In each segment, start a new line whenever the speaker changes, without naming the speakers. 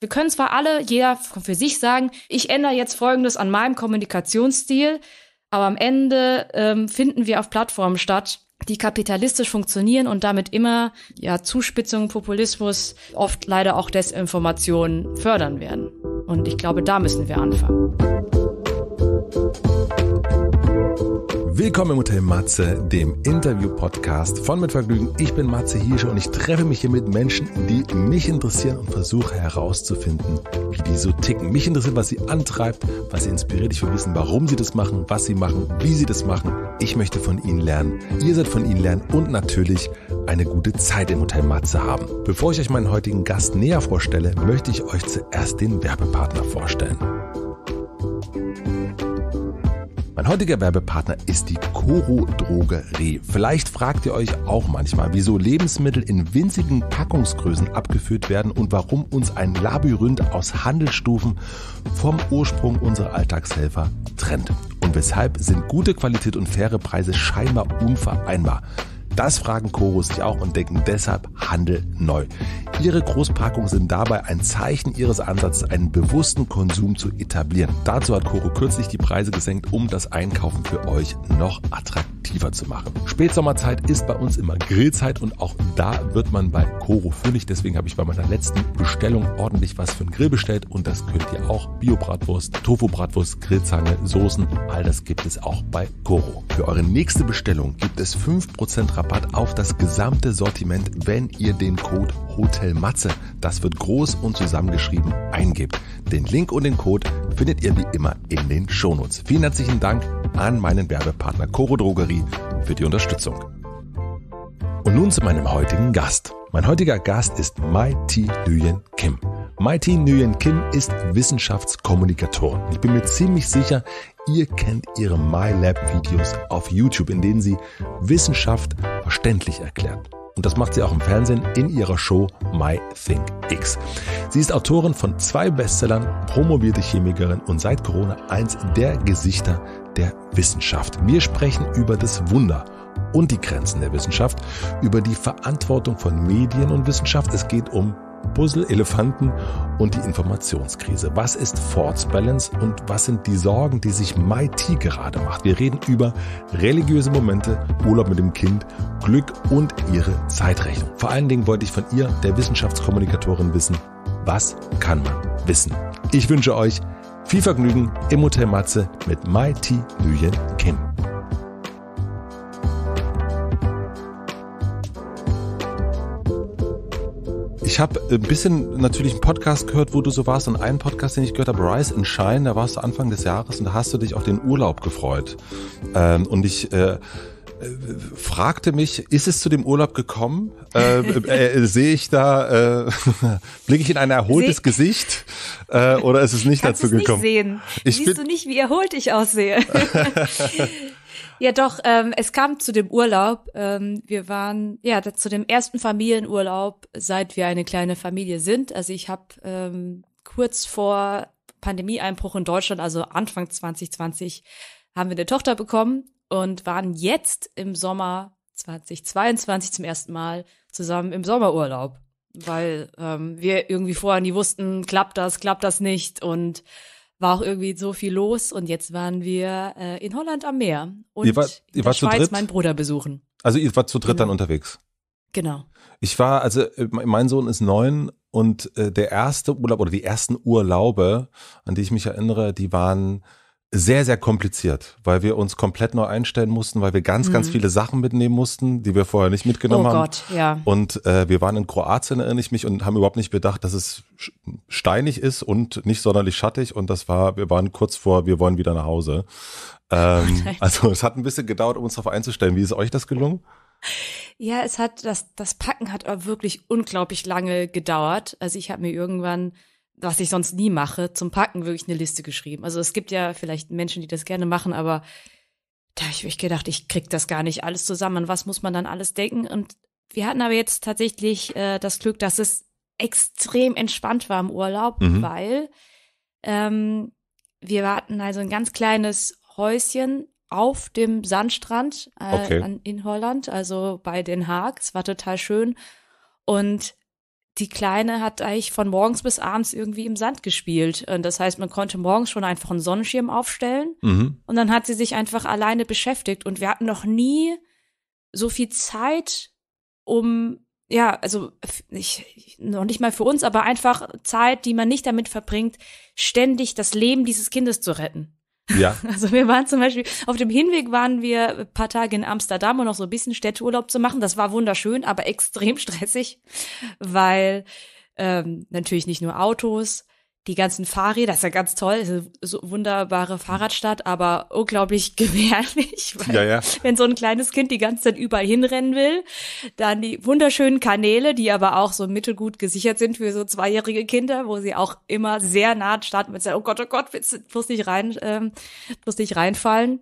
Wir können zwar alle, jeder für sich sagen, ich ändere jetzt Folgendes an meinem Kommunikationsstil, aber am Ende ähm, finden wir auf Plattformen statt, die kapitalistisch funktionieren und damit immer ja Zuspitzung, Populismus, oft leider auch Desinformation fördern werden. Und ich glaube, da müssen wir anfangen.
Willkommen im Hotel Matze, dem Interview-Podcast von Mit Vergnügen. Ich bin Matze Hirsche und ich treffe mich hier mit Menschen, die mich interessieren und versuche herauszufinden, wie die so ticken. Mich interessiert, was sie antreibt, was sie inspiriert. Ich will wissen, warum sie das machen, was sie machen, wie sie das machen. Ich möchte von ihnen lernen. Ihr sollt von ihnen lernen und natürlich eine gute Zeit im Hotel Matze haben. Bevor ich euch meinen heutigen Gast näher vorstelle, möchte ich euch zuerst den Werbepartner vorstellen. Mein heutiger Werbepartner ist die Coro Drogerie. Vielleicht fragt ihr euch auch manchmal, wieso Lebensmittel in winzigen Packungsgrößen abgeführt werden und warum uns ein Labyrinth aus Handelsstufen vom Ursprung unserer Alltagshelfer trennt. Und weshalb sind gute Qualität und faire Preise scheinbar unvereinbar. Das fragen Chorus sich auch und denken deshalb Handel neu. Ihre Großpackungen sind dabei ein Zeichen ihres Ansatzes, einen bewussten Konsum zu etablieren. Dazu hat Coro kürzlich die Preise gesenkt, um das Einkaufen für euch noch attraktiver zu machen. Spätsommerzeit ist bei uns immer Grillzeit und auch da wird man bei Coro fündig. Deswegen habe ich bei meiner letzten Bestellung ordentlich was für einen Grill bestellt und das könnt ihr auch. Bio-Bratwurst, Tofu-Bratwurst, Grillzange, Soßen, all das gibt es auch bei Coro. Für eure nächste Bestellung gibt es 5% Rabatt auf das gesamte Sortiment, wenn ihr den Code Hotel Matze, das wird groß und zusammengeschrieben, eingebt. Den Link und den Code findet ihr wie immer in den Shownotes. Vielen herzlichen Dank an meinen Werbepartner Coro Drogerie für die Unterstützung. Und nun zu meinem heutigen Gast. Mein heutiger Gast ist Thi Nguyen Kim. Thi Nguyen Kim ist Wissenschaftskommunikatorin. Ich bin mir ziemlich sicher, ihr kennt ihre MyLab Videos auf YouTube, in denen sie Wissenschaft verständlich erklärt. Und das macht sie auch im Fernsehen in ihrer Show My Think X. Sie ist Autorin von zwei Bestsellern, promovierte Chemikerin und seit Corona eins der Gesichter der Wissenschaft. Wir sprechen über das Wunder und die Grenzen der Wissenschaft, über die Verantwortung von Medien und Wissenschaft. Es geht um Puzzle, Elefanten und die Informationskrise. Was ist Force Balance und was sind die Sorgen, die sich MIT gerade macht? Wir reden über religiöse Momente, Urlaub mit dem Kind, Glück und ihre Zeitrechnung. Vor allen Dingen wollte ich von ihr, der Wissenschaftskommunikatorin, wissen, was kann man wissen? Ich wünsche euch viel Vergnügen im Hotel Matze mit Mighty Nguyen Kim. Ich habe ein bisschen natürlich einen Podcast gehört, wo du so warst und einen Podcast, den ich gehört habe, Rise and Shine, da warst du Anfang des Jahres und da hast du dich auf den Urlaub gefreut. Ähm, und ich äh, fragte mich, ist es zu dem Urlaub gekommen? Äh, äh, Sehe ich da, äh, blicke ich in ein erholtes Seh Gesicht äh, oder ist es nicht
Kannst
dazu gekommen?
Nicht sehen. Ich Siehst du nicht, wie erholt ich aussehe? ja, doch. Ähm, es kam zu dem Urlaub. Ähm, wir waren ja zu dem ersten Familienurlaub, seit wir eine kleine Familie sind. Also ich habe ähm, kurz vor Pandemieeinbruch in Deutschland, also Anfang 2020, haben wir eine Tochter bekommen und waren jetzt im Sommer 2022 zum ersten Mal zusammen im Sommerurlaub, weil ähm, wir irgendwie vorher nie wussten, klappt das, klappt das nicht und war auch irgendwie so viel los und jetzt waren wir äh, in Holland am Meer und
ihr war, ihr
in der Schweiz
dritt?
meinen Bruder besuchen.
Also ihr wart zu dritt
Genau.
dann unterwegs.
Genau.
Ich war, also äh, mein Sohn ist neun und äh, der erste Urlaub oder die ersten Urlaube, an die ich mich erinnere, die waren sehr, sehr kompliziert, weil wir uns komplett neu einstellen mussten, weil wir ganz, ganz
Mhm.
viele Sachen mitnehmen mussten, die wir vorher nicht mitgenommen
oh
haben.
Gott, ja.
Und äh, wir waren in Kroatien, erinnere ich mich, und haben überhaupt nicht bedacht, dass es steinig ist und nicht sonderlich schattig. Und das war, wir waren kurz vor, wir wollen wieder nach Hause. Ähm,
nein.
also es hat ein bisschen gedauert, um uns darauf einzustellen. Wie ist euch das gelungen?
Ja, es hat das das Packen hat wirklich unglaublich lange gedauert. Also ich habe mir irgendwann, was ich sonst nie mache, zum Packen wirklich eine Liste geschrieben. Also es gibt ja vielleicht Menschen, die das gerne machen, aber da habe ich wirklich gedacht, ich krieg das gar nicht alles zusammen. An was muss man dann alles denken? Und wir hatten aber jetzt tatsächlich äh, das Glück, dass es extrem entspannt war im Urlaub,
Mhm.
weil ähm, wir hatten also ein ganz kleines Häuschen auf dem Sandstrand äh,
Okay.
an, in Holland, also bei Den Haag. Es war total schön. Und die Kleine hat eigentlich von morgens bis abends irgendwie im Sand gespielt. Das heißt, man konnte morgens schon einfach einen Sonnenschirm aufstellen mhm. und dann hat sie sich einfach alleine beschäftigt. Und wir hatten noch nie so viel Zeit, um ja, also ich, noch nicht mal für uns, aber einfach Zeit, die man nicht damit verbringt, ständig das Leben dieses Kindes zu retten.
Ja.
Also wir waren zum Beispiel, auf dem Hinweg waren wir ein paar Tage in Amsterdam, um noch so ein bisschen Städteurlaub zu machen. Das war wunderschön, aber extrem stressig, weil ähm, natürlich nicht nur Autos, die ganzen Fahrräder, das ist ja ganz toll, ist so wunderbare Fahrradstadt, aber unglaublich gefährlich, weil
ja, ja.
wenn so ein kleines Kind die ganze Zeit überall hinrennen will, dann die wunderschönen Kanäle, die aber auch so mittelgut gesichert sind für so zweijährige Kinder, wo sie auch immer sehr nah starten mit sagen, oh Gott, oh Gott, bloß nicht rein, ähm, bloß nicht reinfallen.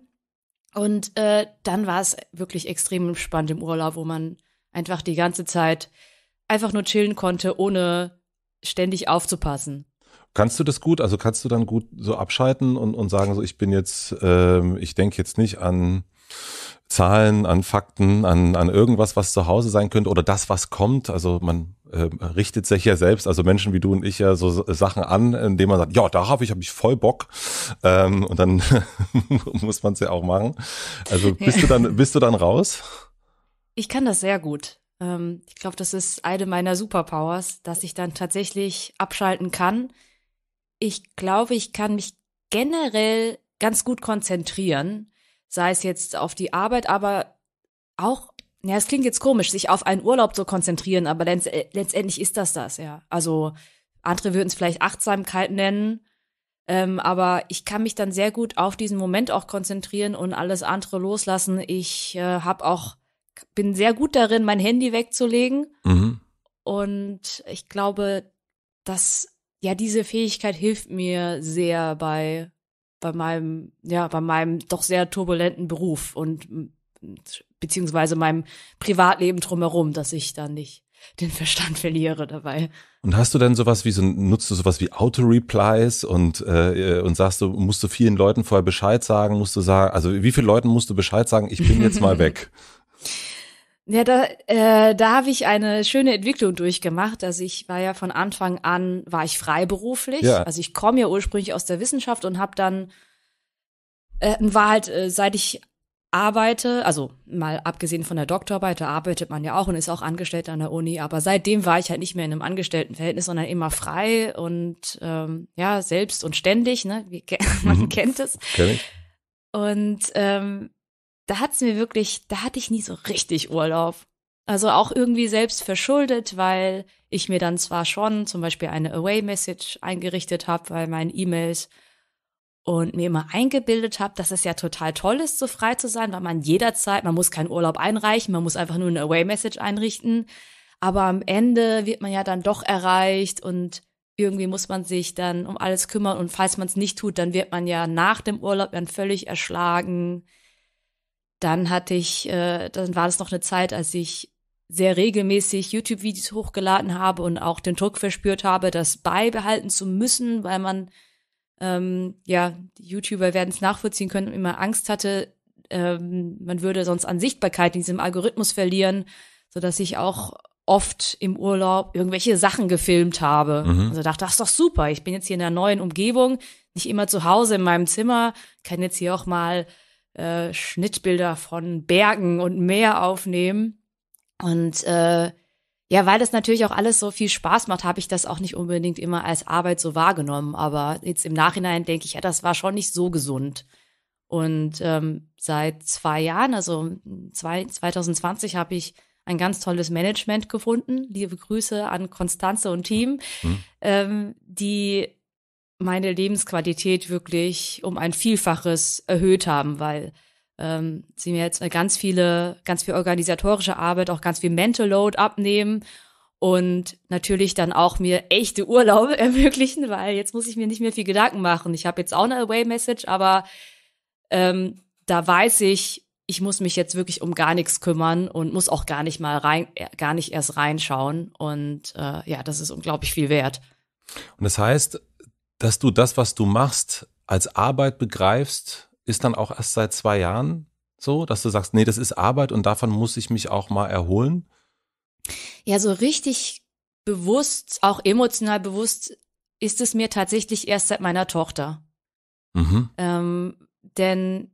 Und äh, dann war es wirklich extrem entspannt im Urlaub, wo man einfach die ganze Zeit einfach nur chillen konnte, ohne ständig aufzupassen.
Kannst du das gut? Also kannst du dann gut so abschalten und, und sagen, so ich bin jetzt, ähm, ich denke jetzt nicht an Zahlen, an Fakten, an, an irgendwas, was zu Hause sein könnte oder das, was kommt. Also man äh, richtet sich ja selbst, also Menschen wie du und ich ja so Sachen an, indem man sagt, ja, da habe ich, hab ich voll Bock. Ähm, und dann muss man es ja auch machen. Also bist du dann, bist du dann raus?
Ich kann das sehr gut. Ähm, ich glaube, das ist eine meiner Superpowers, dass ich dann tatsächlich abschalten kann ich glaube, ich kann mich generell ganz gut konzentrieren, sei es jetzt auf die Arbeit, aber auch, ja, es klingt jetzt komisch, sich auf einen Urlaub zu konzentrieren, aber letztendlich ist das das, ja. Also andere würden es vielleicht Achtsamkeit nennen, ähm, aber ich kann mich dann sehr gut auf diesen Moment auch konzentrieren und alles andere loslassen. Ich äh, habe auch bin sehr gut darin, mein Handy wegzulegen mhm. und ich glaube, dass ja, diese Fähigkeit hilft mir sehr bei, bei meinem, ja, bei meinem doch sehr turbulenten Beruf und beziehungsweise meinem Privatleben drumherum, dass ich da nicht den Verstand verliere dabei.
Und hast du denn sowas wie so, nutzt du sowas wie Auto-Replies und, äh, und sagst du, musst du vielen Leuten vorher Bescheid sagen, musst du sagen, also wie vielen Leuten musst du Bescheid sagen, ich bin jetzt mal weg?
Ja, da, äh, da habe ich eine schöne Entwicklung durchgemacht. Also ich war ja von Anfang an, war ich freiberuflich. Ja. Also ich komme ja ursprünglich aus der Wissenschaft und habe dann, äh, war halt, äh, seit ich arbeite, also mal abgesehen von der Doktorarbeit, da arbeitet man ja auch und ist auch angestellt an der Uni, aber seitdem war ich halt nicht mehr in einem Angestelltenverhältnis, sondern immer frei und ähm, ja, selbst und ständig, ne? Wie, man mhm. kennt es. Kenn ich. Und ähm, da hat's mir wirklich, da hatte ich nie so richtig Urlaub. Also auch irgendwie selbst verschuldet, weil ich mir dann zwar schon zum Beispiel eine Away-Message eingerichtet habe bei meinen E-Mails und mir immer eingebildet habe, dass es ja total toll ist, so frei zu sein, weil man jederzeit, man muss keinen Urlaub einreichen, man muss einfach nur eine Away-Message einrichten. Aber am Ende wird man ja dann doch erreicht und irgendwie muss man sich dann um alles kümmern und falls man es nicht tut, dann wird man ja nach dem Urlaub dann völlig erschlagen dann hatte ich, äh, dann war das noch eine Zeit, als ich sehr regelmäßig YouTube-Videos hochgeladen habe und auch den Druck verspürt habe, das beibehalten zu müssen, weil man, ähm, ja, die YouTuber werden es nachvollziehen können, immer Angst hatte, ähm, man würde sonst an Sichtbarkeit in diesem Algorithmus verlieren, so dass ich auch oft im Urlaub irgendwelche Sachen gefilmt habe. Mhm. Also dachte, das ist doch super. Ich bin jetzt hier in einer neuen Umgebung, nicht immer zu Hause in meinem Zimmer, kann jetzt hier auch mal äh, Schnittbilder von Bergen und Meer aufnehmen. Und äh, ja, weil das natürlich auch alles so viel Spaß macht, habe ich das auch nicht unbedingt immer als Arbeit so wahrgenommen. Aber jetzt im Nachhinein denke ich, ja, das war schon nicht so gesund. Und ähm, seit zwei Jahren, also zwei, 2020, habe ich ein ganz tolles Management gefunden. Liebe Grüße an Konstanze und Team, mhm. ähm, die meine Lebensqualität wirklich um ein Vielfaches erhöht haben, weil ähm, sie mir jetzt ganz viele, ganz viel organisatorische Arbeit, auch ganz viel Mental Load abnehmen und natürlich dann auch mir echte Urlaube ermöglichen, weil jetzt muss ich mir nicht mehr viel Gedanken machen. Ich habe jetzt auch eine Away-Message, aber ähm, da weiß ich, ich muss mich jetzt wirklich um gar nichts kümmern und muss auch gar nicht mal rein, gar nicht erst reinschauen. Und äh, ja, das ist unglaublich viel wert.
Und das heißt, dass du das, was du machst, als Arbeit begreifst, ist dann auch erst seit zwei Jahren so, dass du sagst, nee, das ist Arbeit und davon muss ich mich auch mal erholen?
Ja, so richtig bewusst, auch emotional bewusst, ist es mir tatsächlich erst seit meiner Tochter. Mhm. Ähm, denn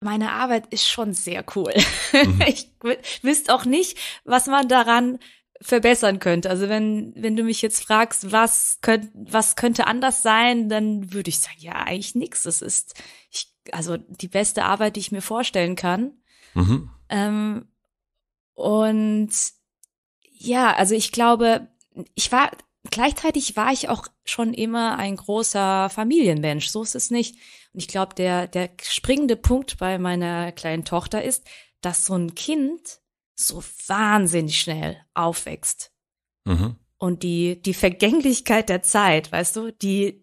meine Arbeit ist schon sehr cool. Mhm. ich wüsste auch nicht, was man daran verbessern könnte. Also wenn, wenn du mich jetzt fragst, was könnte, was könnte anders sein, dann würde ich sagen, ja, eigentlich nichts. Das ist, ich, also die beste Arbeit, die ich mir vorstellen kann. Mhm. Ähm, und ja, also ich glaube, ich war, gleichzeitig war ich auch schon immer ein großer Familienmensch. So ist es nicht. Und ich glaube, der, der springende Punkt bei meiner kleinen Tochter ist, dass so ein Kind so wahnsinnig schnell aufwächst. Mhm. Und die, die Vergänglichkeit der Zeit, weißt du, die,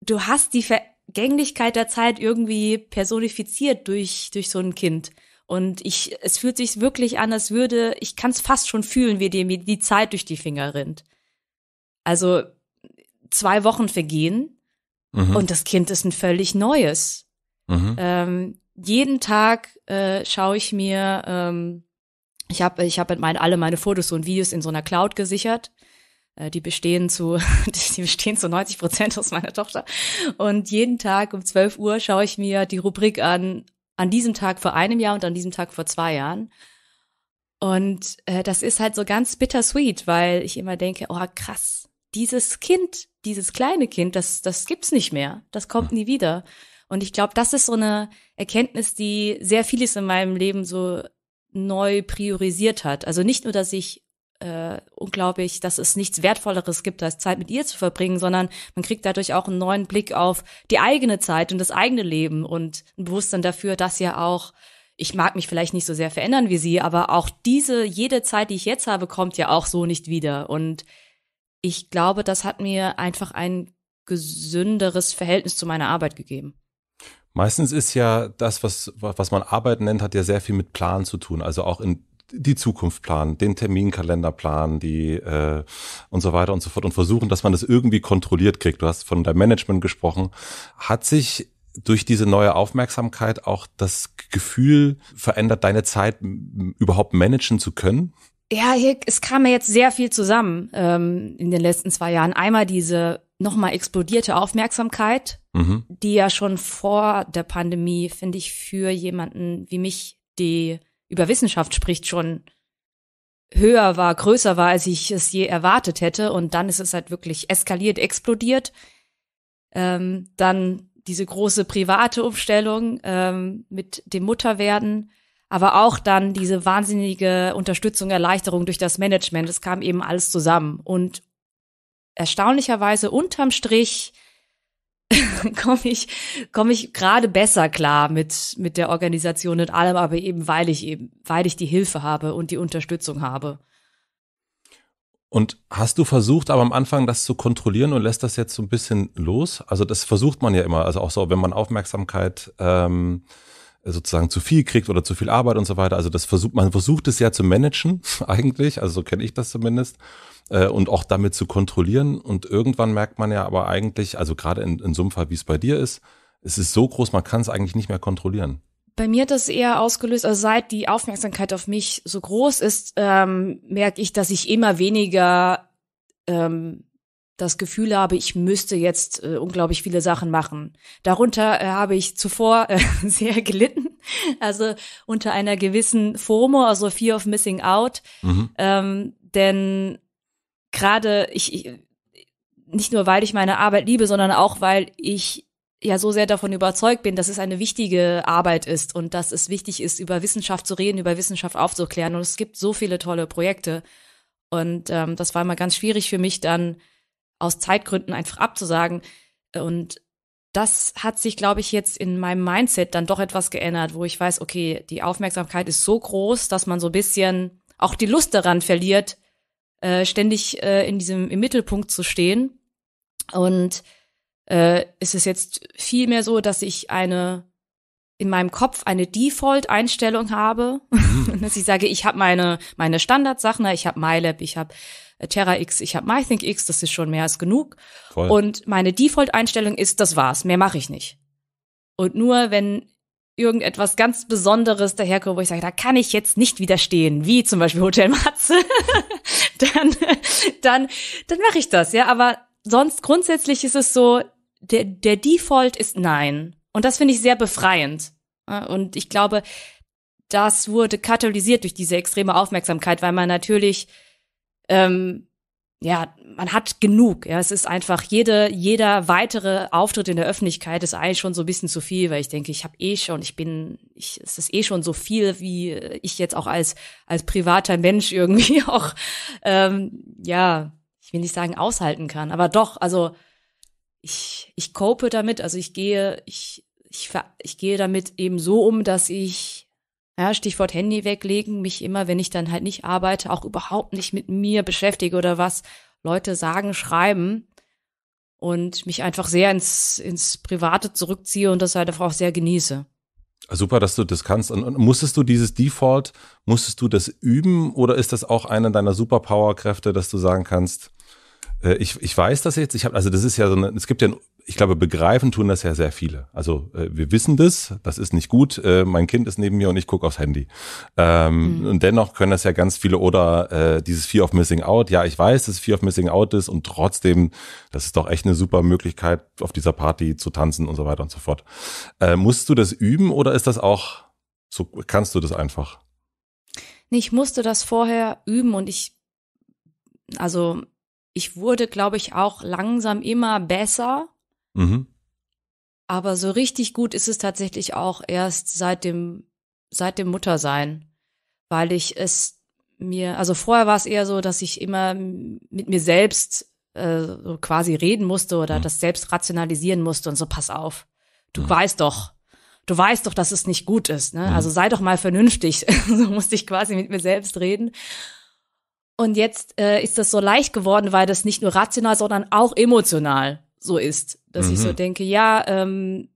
du hast die Vergänglichkeit der Zeit irgendwie personifiziert durch, durch so ein Kind. Und ich, es fühlt sich wirklich an, als würde, ich kann es fast schon fühlen, wie dir die Zeit durch die Finger rinnt. Also zwei Wochen vergehen mhm. und das Kind ist ein völlig neues. Mhm. Ähm, jeden Tag äh, schaue ich mir ähm, ich habe ich hab meine, alle meine Fotos und Videos in so einer Cloud gesichert. Äh, die bestehen zu, die bestehen zu 90 Prozent aus meiner Tochter. Und jeden Tag um 12 Uhr schaue ich mir die Rubrik an, an diesem Tag vor einem Jahr und an diesem Tag vor zwei Jahren. Und äh, das ist halt so ganz bittersweet, weil ich immer denke, oh krass, dieses Kind, dieses kleine Kind, das, das gibt's nicht mehr. Das kommt nie wieder. Und ich glaube, das ist so eine Erkenntnis, die sehr vieles in meinem Leben so neu priorisiert hat. Also nicht nur, dass ich äh, unglaublich, dass es nichts Wertvolleres gibt, als Zeit mit ihr zu verbringen, sondern man kriegt dadurch auch einen neuen Blick auf die eigene Zeit und das eigene Leben und ein Bewusstsein dafür, dass ja auch ich mag mich vielleicht nicht so sehr verändern wie sie, aber auch diese, jede Zeit, die ich jetzt habe, kommt ja auch so nicht wieder. Und ich glaube, das hat mir einfach ein gesünderes Verhältnis zu meiner Arbeit gegeben.
Meistens ist ja das, was, was man Arbeit nennt, hat ja sehr viel mit Plan zu tun. Also auch in die Zukunft planen, den Terminkalender planen, die äh, und so weiter und so fort und versuchen, dass man das irgendwie kontrolliert kriegt. Du hast von deinem Management gesprochen. Hat sich durch diese neue Aufmerksamkeit auch das Gefühl verändert, deine Zeit überhaupt managen zu können?
Ja, hier, es kam mir jetzt sehr viel zusammen ähm, in den letzten zwei Jahren. Einmal diese nochmal explodierte Aufmerksamkeit, mhm. die ja schon vor der Pandemie, finde ich, für jemanden wie mich, die über Wissenschaft spricht, schon höher war, größer war, als ich es je erwartet hätte. Und dann ist es halt wirklich eskaliert, explodiert. Ähm, dann diese große private Umstellung ähm, mit dem Mutterwerden aber auch dann diese wahnsinnige Unterstützung, Erleichterung durch das Management. Es kam eben alles zusammen. Und erstaunlicherweise unterm Strich komme ich, komme ich gerade besser klar mit, mit der Organisation und allem, aber eben weil ich eben, weil ich die Hilfe habe und die Unterstützung habe.
Und hast du versucht, aber am Anfang das zu kontrollieren und lässt das jetzt so ein bisschen los? Also das versucht man ja immer, also auch so, wenn man Aufmerksamkeit ähm, sozusagen zu viel kriegt oder zu viel Arbeit und so weiter. Also das versucht, man versucht es ja zu managen, eigentlich, also so kenne ich das zumindest, und auch damit zu kontrollieren. Und irgendwann merkt man ja aber eigentlich, also gerade in, in so einem Fall, wie es bei dir ist, es ist so groß, man kann es eigentlich nicht mehr kontrollieren.
Bei mir hat das eher ausgelöst, also seit die Aufmerksamkeit auf mich so groß ist, ähm, merke ich, dass ich immer weniger ähm, das Gefühl habe, ich müsste jetzt äh, unglaublich viele Sachen machen. Darunter äh, habe ich zuvor äh, sehr gelitten, also unter einer gewissen FOMO, also Fear of Missing Out, mhm. ähm, denn gerade ich, ich, nicht nur weil ich meine Arbeit liebe, sondern auch weil ich ja so sehr davon überzeugt bin, dass es eine wichtige Arbeit ist und dass es wichtig ist, über Wissenschaft zu reden, über Wissenschaft aufzuklären. Und es gibt so viele tolle Projekte. Und ähm, das war immer ganz schwierig für mich dann aus Zeitgründen einfach abzusagen. Und das hat sich, glaube ich, jetzt in meinem Mindset dann doch etwas geändert, wo ich weiß, okay, die Aufmerksamkeit ist so groß, dass man so ein bisschen auch die Lust daran verliert, äh, ständig äh, in diesem im Mittelpunkt zu stehen. Und äh, es ist jetzt viel mehr so, dass ich eine in meinem Kopf eine Default-Einstellung habe, mhm. dass ich sage, ich habe meine meine Standardsachen, ich habe MyLab, ich habe TerraX, ich habe MyThinkX, das ist schon mehr als genug. Voll. Und meine Default-Einstellung ist, das war's, mehr mache ich nicht. Und nur wenn irgendetwas ganz Besonderes daherkommt, wo ich sage, da kann ich jetzt nicht widerstehen, wie zum Beispiel Hotel Matze, dann, dann, dann mache ich das, ja. Aber sonst grundsätzlich ist es so, der, der Default ist nein. Und das finde ich sehr befreiend. Und ich glaube, das wurde katalysiert durch diese extreme Aufmerksamkeit, weil man natürlich ähm, ja, man hat genug. Ja, es ist einfach jede, jeder weitere Auftritt in der Öffentlichkeit ist eigentlich schon so ein bisschen zu viel, weil ich denke, ich habe eh schon, ich bin, ich, es ist eh schon so viel, wie ich jetzt auch als als privater Mensch irgendwie auch, ähm, ja, ich will nicht sagen aushalten kann, aber doch, also ich ich cope damit, also ich gehe, ich ich ich gehe damit eben so um, dass ich ja, Stichwort Handy weglegen, mich immer, wenn ich dann halt nicht arbeite, auch überhaupt nicht mit mir beschäftige oder was Leute sagen, schreiben und mich einfach sehr ins, ins Private zurückziehe und das halt einfach auch sehr genieße.
Super, dass du das kannst. Und, musstest du dieses Default, musstest du das üben oder ist das auch eine deiner Superpower-Kräfte, dass du sagen kannst, äh, ich, ich weiß das jetzt, ich habe, also das ist ja so eine, es gibt ja ein ich glaube, begreifen tun das ja sehr viele. Also äh, wir wissen das, das ist nicht gut. Äh, mein Kind ist neben mir und ich gucke aufs Handy. Ähm, mhm. Und dennoch können das ja ganz viele oder äh, dieses Fear of Missing Out. Ja, ich weiß, dass Fear of Missing Out ist und trotzdem, das ist doch echt eine super Möglichkeit, auf dieser Party zu tanzen und so weiter und so fort. Äh, musst du das üben oder ist das auch so? Kannst du das einfach?
Nee, ich musste das vorher üben und ich, also ich wurde, glaube ich, auch langsam immer besser Mhm. Aber so richtig gut ist es tatsächlich auch erst seit dem, seit dem Muttersein, weil ich es mir, also vorher war es eher so, dass ich immer mit mir selbst äh, so quasi reden musste oder mhm. das selbst rationalisieren musste und so, pass auf, du mhm. weißt doch, du weißt doch, dass es nicht gut ist, ne? Mhm. Also sei doch mal vernünftig. so musste ich quasi mit mir selbst reden. Und jetzt äh, ist das so leicht geworden, weil das nicht nur rational, sondern auch emotional so ist, dass mhm. ich so mhm. denke, ja, ähm,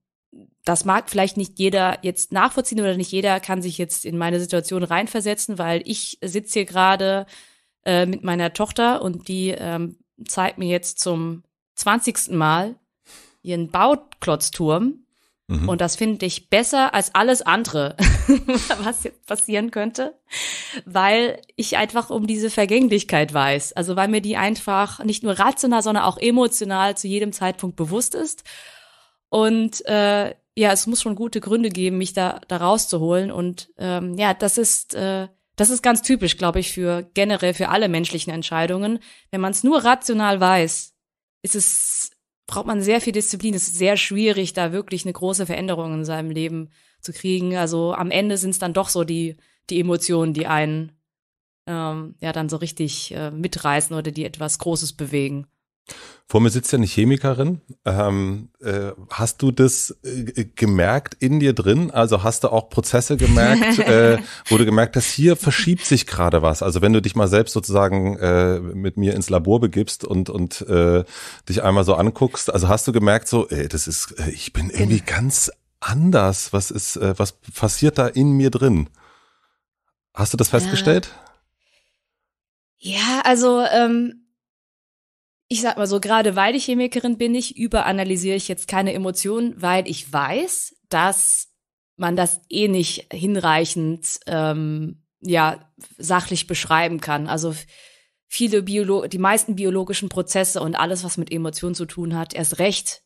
das mag vielleicht nicht jeder jetzt nachvollziehen oder nicht jeder kann sich jetzt in meine Situation reinversetzen, weil ich sitze hier gerade äh, mit meiner Tochter und die ähm, zeigt mir jetzt zum zwanzigsten Mal ihren Bauklotzturm. Mhm. Und das finde ich besser als alles andere, was jetzt passieren könnte, weil ich einfach um diese Vergänglichkeit weiß. Also weil mir die einfach nicht nur rational, sondern auch emotional zu jedem Zeitpunkt bewusst ist. Und äh, ja, es muss schon gute Gründe geben, mich da, da rauszuholen. Und ähm, ja, das ist, äh, das ist ganz typisch, glaube ich, für generell für alle menschlichen Entscheidungen. Wenn man es nur rational weiß, ist es braucht man sehr viel Disziplin. Es ist sehr schwierig, da wirklich eine große Veränderung in seinem Leben zu kriegen. Also am Ende sind es dann doch so die, die Emotionen, die einen ähm, ja dann so richtig äh, mitreißen oder die etwas Großes bewegen.
Vor mir sitzt ja eine Chemikerin. Ähm, äh, hast du das äh, gemerkt in dir drin? Also hast du auch Prozesse gemerkt, äh, wo du gemerkt hast, hier verschiebt sich gerade was. Also wenn du dich mal selbst sozusagen äh, mit mir ins Labor begibst und und äh, dich einmal so anguckst, also hast du gemerkt, so, ey, das ist, äh, ich bin irgendwie genau. ganz anders. Was ist, äh, was passiert da in mir drin? Hast du das festgestellt?
Ja, ja also ähm ich sag mal so, gerade weil ich Chemikerin bin, ich überanalysiere ich jetzt keine Emotionen, weil ich weiß, dass man das eh nicht hinreichend ähm, ja sachlich beschreiben kann. Also viele Biolo die meisten biologischen Prozesse und alles, was mit Emotionen zu tun hat, erst recht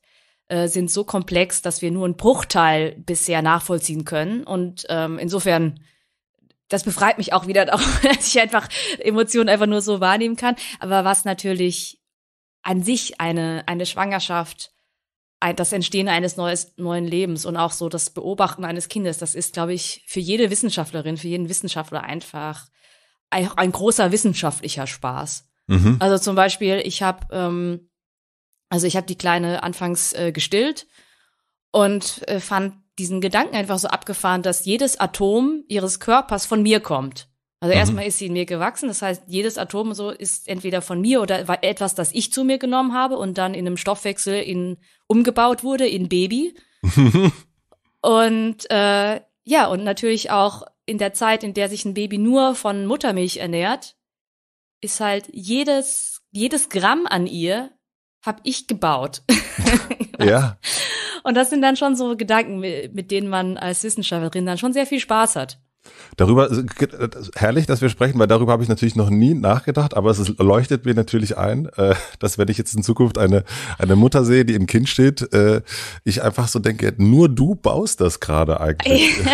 äh, sind so komplex, dass wir nur einen Bruchteil bisher nachvollziehen können. Und ähm, insofern das befreit mich auch wieder, dass ich einfach Emotionen einfach nur so wahrnehmen kann. Aber was natürlich an sich eine, eine Schwangerschaft, ein, das Entstehen eines neues, neuen Lebens und auch so das Beobachten eines Kindes, das ist, glaube ich, für jede Wissenschaftlerin, für jeden Wissenschaftler einfach ein, ein großer wissenschaftlicher Spaß. Mhm. Also zum Beispiel, ich habe, ähm, also ich habe die Kleine anfangs äh, gestillt und äh, fand diesen Gedanken einfach so abgefahren, dass jedes Atom ihres Körpers von mir kommt. Also mhm. erstmal ist sie in mir gewachsen, das heißt, jedes Atom so ist entweder von mir oder etwas, das ich zu mir genommen habe und dann in einem Stoffwechsel in umgebaut wurde in Baby. und äh, ja, und natürlich auch in der Zeit, in der sich ein Baby nur von Muttermilch ernährt, ist halt jedes jedes Gramm an ihr hab ich gebaut.
ja.
Und das sind dann schon so Gedanken, mit denen man als Wissenschaftlerin dann schon sehr viel Spaß hat.
Darüber, äh, herrlich, dass wir sprechen, weil darüber habe ich natürlich noch nie nachgedacht, aber es ist, leuchtet mir natürlich ein, äh, dass wenn ich jetzt in Zukunft eine, eine Mutter sehe, die im Kind steht, äh, ich einfach so denke, nur du baust das gerade eigentlich.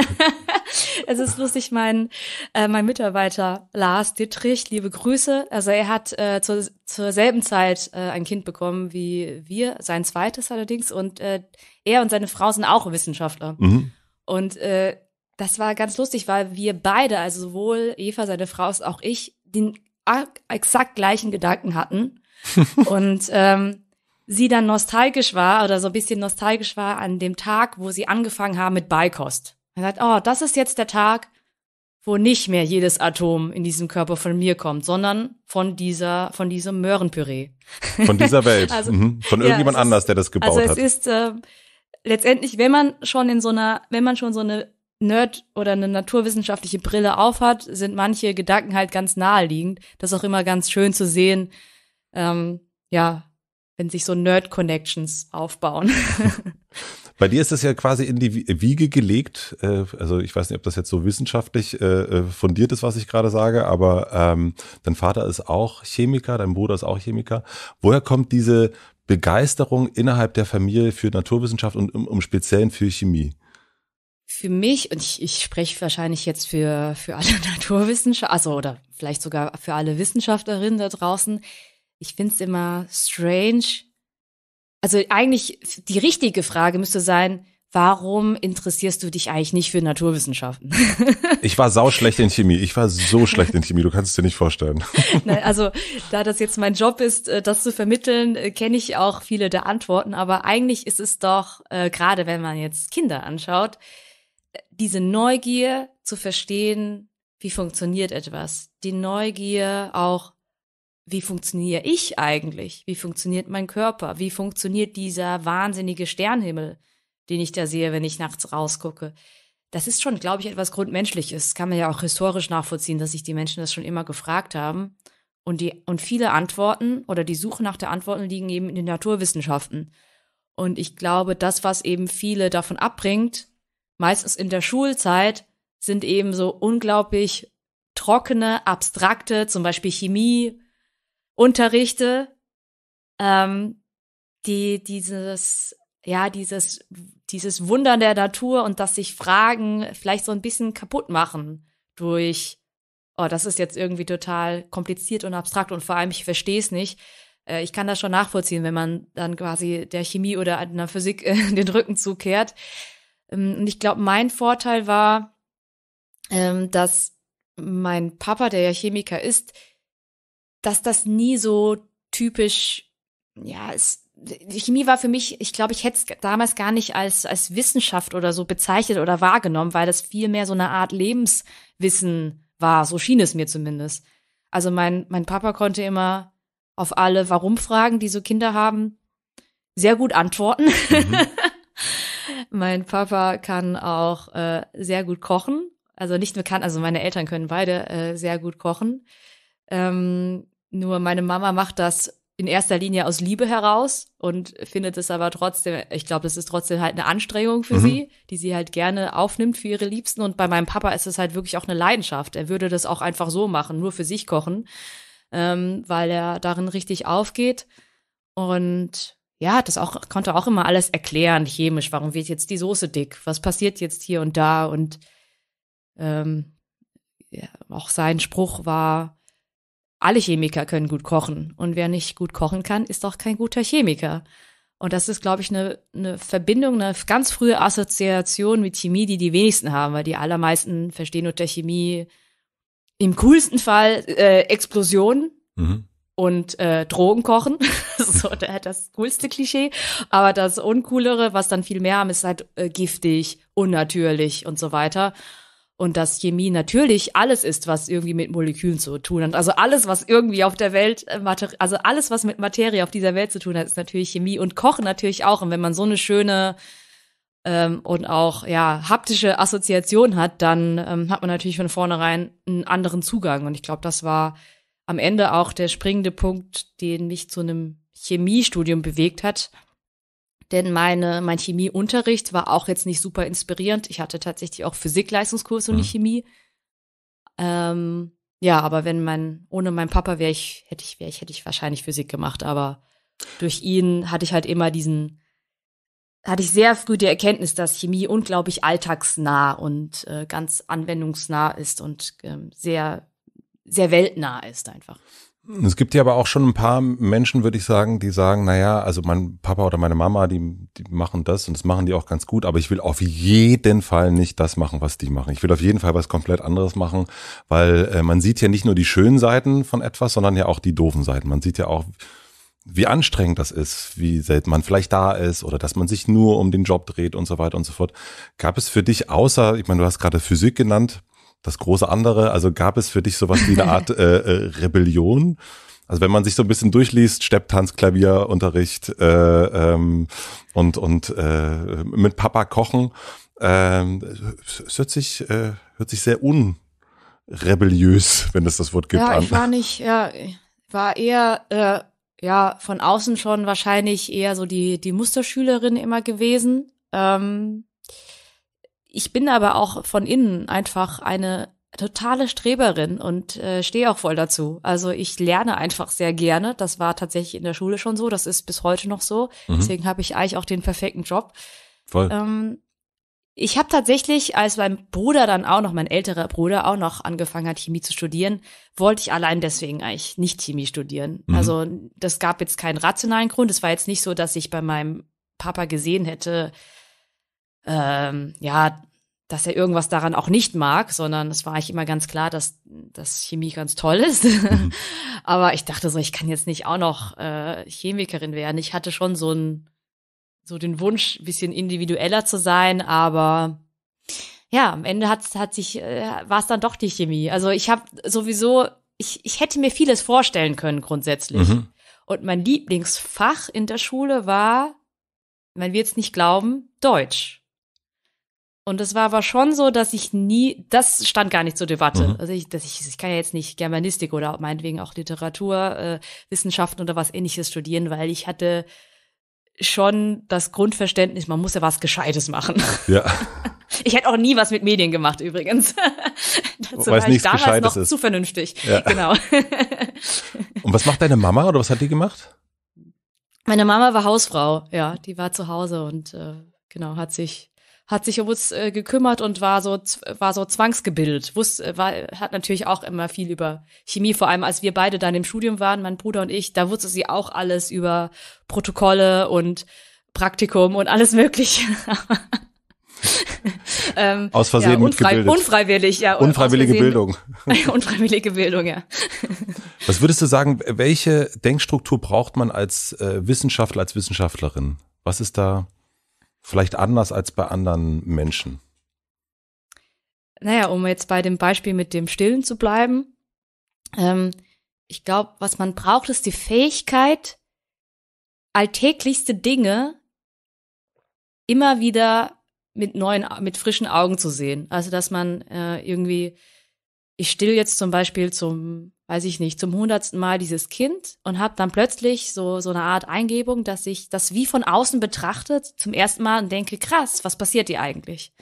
es ist lustig, mein, äh, mein Mitarbeiter Lars Dittrich, liebe Grüße. Also er hat äh, zur, zur selben Zeit äh, ein Kind bekommen wie wir, sein zweites allerdings. Und äh, er und seine Frau sind auch Wissenschaftler. Mhm. Und äh, das war ganz lustig, weil wir beide, also sowohl Eva, seine Frau, als auch ich, den exakt gleichen Gedanken hatten. und ähm, sie dann nostalgisch war oder so ein bisschen nostalgisch war an dem Tag, wo sie angefangen haben mit Beikost. Er sagt, oh, das ist jetzt der Tag, wo nicht mehr jedes Atom in diesem Körper von mir kommt, sondern von dieser, von diesem Möhrenpüree.
Von dieser Welt. also, mhm. Von irgendjemand ja, anders, der das gebaut
hat.
Also
es ist äh, letztendlich, wenn man schon in so einer, wenn man schon so eine Nerd oder eine naturwissenschaftliche Brille aufhat, sind manche Gedanken halt ganz naheliegend. Das ist auch immer ganz schön zu sehen, ähm, ja, wenn sich so Nerd-Connections aufbauen.
Bei dir ist das ja quasi in die Wiege gelegt. Äh, also ich weiß nicht, ob das jetzt so wissenschaftlich äh, äh, fundiert ist, was ich gerade sage, aber ähm, dein Vater ist auch Chemiker, dein Bruder ist auch Chemiker. Woher kommt diese Begeisterung innerhalb der Familie für Naturwissenschaft und um, um speziell für Chemie?
Für mich, und ich, ich spreche wahrscheinlich jetzt für, für alle Naturwissenschaftler, also oder vielleicht sogar für alle Wissenschaftlerinnen da draußen, ich finde es immer strange, also eigentlich die richtige Frage müsste sein, warum interessierst du dich eigentlich nicht für Naturwissenschaften?
Ich war sau schlecht in Chemie. Ich war so schlecht in Chemie. Du kannst es dir nicht vorstellen.
Also, da das jetzt mein Job ist, äh, das zu vermitteln, äh, kenne ich auch viele der Antworten. Aber eigentlich ist es doch, äh, gerade wenn man jetzt Kinder anschaut, diese Neugier zu verstehen, wie funktioniert etwas. Die Neugier auch wie funktioniere ich eigentlich? Wie funktioniert mein Körper? Wie funktioniert dieser wahnsinnige Sternhimmel, den ich da sehe, wenn ich nachts rausgucke? Das ist schon, glaube ich, etwas Grundmenschliches. Kann man ja auch historisch nachvollziehen, dass sich die Menschen das schon immer gefragt haben. Und die, und viele Antworten oder die Suche nach der Antworten liegen eben in den Naturwissenschaften. Und ich glaube, das, was eben viele davon abbringt, meistens in der Schulzeit, sind eben so unglaublich trockene, abstrakte, zum Beispiel Chemie unterrichte, ähm, die dieses, ja, dieses, dieses Wunder der Natur und dass sich Fragen vielleicht so ein bisschen kaputt machen durch, oh, das ist jetzt irgendwie total kompliziert und abstrakt und vor allem ich verstehe es nicht. Äh, ich kann das schon nachvollziehen, wenn man dann quasi der Chemie oder einer Physik äh, den Rücken zukehrt. Ähm, und ich glaube, mein Vorteil war, ähm, dass mein Papa, der ja Chemiker ist, dass das nie so typisch, ja, es, Chemie war für mich, ich glaube, ich hätte es damals gar nicht als, als Wissenschaft oder so bezeichnet oder wahrgenommen, weil das viel mehr so eine Art Lebenswissen war. So schien es mir zumindest. Also mein, mein Papa konnte immer auf alle Warum-Fragen, die so Kinder haben, sehr gut antworten. Mhm. mein Papa kann auch äh, sehr gut kochen. Also nicht nur kann, also meine Eltern können beide äh, sehr gut kochen. Ähm, nur meine Mama macht das in erster Linie aus Liebe heraus und findet es aber trotzdem, ich glaube, das ist trotzdem halt eine Anstrengung für mhm. sie, die sie halt gerne aufnimmt für ihre Liebsten. Und bei meinem Papa ist es halt wirklich auch eine Leidenschaft. Er würde das auch einfach so machen, nur für sich kochen, ähm, weil er darin richtig aufgeht. Und ja, das auch, konnte auch immer alles erklären, chemisch. Warum wird jetzt die Soße dick? Was passiert jetzt hier und da? Und ähm, ja, auch sein Spruch war, alle Chemiker können gut kochen. Und wer nicht gut kochen kann, ist auch kein guter Chemiker. Und das ist, glaube ich, eine, eine Verbindung, eine ganz frühe Assoziation mit Chemie, die die wenigsten haben, weil die allermeisten verstehen unter Chemie im coolsten Fall äh, Explosionen mhm. Und äh, Drogen kochen. so das coolste Klischee. Aber das Uncoolere, was dann viel mehr haben, ist halt äh, giftig, unnatürlich und so weiter und dass Chemie natürlich alles ist, was irgendwie mit Molekülen zu tun hat. Also alles, was irgendwie auf der Welt, äh, also alles, was mit Materie auf dieser Welt zu tun hat, ist natürlich Chemie und Kochen natürlich auch. Und wenn man so eine schöne ähm, und auch ja haptische Assoziation hat, dann ähm, hat man natürlich von vornherein einen anderen Zugang. Und ich glaube, das war am Ende auch der springende Punkt, den mich zu einem Chemiestudium bewegt hat. denn meine, mein Chemieunterricht war auch jetzt nicht super inspirierend. Ich hatte tatsächlich auch Physik-Leistungskurs und nicht mhm. Chemie. Ähm, ja, aber wenn mein, ohne meinen Papa wäre ich, hätte ich, wäre ich, hätte ich wahrscheinlich Physik gemacht, aber durch ihn hatte ich halt immer diesen, hatte ich sehr früh die Erkenntnis, dass Chemie unglaublich alltagsnah und äh, ganz anwendungsnah ist und ähm, sehr, sehr weltnah ist einfach.
Es gibt ja aber auch schon ein paar Menschen, würde ich sagen, die sagen, naja, also mein Papa oder meine Mama, die, die machen das und das machen die auch ganz gut, aber ich will auf jeden Fall nicht das machen, was die machen. Ich will auf jeden Fall was komplett anderes machen, weil äh, man sieht ja nicht nur die schönen Seiten von etwas, sondern ja auch die doofen Seiten. Man sieht ja auch, wie anstrengend das ist, wie selten man vielleicht da ist oder dass man sich nur um den Job dreht und so weiter und so fort. Gab es für dich außer, ich meine, du hast gerade Physik genannt, das große andere, also gab es für dich sowas wie eine Art äh, äh, Rebellion? Also wenn man sich so ein bisschen durchliest, Stepptanz, Klavierunterricht äh, ähm, und und äh, mit Papa kochen, äh, es hört sich äh, hört sich sehr unrebelliös, wenn es das Wort gibt.
Ja, ich war nicht, ja, war eher äh, ja, von außen schon wahrscheinlich eher so die, die Musterschülerin immer gewesen. Ähm, ich bin aber auch von innen einfach eine totale Streberin und äh, stehe auch voll dazu. Also ich lerne einfach sehr gerne. Das war tatsächlich in der Schule schon so. Das ist bis heute noch so. Mhm. Deswegen habe ich eigentlich auch den perfekten Job. Voll. Ähm, ich habe tatsächlich, als mein Bruder dann auch noch, mein älterer Bruder auch noch angefangen hat, Chemie zu studieren, wollte ich allein deswegen eigentlich nicht Chemie studieren. Mhm. Also das gab jetzt keinen rationalen Grund. Es war jetzt nicht so, dass ich bei meinem Papa gesehen hätte, ähm, ja, dass er irgendwas daran auch nicht mag, sondern es war eigentlich immer ganz klar, dass, dass Chemie ganz toll ist. Mhm. Aber ich dachte so, ich kann jetzt nicht auch noch äh, Chemikerin werden. Ich hatte schon so ein so den Wunsch, bisschen individueller zu sein, aber ja, am Ende hat, hat sich, äh, war es dann doch die Chemie. Also ich habe sowieso, ich, ich hätte mir vieles vorstellen können grundsätzlich. Mhm. Und mein Lieblingsfach in der Schule war, man wird es nicht glauben, Deutsch. Und es war aber schon so, dass ich nie, das stand gar nicht zur Debatte. Mhm. Also ich, dass ich, ich kann ja jetzt nicht Germanistik oder meinetwegen auch Literatur, äh, Wissenschaften oder was ähnliches studieren, weil ich hatte schon das Grundverständnis, man muss ja was Gescheites machen. Ja. Ich hätte auch nie was mit Medien gemacht übrigens.
Dazu Weiß war ich damals Gescheites
noch
ist.
zu vernünftig. Ja. Genau.
Und was macht deine Mama oder was hat die gemacht?
Meine Mama war Hausfrau, ja, die war zu Hause und äh, genau hat sich hat sich um uns äh, gekümmert und war so war so zwangsgebildet. Wusste, äh, war, hat natürlich auch immer viel über Chemie, vor allem als wir beide dann im Studium waren, mein Bruder und ich, da wusste sie auch alles über Protokolle und Praktikum und alles Mögliche.
ähm, aus Versehen
ja, unfrei mitgebildet. Unfreiwillig, ja.
Unfreiwillige Bildung.
unfreiwillige Bildung, ja.
Was würdest du sagen, welche Denkstruktur braucht man als äh, Wissenschaftler, als Wissenschaftlerin? Was ist da vielleicht anders als bei anderen Menschen?
Naja, um jetzt bei dem Beispiel mit dem Stillen zu bleiben. Ähm, ich glaube, was man braucht, ist die Fähigkeit, alltäglichste Dinge immer wieder mit neuen, mit frischen Augen zu sehen. Also, dass man äh, irgendwie, ich still jetzt zum Beispiel zum weiß ich nicht, zum hundertsten Mal dieses Kind und habe dann plötzlich so, so eine Art Eingebung, dass ich das wie von außen betrachtet zum ersten Mal und denke, krass, was passiert hier eigentlich?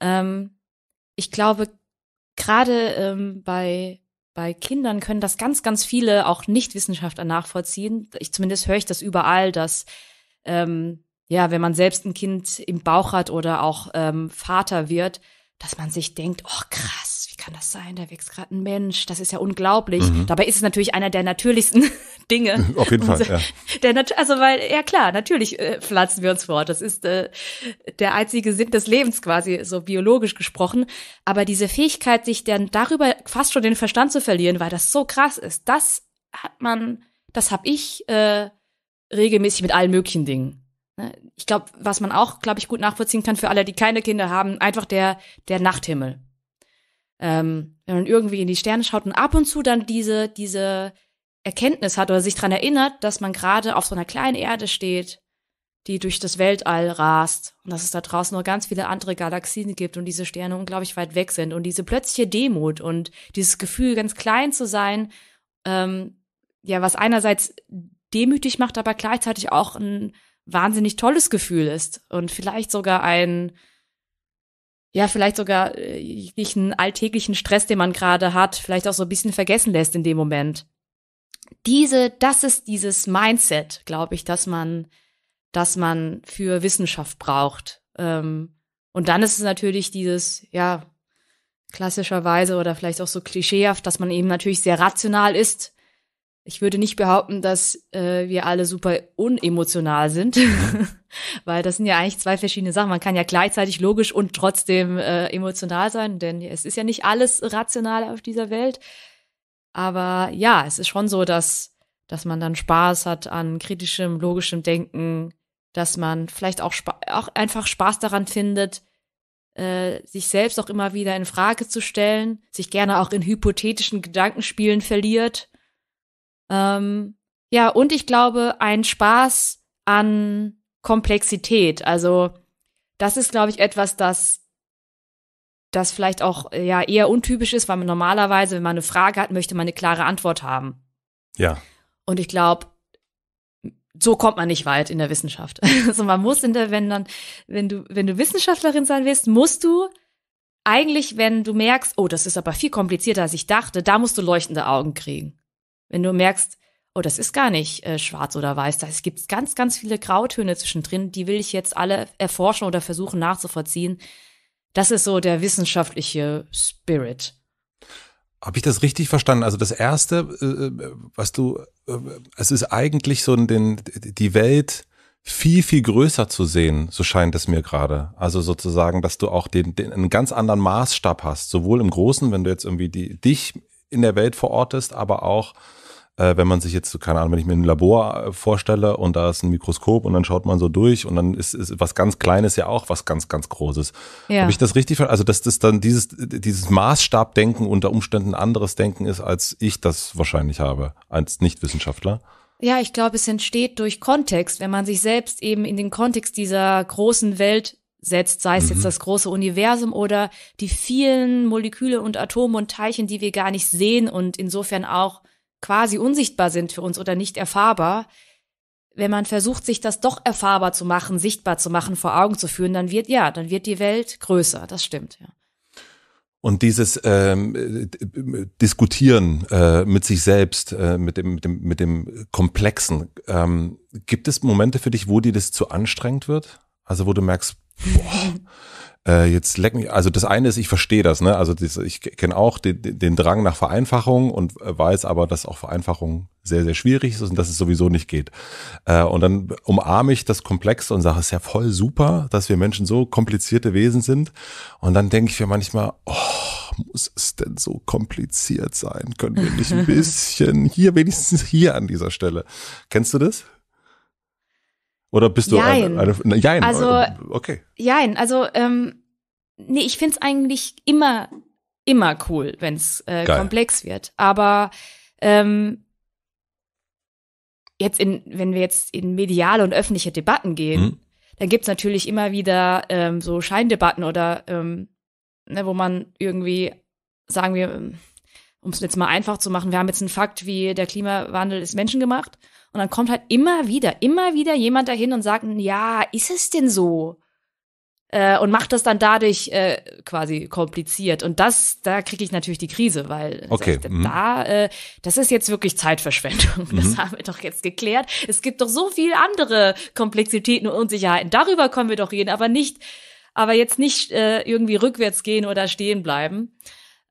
Ähm, ich glaube, gerade ähm, bei, bei Kindern können das ganz, ganz viele auch Nichtwissenschaftler nachvollziehen. Ich zumindest höre ich das überall, dass ähm, ja, wenn man selbst ein Kind im Bauch hat oder auch ähm, Vater wird, dass man sich denkt, oh krass, kann das sein? Da wächst gerade ein Mensch. Das ist ja unglaublich. Mhm. Dabei ist es natürlich einer der natürlichsten Dinge.
Auf jeden Fall, ja.
Der, also weil, ja klar, natürlich äh, pflanzen wir uns fort. Das ist äh, der einzige Sinn des Lebens quasi, so biologisch gesprochen. Aber diese Fähigkeit, sich dann darüber fast schon den Verstand zu verlieren, weil das so krass ist, das hat man, das habe ich äh, regelmäßig mit allen möglichen Dingen. Ne? Ich glaube, was man auch, glaube ich, gut nachvollziehen kann für alle, die keine Kinder haben, einfach der, der Nachthimmel ähm, wenn man irgendwie in die Sterne schaut und ab und zu dann diese, diese Erkenntnis hat oder sich dran erinnert, dass man gerade auf so einer kleinen Erde steht, die durch das Weltall rast und dass es da draußen noch ganz viele andere Galaxien gibt und diese Sterne unglaublich weit weg sind und diese plötzliche Demut und dieses Gefühl, ganz klein zu sein, ähm, ja, was einerseits demütig macht, aber gleichzeitig auch ein, wahnsinnig tolles Gefühl ist und vielleicht sogar ein, ja, vielleicht sogar äh, einen alltäglichen Stress, den man gerade hat, vielleicht auch so ein bisschen vergessen lässt in dem Moment. Diese, das ist dieses Mindset, glaube ich, dass man, dass man für Wissenschaft braucht. Ähm, und dann ist es natürlich dieses, ja, klassischerweise oder vielleicht auch so klischeehaft, dass man eben natürlich sehr rational ist. Ich würde nicht behaupten, dass äh, wir alle super unemotional sind, weil das sind ja eigentlich zwei verschiedene Sachen. Man kann ja gleichzeitig logisch und trotzdem äh, emotional sein, denn es ist ja nicht alles rational auf dieser Welt. Aber ja, es ist schon so, dass, dass man dann Spaß hat an kritischem, logischem Denken, dass man vielleicht auch, auch einfach Spaß daran findet, äh, sich selbst auch immer wieder in Frage zu stellen, sich gerne auch in hypothetischen Gedankenspielen verliert. Ähm, ja, und ich glaube, ein Spaß an Komplexität. Also, das ist, glaube ich, etwas, das das vielleicht auch ja eher untypisch ist, weil man normalerweise, wenn man eine Frage hat, möchte man eine klare Antwort haben.
Ja.
Und ich glaube, so kommt man nicht weit in der Wissenschaft. Also man muss in der, wenn dann, wenn du, wenn du Wissenschaftlerin sein willst, musst du eigentlich, wenn du merkst, oh, das ist aber viel komplizierter, als ich dachte, da musst du leuchtende Augen kriegen. Wenn du merkst, oh, das ist gar nicht äh, schwarz oder weiß, da gibt ganz, ganz viele Grautöne zwischendrin, die will ich jetzt alle erforschen oder versuchen nachzuvollziehen. Das ist so der wissenschaftliche Spirit.
Habe ich das richtig verstanden? Also das erste, äh, was du, äh, es ist eigentlich so den, die Welt viel, viel größer zu sehen, so scheint es mir gerade. Also sozusagen, dass du auch den, den, einen ganz anderen Maßstab hast, sowohl im Großen, wenn du jetzt irgendwie die, dich in der Welt verortest, aber auch äh, wenn man sich jetzt, keine Ahnung, wenn ich mir ein Labor äh, vorstelle und da ist ein Mikroskop und dann schaut man so durch und dann ist, ist was ganz Kleines ja auch was ganz, ganz Großes. Ja. Habe ich das richtig verstanden? Also, dass das dann dieses, dieses Maßstabdenken unter Umständen anderes Denken ist, als ich das wahrscheinlich habe, als Nichtwissenschaftler?
Ja, ich glaube, es entsteht durch Kontext, wenn man sich selbst eben in den Kontext dieser großen Welt setzt, sei es mhm. jetzt das große Universum oder die vielen Moleküle und Atome und Teilchen, die wir gar nicht sehen und insofern auch quasi unsichtbar sind für uns oder nicht erfahrbar, wenn man versucht, sich das doch erfahrbar zu machen, sichtbar zu machen, vor Augen zu führen, dann wird, ja, dann wird die Welt größer. Das stimmt, ja.
Und dieses ähm, Diskutieren äh, mit sich selbst, äh, mit, dem, mit, dem, mit dem Komplexen, ähm, gibt es Momente für dich, wo dir das zu anstrengend wird? Also wo du merkst, boah, äh, jetzt leck mich, also das eine ist, ich verstehe das, ne? Also das, ich kenne auch den, den Drang nach Vereinfachung und weiß aber, dass auch Vereinfachung sehr, sehr schwierig ist und dass es sowieso nicht geht. Äh, und dann umarme ich das Komplexe und sage, es ist ja voll super, dass wir Menschen so komplizierte Wesen sind. Und dann denke ich mir manchmal, oh, muss es denn so kompliziert sein? Können wir nicht ein bisschen hier, wenigstens hier an dieser Stelle. Kennst du das? Oder bist du
Jein.
eine, eine, Jein,
also, okay. Jein, also ähm, nee, ich find's eigentlich immer, immer cool, wenn's äh, komplex wird. Aber ähm, jetzt in, wenn wir jetzt in mediale und öffentliche Debatten gehen, mhm. dann gibt's natürlich immer wieder ähm, so Scheindebatten oder ähm, ne, wo man irgendwie, sagen wir, um es jetzt mal einfach zu machen, wir haben jetzt einen Fakt wie der Klimawandel ist menschengemacht. Und dann kommt halt immer wieder, immer wieder jemand dahin und sagt, ja, ist es denn so? Äh, und macht das dann dadurch äh, quasi kompliziert. Und das, da kriege ich natürlich die Krise, weil
okay.
das, mhm. da, äh, das ist jetzt wirklich Zeitverschwendung. Mhm. Das haben wir doch jetzt geklärt. Es gibt doch so viel andere Komplexitäten und Unsicherheiten. Darüber können wir doch reden, aber nicht, aber jetzt nicht äh, irgendwie rückwärts gehen oder stehen bleiben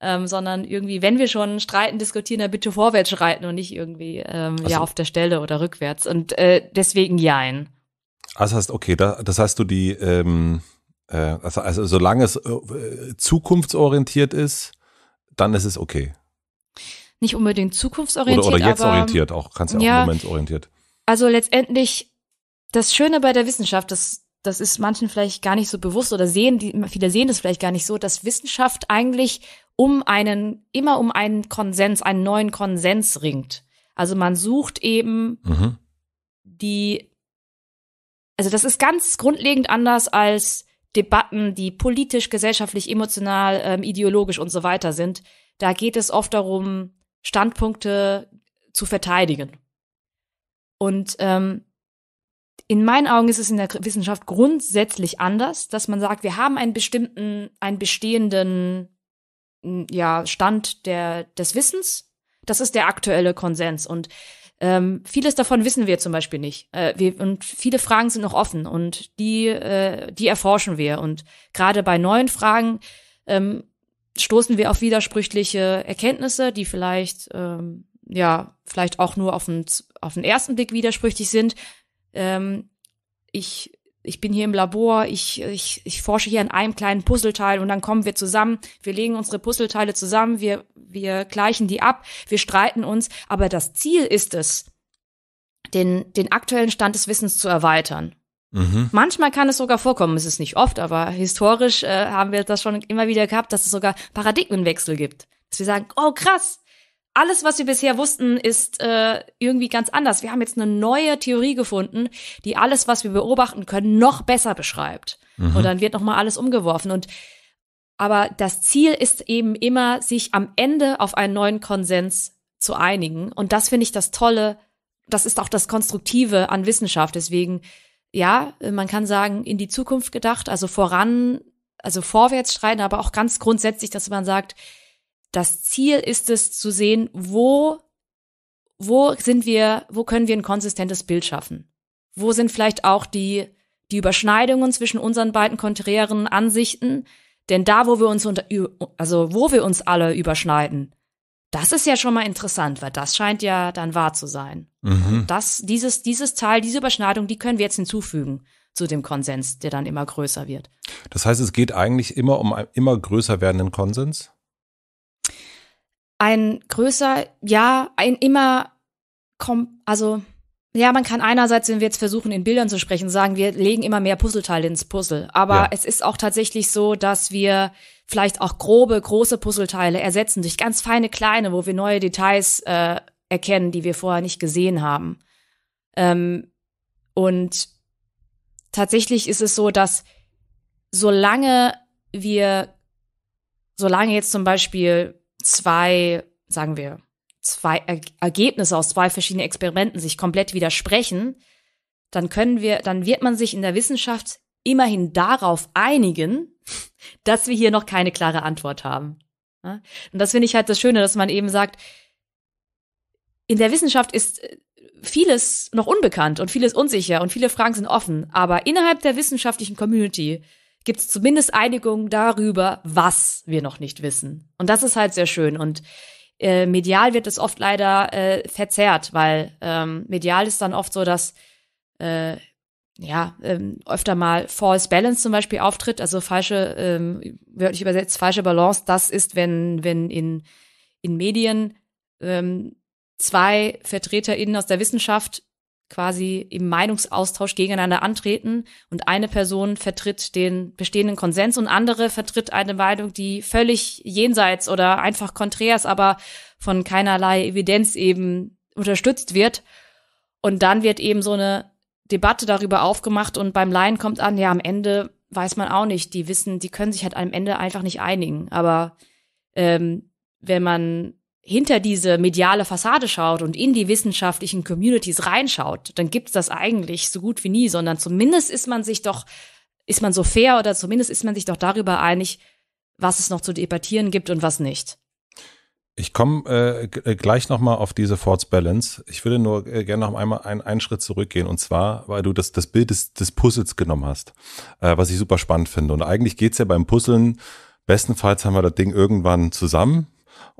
ähm, sondern irgendwie, wenn wir schon streiten, diskutieren, dann bitte vorwärts schreiten und nicht irgendwie ähm, also, ja auf der Stelle oder rückwärts. Und äh, deswegen jein.
Also heißt, okay, da, das heißt du die, ähm, äh, also, also solange es äh, zukunftsorientiert ist, dann ist es okay.
Nicht unbedingt zukunftsorientiert.
Oder, oder jetzt aber, orientiert auch, kannst ja auch ja, momentorientiert.
Also letztendlich, das Schöne bei der Wissenschaft, das, das ist manchen vielleicht gar nicht so bewusst oder sehen, die, viele sehen das vielleicht gar nicht so, dass Wissenschaft eigentlich um einen, immer um einen Konsens, einen neuen Konsens ringt. Also man sucht eben mhm. die, also das ist ganz grundlegend anders als Debatten, die politisch, gesellschaftlich, emotional, ähm, ideologisch und so weiter sind. Da geht es oft darum, Standpunkte zu verteidigen. Und ähm, in meinen Augen ist es in der Wissenschaft grundsätzlich anders, dass man sagt, wir haben einen bestimmten, einen bestehenden ja, Stand der, des Wissens. Das ist der aktuelle Konsens. Und ähm, vieles davon wissen wir zum Beispiel nicht. Äh, wir, und viele Fragen sind noch offen und die, äh, die erforschen wir. Und gerade bei neuen Fragen ähm, stoßen wir auf widersprüchliche Erkenntnisse, die vielleicht, ähm, ja, vielleicht auch nur auf den, auf den ersten Blick widersprüchlich sind. Ähm, ich ich bin hier im Labor, ich, ich, ich forsche hier an einem kleinen Puzzleteil und dann kommen wir zusammen, wir legen unsere Puzzleteile zusammen, wir, wir gleichen die ab, wir streiten uns, aber das Ziel ist es, den, den aktuellen Stand des Wissens zu erweitern. Mhm. Manchmal kann es sogar vorkommen, es ist nicht oft, aber historisch äh, haben wir das schon immer wieder gehabt, dass es sogar Paradigmenwechsel gibt. Dass wir sagen, oh krass, alles, was wir bisher wussten, ist äh, irgendwie ganz anders. Wir haben jetzt eine neue Theorie gefunden, die alles, was wir beobachten können, noch besser beschreibt. Mhm. Und dann wird nochmal alles umgeworfen. Und aber das Ziel ist eben immer, sich am Ende auf einen neuen Konsens zu einigen. Und das finde ich das Tolle. Das ist auch das Konstruktive an Wissenschaft. Deswegen, ja, man kann sagen, in die Zukunft gedacht, also voran, also vorwärts streiten, aber auch ganz grundsätzlich, dass man sagt, das Ziel ist es zu sehen, wo, wo sind wir, wo können wir ein konsistentes Bild schaffen? Wo sind vielleicht auch die, die Überschneidungen zwischen unseren beiden konträren Ansichten? Denn da, wo wir uns unter, also wo wir uns alle überschneiden, das ist ja schon mal interessant, weil das scheint ja dann wahr zu sein. Mhm. Das, dieses, dieses Teil, diese Überschneidung, die können wir jetzt hinzufügen zu dem Konsens, der dann immer größer wird.
Das heißt, es geht eigentlich immer um einen immer größer werdenden Konsens?
Ein größer, ja, ein immer, also ja, man kann einerseits, wenn wir jetzt versuchen, in Bildern zu sprechen, sagen, wir legen immer mehr Puzzleteile ins Puzzle. Aber ja. es ist auch tatsächlich so, dass wir vielleicht auch grobe, große Puzzleteile ersetzen durch ganz feine kleine, wo wir neue Details äh, erkennen, die wir vorher nicht gesehen haben. Ähm, und tatsächlich ist es so, dass solange wir, solange jetzt zum Beispiel zwei, sagen wir, zwei er Ergebnisse aus zwei verschiedenen Experimenten sich komplett widersprechen, dann können wir, dann wird man sich in der Wissenschaft immerhin darauf einigen, dass wir hier noch keine klare Antwort haben. Und das finde ich halt das Schöne, dass man eben sagt, in der Wissenschaft ist äh, vieles noch unbekannt und vieles unsicher und viele Fragen sind offen, aber innerhalb der wissenschaftlichen Community gibt es zumindest Einigung darüber, was wir noch nicht wissen. Und das ist halt sehr schön. Und äh, medial wird es oft leider äh, verzerrt, weil ähm, medial ist dann oft so, dass äh, ja, ähm, öfter mal False Balance zum Beispiel auftritt, also falsche, ähm, wörtlich übersetzt, falsche Balance. Das ist, wenn, wenn in, in Medien ähm, zwei VertreterInnen aus der Wissenschaft quasi im Meinungsaustausch gegeneinander antreten und eine Person vertritt den bestehenden Konsens und andere vertritt eine Meinung, die völlig jenseits oder einfach konträr ist, aber von keinerlei Evidenz eben unterstützt wird. Und dann wird eben so eine Debatte darüber aufgemacht und beim Laien kommt an, ja, am Ende weiß man auch nicht. Die wissen, die können sich halt am Ende einfach nicht einigen. Aber ähm, wenn man hinter diese mediale Fassade schaut und in die wissenschaftlichen Communities reinschaut, dann gibt's das eigentlich so gut wie nie, sondern zumindest ist man sich doch, ist man so fair oder zumindest ist man sich doch darüber einig, was es noch zu debattieren gibt und was nicht.
Ich komme äh, gleich nochmal auf diese Force Balance. Ich würde nur äh, gerne noch einmal einen, einen Schritt zurückgehen und zwar, weil du das, das Bild des, des Puzzles genommen hast, äh, was ich super spannend finde. Und eigentlich geht's ja beim Puzzeln, bestenfalls haben wir das Ding irgendwann zusammen,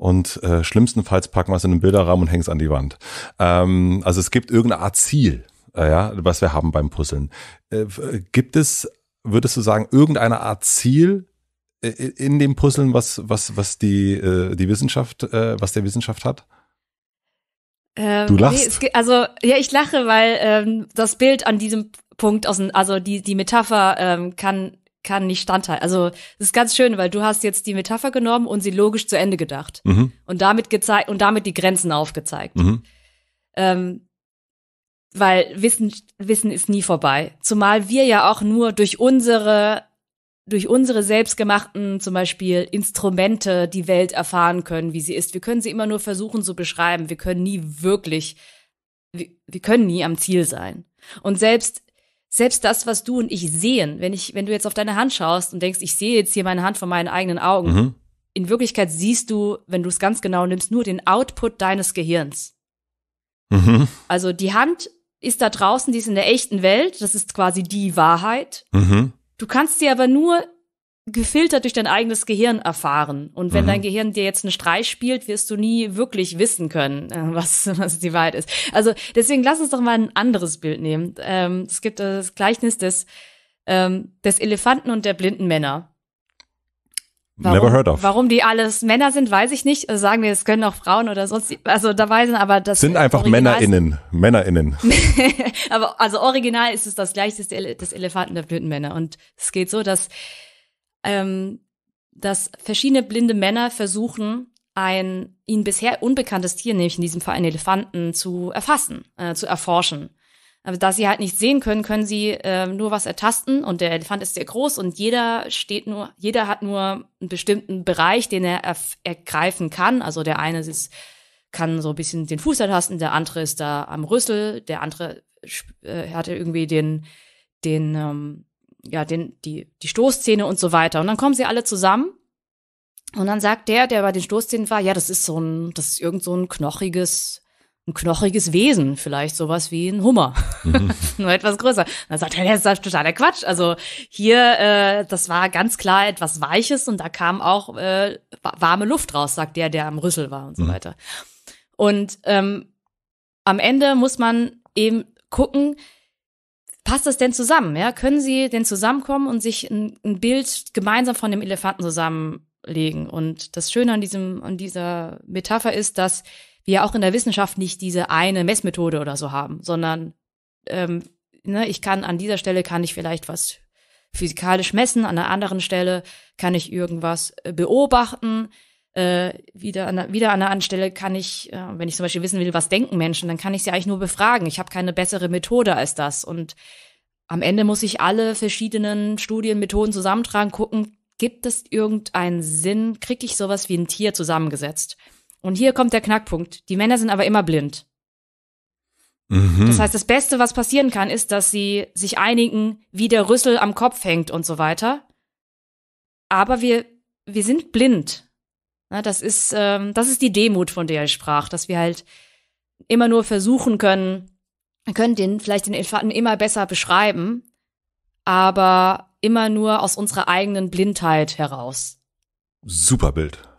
und äh, schlimmstenfalls packen wir es in einen Bilderrahmen und hängen es an die Wand. Ähm, also es gibt irgendeine Art Ziel, äh, ja, was wir haben beim Puzzeln. Äh, gibt es, würdest du sagen, irgendeine Art Ziel äh, in dem Puzzeln, was, was, was die, äh, die Wissenschaft, äh, was der Wissenschaft hat?
Ähm, du lachst. Nee, also ja, ich lache, weil ähm, das Bild an diesem Punkt aus, also die die Metapher ähm, kann kann nicht standhalten. Also es ist ganz schön, weil du hast jetzt die Metapher genommen und sie logisch zu Ende gedacht mhm. und damit gezeigt und damit die Grenzen aufgezeigt. Mhm. Ähm, weil Wissen Wissen ist nie vorbei. Zumal wir ja auch nur durch unsere durch unsere selbstgemachten zum Beispiel Instrumente die Welt erfahren können, wie sie ist. Wir können sie immer nur versuchen zu beschreiben. Wir können nie wirklich, wir, wir können nie am Ziel sein. Und selbst selbst das, was du und ich sehen, wenn ich, wenn du jetzt auf deine Hand schaust und denkst, ich sehe jetzt hier meine Hand von meinen eigenen Augen,
Mhm.
in Wirklichkeit siehst du, wenn du es ganz genau nimmst, nur den Output deines Gehirns.
Mhm.
Also die Hand ist da draußen, die ist in der echten Welt, das ist quasi die Wahrheit.
Mhm.
Du kannst sie aber nur gefiltert durch dein eigenes Gehirn erfahren. Und wenn
Mhm.
dein Gehirn dir jetzt einen Streich spielt, wirst du nie wirklich wissen können, äh, was, was die Wahrheit ist. Also deswegen lass uns doch mal ein anderes Bild nehmen. Ähm, es gibt das Gleichnis des, ähm, des Elefanten und der blinden Männer.
Never heard of.
Warum die alles Männer sind, weiß ich nicht. Also sagen wir, es können auch Frauen oder sonst, also da weisen aber das
Sind einfach
Original
MännerInnen. MännerInnen.
aber also original ist es das gleiche Ele des Elefanten der blinden Männer. Und es geht so, dass, ähm, dass verschiedene blinde Männer versuchen, ein ihnen bisher unbekanntes Tier, nämlich in diesem Fall einen Elefanten, zu erfassen, äh, zu erforschen. Aber da sie halt nicht sehen können, können sie äh, nur was ertasten und der Elefant ist sehr groß und jeder steht nur, jeder hat nur einen bestimmten Bereich, den er ergreifen kann. Also der eine ist, kann so ein bisschen den Fuß ertasten, der andere ist da am Rüssel, der andere äh, hatte irgendwie den, den, ähm, ja, den, die, die Stoßzähne und so weiter. Und dann kommen sie alle zusammen und dann sagt der, der bei den Stoßzähnen war, ja, das ist so ein, das ist irgend so ein knochiges, ein knochiges Wesen, vielleicht sowas wie ein Hummer, nur etwas größer. Dann sagt er, das ist totaler Quatsch. Also hier, äh, das war ganz klar etwas Weiches und da kam auch äh, wa- warme Luft raus, sagt der, der am Rüssel war und so
Mhm.
weiter. Und ähm, am Ende muss man eben gucken, passt das denn zusammen? Ja, können sie denn zusammenkommen und sich ein, ein Bild gemeinsam von dem Elefanten zusammenlegen? Und das Schöne an diesem, an dieser Metapher ist, dass wir auch in der Wissenschaft nicht diese eine Messmethode oder so haben, sondern ähm, ne, ich kann an dieser Stelle kann ich vielleicht was physikalisch messen, an einer anderen Stelle kann ich irgendwas äh, beobachten. Äh, wieder, an, der- wieder an einer anderen Stelle kann ich, äh, wenn ich zum Beispiel wissen will, was denken Menschen, dann kann ich sie eigentlich nur befragen. Ich habe keine bessere Methode als das. Und am Ende muss ich alle verschiedenen Studien, Methoden zusammentragen, gucken, gibt es irgendeinen Sinn, kriege ich sowas wie ein Tier zusammengesetzt? Und hier kommt der Knackpunkt. Die Männer sind aber immer blind.
Mhm.
Das heißt, das Beste, was passieren kann, ist, dass sie sich einigen, wie der Rüssel am Kopf hängt und so weiter. Aber wir, wir sind blind. Na, das ist, ähm, das ist die Demut, von der ich sprach, dass wir halt immer nur versuchen können, wir können den, vielleicht den Elefanten immer besser beschreiben, aber immer nur aus unserer eigenen Blindheit heraus.
Super Bild.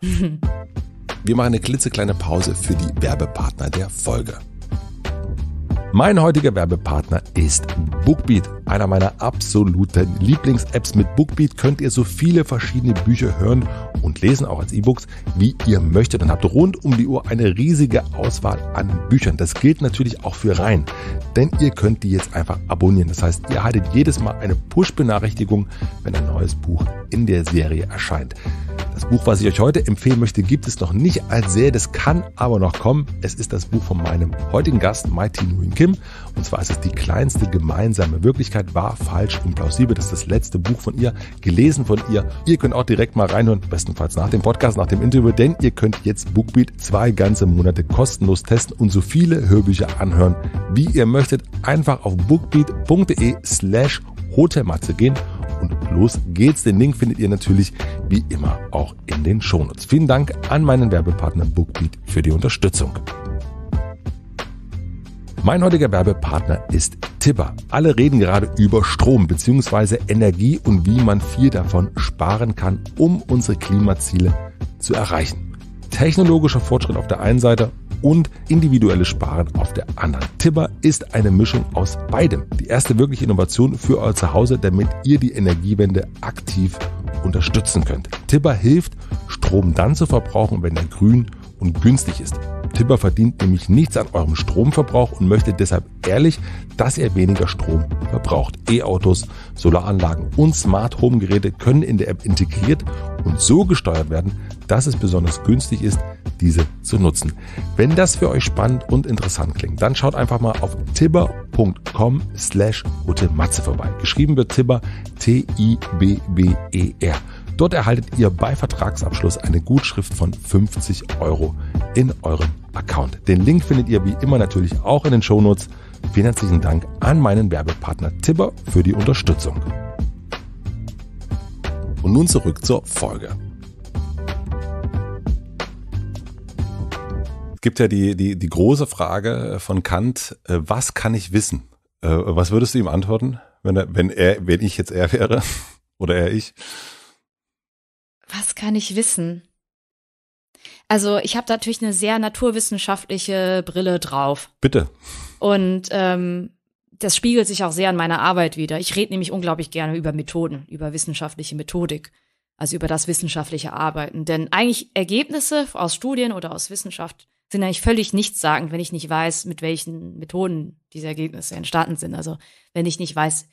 Wir machen eine klitzekleine Pause für die Werbepartner der Folge. Mein heutiger Werbepartner ist Bookbeat, einer meiner absoluten Lieblings-Apps. Mit Bookbeat könnt ihr so viele verschiedene Bücher hören und lesen, auch als E-Books, wie ihr möchtet und habt rund um die Uhr eine riesige Auswahl an Büchern. Das gilt natürlich auch für Rhein, denn ihr könnt die jetzt einfach abonnieren. Das heißt, ihr erhaltet jedes Mal eine Push-Benachrichtigung, wenn ein neues Buch in der Serie erscheint. Das Buch, was ich euch heute empfehlen möchte, gibt es noch nicht als Serie. Das kann aber noch kommen. Es ist das Buch von meinem heutigen Gast, Mighty Nguyen Kim. Und zwar ist es die kleinste gemeinsame Wirklichkeit, wahr, falsch und plausibel. Das ist das letzte Buch von ihr, gelesen von ihr. Ihr könnt auch direkt mal reinhören, bestenfalls nach dem Podcast, nach dem Interview, denn ihr könnt jetzt Bookbeat zwei ganze Monate kostenlos testen und so viele Hörbücher anhören, wie ihr möchtet. Einfach auf bookbeat.de slash Hotelmatze gehen und los geht's. Den Link findet ihr natürlich wie immer auch in den Shownotes. Vielen Dank an meinen Werbepartner Bookbeat für die Unterstützung. Mein heutiger Werbepartner ist Tipper. Alle reden gerade über Strom bzw. Energie und wie man viel davon sparen kann, um unsere Klimaziele zu erreichen. Technologischer Fortschritt auf der einen Seite und individuelles Sparen auf der anderen. Tipper ist eine Mischung aus beidem. Die erste wirkliche Innovation für euer Zuhause, damit ihr die Energiewende aktiv unterstützen könnt. Tipper hilft, Strom dann zu verbrauchen, wenn er grün und günstig ist. Tipper verdient nämlich nichts an eurem Stromverbrauch und möchte deshalb ehrlich, dass ihr weniger Strom verbraucht. E-Autos, Solaranlagen und Smart Home Geräte können in der App integriert und so gesteuert werden, dass es besonders günstig ist, diese zu nutzen. Wenn das für euch spannend und interessant klingt, dann schaut einfach mal auf tibber.com slash Matze vorbei. Geschrieben wird Tibber T-I-B-B-E-R. Dort erhaltet ihr bei Vertragsabschluss eine Gutschrift von 50 Euro in eurem Account. Den Link findet ihr wie immer natürlich auch in den Shownotes. Vielen herzlichen Dank an meinen Werbepartner Tibber für die Unterstützung. Und nun zurück zur Folge. Es gibt ja die, die, die große Frage von Kant, äh, was kann ich wissen? Äh, was würdest du ihm antworten, wenn er, wenn er, wenn ich jetzt er wäre? Oder er ich?
Was kann ich wissen? Also ich habe natürlich eine sehr naturwissenschaftliche Brille drauf.
Bitte.
Und ähm, das spiegelt sich auch sehr in meiner Arbeit wieder. Ich rede nämlich unglaublich gerne über Methoden, über wissenschaftliche Methodik, also über das wissenschaftliche Arbeiten. Denn eigentlich Ergebnisse aus Studien oder aus Wissenschaft sind eigentlich völlig nichtssagend, wenn ich nicht weiß, mit welchen Methoden diese Ergebnisse entstanden sind. Also wenn ich nicht weiß,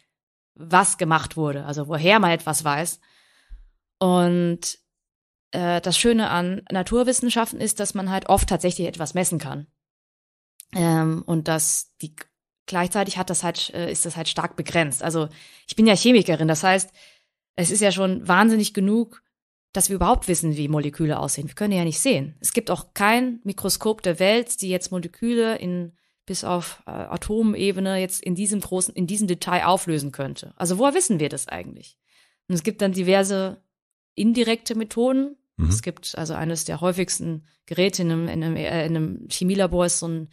was gemacht wurde, also woher man etwas weiß. Und äh, das Schöne an Naturwissenschaften ist, dass man halt oft tatsächlich etwas messen kann. Ähm, und dass die gleichzeitig hat das halt, äh, ist das halt stark begrenzt. Also ich bin ja Chemikerin, das heißt, es ist ja schon wahnsinnig genug, dass wir überhaupt wissen, wie Moleküle aussehen. Wir können ja nicht sehen. Es gibt auch kein Mikroskop der Welt, die jetzt Moleküle in bis auf äh, Atomebene jetzt in diesem großen, in diesem Detail auflösen könnte. Also woher wissen wir das eigentlich? Und es gibt dann diverse indirekte Methoden. Mhm. Es gibt also eines der häufigsten Geräte in einem, in einem, äh, in einem Chemielabor ist so ein,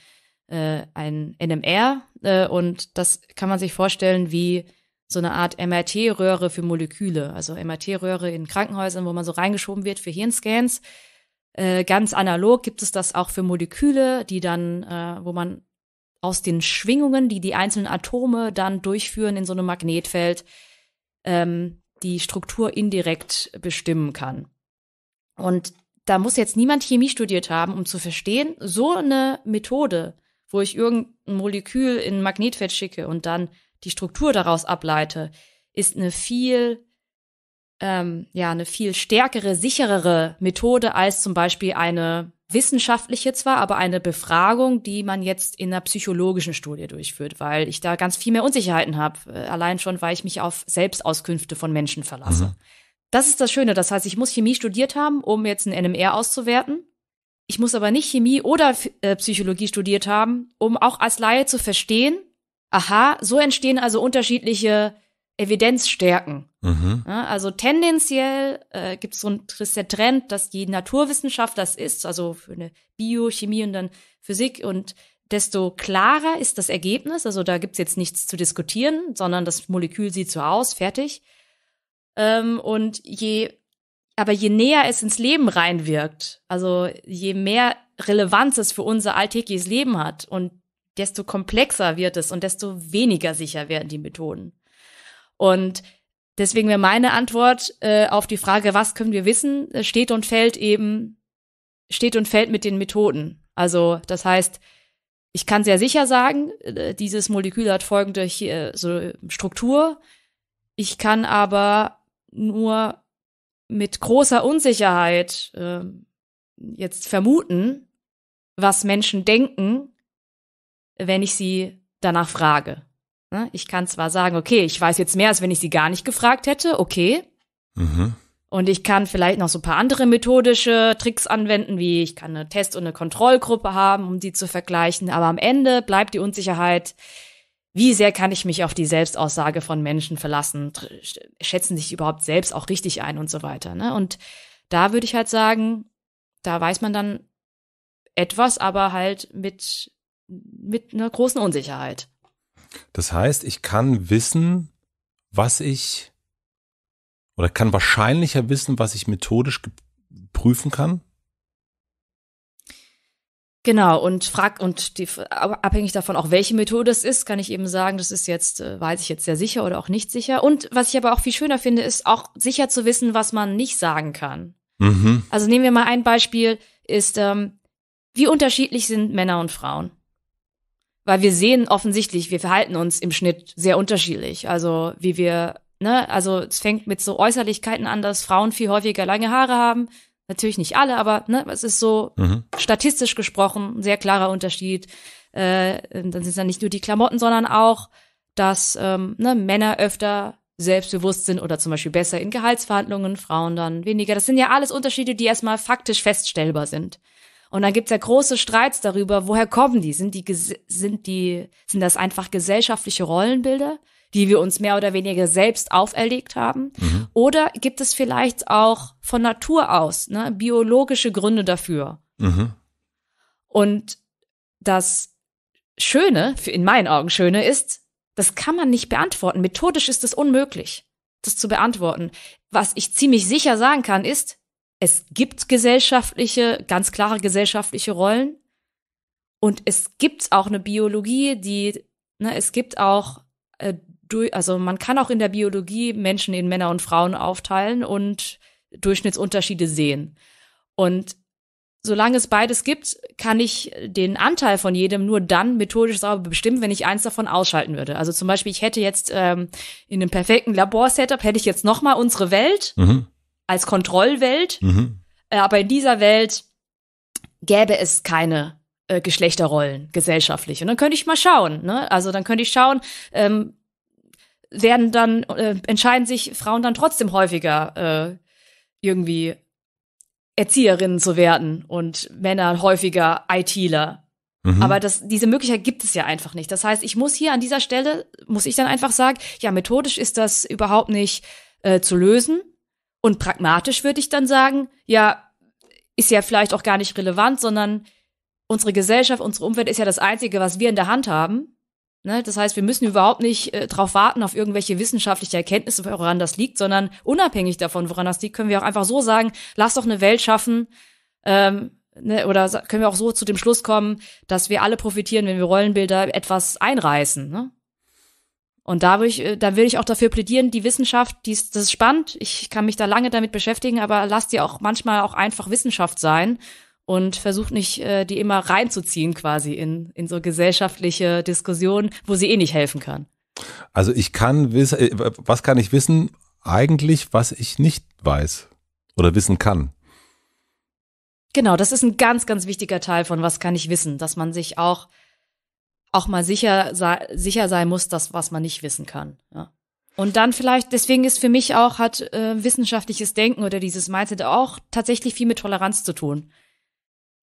äh, ein NMR äh, und das kann man sich vorstellen wie so eine Art MRT-Röhre für Moleküle, also MRT-Röhre in Krankenhäusern, wo man so reingeschoben wird für Hirnscans. Äh, ganz analog gibt es das auch für Moleküle, die dann, äh, wo man aus den Schwingungen, die die einzelnen Atome dann durchführen in so einem Magnetfeld, ähm, die Struktur indirekt bestimmen kann. Und da muss jetzt niemand Chemie studiert haben, um zu verstehen, so eine Methode, wo ich irgendein Molekül in ein Magnetfeld schicke und dann die Struktur daraus ableite, ist eine viel ähm, ja eine viel stärkere, sicherere Methode als zum Beispiel eine wissenschaftliche zwar, aber eine Befragung, die man jetzt in einer psychologischen Studie durchführt, weil ich da ganz viel mehr Unsicherheiten habe. Äh, allein schon, weil ich mich auf Selbstauskünfte von Menschen verlasse. Mhm. Das ist das Schöne. Das heißt, ich muss Chemie studiert haben, um jetzt ein NMR auszuwerten. Ich muss aber nicht Chemie oder äh, Psychologie studiert haben, um auch als Laie zu verstehen, aha, so entstehen also unterschiedliche Evidenzstärken. Mhm. Ja, also tendenziell äh, gibt es so ein der Trend, dass die Naturwissenschaft das ist, also für eine Biochemie und dann Physik und desto klarer ist das Ergebnis. Also da gibt's jetzt nichts zu diskutieren, sondern das Molekül sieht so aus, fertig. Ähm, und je, aber je näher es ins Leben reinwirkt, also je mehr Relevanz es für unser alltägliches Leben hat und desto komplexer wird es und desto weniger sicher werden die Methoden. Und deswegen wäre meine Antwort äh, auf die Frage, was können wir wissen, äh, steht und fällt eben, steht und fällt mit den Methoden. Also das heißt, ich kann sehr sicher sagen, äh, dieses Molekül hat folgende hier, so Struktur. Ich kann aber nur mit großer Unsicherheit äh, jetzt vermuten, was Menschen denken, wenn ich sie danach frage. Ne? Ich kann zwar sagen, okay, ich weiß jetzt mehr, als wenn ich sie gar nicht gefragt hätte, okay. Mhm. Und ich kann vielleicht noch so ein paar andere methodische Tricks anwenden, wie ich kann eine Test- und eine Kontrollgruppe haben, um die zu vergleichen. Aber am Ende bleibt die Unsicherheit, wie sehr kann ich mich auf die Selbstaussage von Menschen verlassen? Schätzen sich überhaupt selbst auch richtig ein und so weiter. Ne? Und da würde ich halt sagen, da weiß man dann etwas, aber halt mit, mit einer großen Unsicherheit.
Das heißt, ich kann wissen, was ich oder kann wahrscheinlicher wissen, was ich methodisch prüfen kann?
Genau, und frag, und die, abhängig davon auch, welche Methode es ist, kann ich eben sagen, das ist jetzt, äh, weiß ich jetzt sehr sicher oder auch nicht sicher. Und was ich aber auch viel schöner finde, ist auch sicher zu wissen, was man nicht sagen kann. Mhm. Also nehmen wir mal ein Beispiel, ist, ähm, wie unterschiedlich sind Männer und Frauen? weil wir sehen offensichtlich, wir verhalten uns im Schnitt sehr unterschiedlich. Also wie wir, ne, also es fängt mit so Äußerlichkeiten an, dass Frauen viel häufiger lange Haare haben. Natürlich nicht alle, aber ne, es ist so mhm. statistisch gesprochen ein sehr klarer Unterschied. Äh, dann sind es dann nicht nur die Klamotten, sondern auch, dass ähm, ne, Männer öfter selbstbewusst sind oder zum Beispiel besser in Gehaltsverhandlungen, Frauen dann weniger. Das sind ja alles Unterschiede, die erstmal faktisch feststellbar sind. Und dann gibt's ja große Streits darüber, woher kommen die? Sind die, sind die, sind das einfach gesellschaftliche Rollenbilder, die wir uns mehr oder weniger selbst auferlegt haben? Mhm. Oder gibt es vielleicht auch von Natur aus ne, biologische Gründe dafür? Mhm. Und das Schöne, in meinen Augen Schöne ist, das kann man nicht beantworten. Methodisch ist es unmöglich, das zu beantworten. Was ich ziemlich sicher sagen kann, ist, es gibt gesellschaftliche, ganz klare gesellschaftliche Rollen. Und es gibt auch eine Biologie, die, ne, es gibt auch, äh, durch, also man kann auch in der Biologie Menschen in Männer und Frauen aufteilen und Durchschnittsunterschiede sehen. Und solange es beides gibt, kann ich den Anteil von jedem nur dann methodisch sauber bestimmen, wenn ich eins davon ausschalten würde. Also zum Beispiel, ich hätte jetzt ähm, in einem perfekten Laborsetup hätte ich jetzt noch mal unsere Welt mhm. als Kontrollwelt, mhm. äh, aber in dieser Welt gäbe es keine äh, Geschlechterrollen gesellschaftlich. Und dann könnte ich mal schauen. Ne? Also dann könnte ich schauen. Ähm, werden dann äh, entscheiden sich Frauen dann trotzdem häufiger äh, irgendwie Erzieherinnen zu werden und Männer häufiger ITler. Mhm. Aber das, diese Möglichkeit gibt es ja einfach nicht. Das heißt, ich muss hier an dieser Stelle, muss ich dann einfach sagen, ja, methodisch ist das überhaupt nicht äh, zu lösen. Und pragmatisch würde ich dann sagen, ja, ist ja vielleicht auch gar nicht relevant, sondern unsere Gesellschaft, unsere Umwelt ist ja das Einzige, was wir in der Hand haben. Ne? Das heißt, wir müssen überhaupt nicht äh, darauf warten, auf irgendwelche wissenschaftliche Erkenntnisse, woran das liegt, sondern unabhängig davon, woran das liegt, können wir auch einfach so sagen, lass doch eine Welt schaffen, ähm, ne? oder können wir auch so zu dem Schluss kommen, dass wir alle profitieren, wenn wir Rollenbilder etwas einreißen. Ne? Und da, will ich, äh, da will ich auch dafür plädieren, die Wissenschaft, die ist, das ist spannend, ich kann mich da lange damit beschäftigen, aber lasst die auch manchmal auch einfach Wissenschaft sein und versucht nicht, äh, die immer reinzuziehen quasi in, in so gesellschaftliche Diskussionen, wo sie eh nicht helfen kann.
Also ich kann wissen, äh, was kann ich wissen? Eigentlich, was ich nicht weiß oder wissen kann.
Genau, das ist ein ganz, ganz wichtiger Teil von was kann ich wissen, dass man sich auch, auch mal sicher, sicher sein muss, dass was man nicht wissen kann. Ja. Und dann vielleicht, deswegen ist für mich auch, hat äh, wissenschaftliches Denken oder dieses Mindset auch tatsächlich viel mit Toleranz zu tun.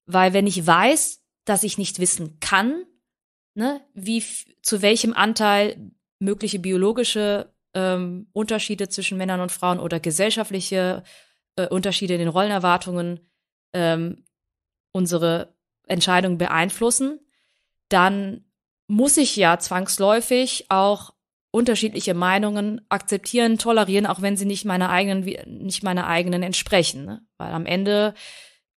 Weil wenn ich weiß, dass ich nicht wissen kann, ne, wie zu welchem Anteil mögliche biologische ähm, Unterschiede zwischen Männern und Frauen oder gesellschaftliche äh, Unterschiede in den Rollenerwartungen ähm, unsere Entscheidung beeinflussen, dann muss ich ja zwangsläufig auch unterschiedliche Meinungen akzeptieren, tolerieren, auch wenn sie nicht meiner eigenen, nicht meiner eigenen entsprechen. Ne? Weil am Ende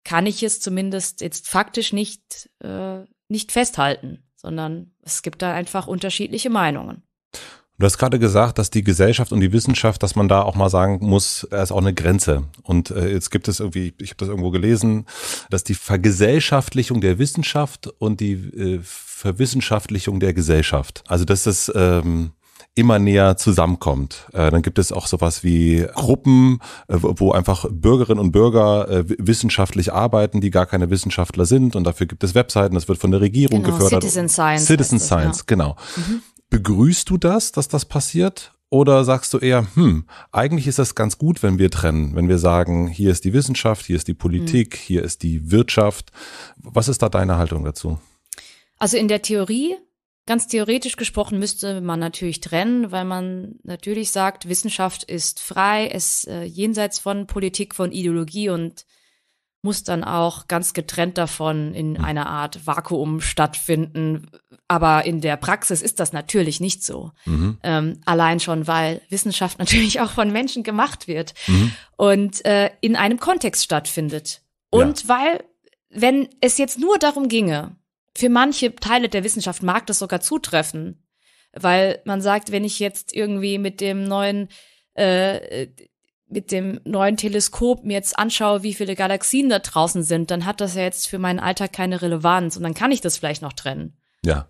kann ich es zumindest jetzt faktisch nicht, äh, nicht festhalten, sondern es gibt da einfach unterschiedliche Meinungen.
Du hast gerade gesagt, dass die Gesellschaft und die Wissenschaft, dass man da auch mal sagen muss, da ist auch eine Grenze. Und äh, jetzt gibt es irgendwie, ich habe das irgendwo gelesen, dass die Vergesellschaftlichung der Wissenschaft und die äh, Verwissenschaftlichung der Gesellschaft. Also dass das ähm, immer näher zusammenkommt. Äh, dann gibt es auch sowas wie Gruppen, äh, wo einfach Bürgerinnen und Bürger äh, wissenschaftlich arbeiten, die gar keine Wissenschaftler sind und dafür gibt es Webseiten, das wird von der Regierung genau, gefördert.
Citizen Science.
Citizen Science, ja. genau. Mhm. Begrüßt du das, dass das passiert? Oder sagst du eher, hm, eigentlich ist das ganz gut, wenn wir trennen, wenn wir sagen, hier ist die Wissenschaft, hier ist die Politik, mhm. hier ist die Wirtschaft. Was ist da deine Haltung dazu?
Also in der Theorie Ganz theoretisch gesprochen müsste man natürlich trennen, weil man natürlich sagt, Wissenschaft ist frei, ist äh, jenseits von Politik, von Ideologie und muss dann auch ganz getrennt davon in hm. einer Art Vakuum stattfinden. Aber in der Praxis ist das natürlich nicht so. Mhm. Ähm, allein schon, weil Wissenschaft natürlich auch von Menschen gemacht wird mhm. und äh, in einem Kontext stattfindet. Und ja. weil, wenn es jetzt nur darum ginge, für manche Teile der Wissenschaft mag das sogar zutreffen, weil man sagt, wenn ich jetzt irgendwie mit dem neuen äh, mit dem neuen Teleskop mir jetzt anschaue, wie viele Galaxien da draußen sind, dann hat das ja jetzt für meinen Alltag keine Relevanz und dann kann ich das vielleicht noch trennen.
Ja.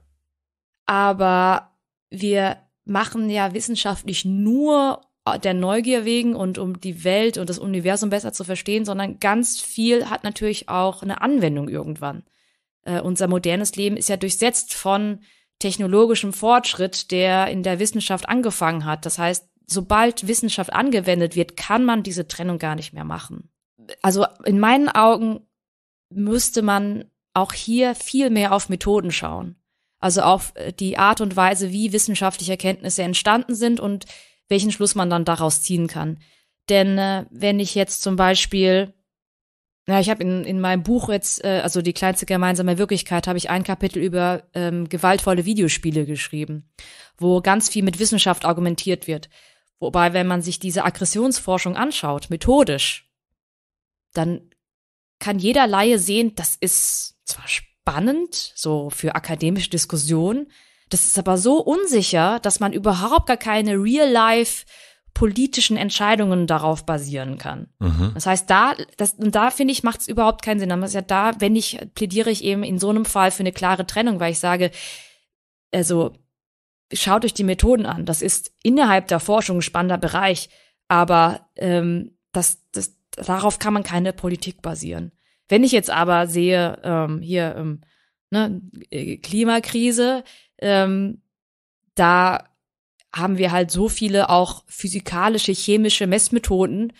Aber wir machen ja wissenschaftlich nur der Neugier wegen und um die Welt und das Universum besser zu verstehen, sondern ganz viel hat natürlich auch eine Anwendung irgendwann äh, unser modernes Leben ist ja durchsetzt von technologischem Fortschritt, der in der Wissenschaft angefangen hat. Das heißt, sobald Wissenschaft angewendet wird, kann man diese Trennung gar nicht mehr machen. Also in meinen Augen müsste man auch hier viel mehr auf Methoden schauen. Also auf äh, die Art und Weise, wie wissenschaftliche Erkenntnisse entstanden sind und welchen Schluss man dann daraus ziehen kann. Denn äh, wenn ich jetzt zum Beispiel, ja, ich habe in, in meinem Buch jetzt, äh, also die kleinste gemeinsame Wirklichkeit, habe ich ein Kapitel über ähm, gewaltvolle Videospiele geschrieben, wo ganz viel mit Wissenschaft argumentiert wird. Wobei, wenn man sich diese Aggressionsforschung anschaut, methodisch, dann kann jeder Laie sehen, das ist zwar spannend, so für akademische Diskussionen, das ist aber so unsicher, dass man überhaupt gar keine real-life politischen Entscheidungen darauf basieren kann. Mhm. Das heißt, da, das, und da finde ich, macht es überhaupt keinen Sinn. Aber ja da, wenn ich, plädiere ich eben in so einem Fall für eine klare Trennung, weil ich sage, also schaut euch die Methoden an. Das ist innerhalb der Forschung ein spannender Bereich, aber ähm, das, das, darauf kann man keine Politik basieren. Wenn ich jetzt aber sehe, ähm, hier ähm, ne, Klimakrise, ähm, da haben wir halt so viele auch physikalische, chemische Messmethoden,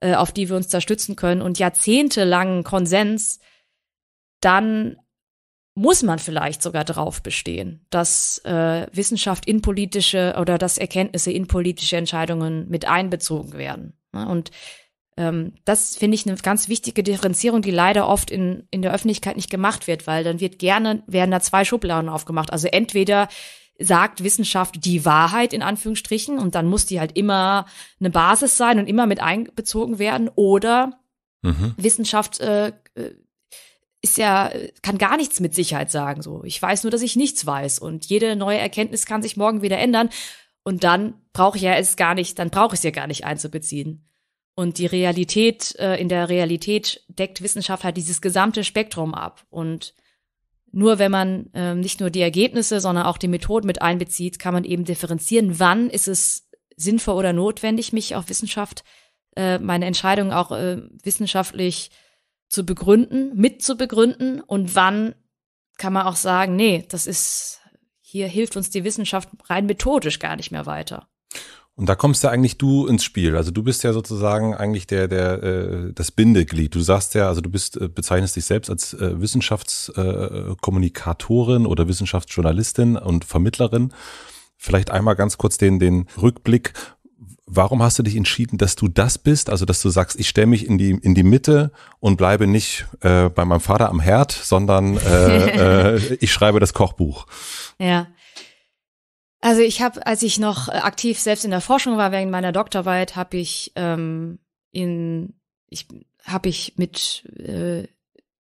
äh, auf die wir uns da stützen können und jahrzehntelangen Konsens, dann muss man vielleicht sogar darauf bestehen, dass äh, Wissenschaft in politische oder dass Erkenntnisse in politische Entscheidungen mit einbezogen werden. Und ähm, das finde ich eine ganz wichtige Differenzierung, die leider oft in, in der Öffentlichkeit nicht gemacht wird, weil dann wird gerne, werden da zwei Schubladen aufgemacht. Also entweder sagt Wissenschaft die Wahrheit in Anführungsstrichen und dann muss die halt immer eine Basis sein und immer mit einbezogen werden oder mhm. Wissenschaft äh, äh ist ja, kann gar nichts mit Sicherheit sagen. So, ich weiß nur, dass ich nichts weiß und jede neue Erkenntnis kann sich morgen wieder ändern. Und dann brauche ich ja es gar nicht, dann brauche ich es ja gar nicht einzubeziehen. Und die Realität, äh, in der Realität deckt Wissenschaft halt dieses gesamte Spektrum ab. Und nur wenn man ähm, nicht nur die Ergebnisse, sondern auch die Methoden mit einbezieht, kann man eben differenzieren, wann ist es sinnvoll oder notwendig, mich auf Wissenschaft, äh, meine Entscheidungen auch äh, wissenschaftlich zu begründen, mit zu begründen und wann kann man auch sagen, nee, das ist, hier hilft uns die Wissenschaft rein methodisch gar nicht mehr weiter.
Und da kommst ja eigentlich du ins Spiel. Also du bist ja sozusagen eigentlich der, der, äh, das Bindeglied. Du sagst ja, also du bist, äh, bezeichnest dich selbst als äh, Wissenschaftskommunikatorin äh, oder Wissenschaftsjournalistin und Vermittlerin. Vielleicht einmal ganz kurz den, den Rückblick. Warum hast du dich entschieden, dass du das bist? Also, dass du sagst, ich stelle mich in die, in die Mitte und bleibe nicht äh, bei meinem Vater am Herd, sondern äh, äh, ich schreibe das Kochbuch.
Ja. Also ich habe, als ich noch aktiv selbst in der Forschung war während meiner Doktorarbeit, habe ich ähm, in ich habe ich mit äh,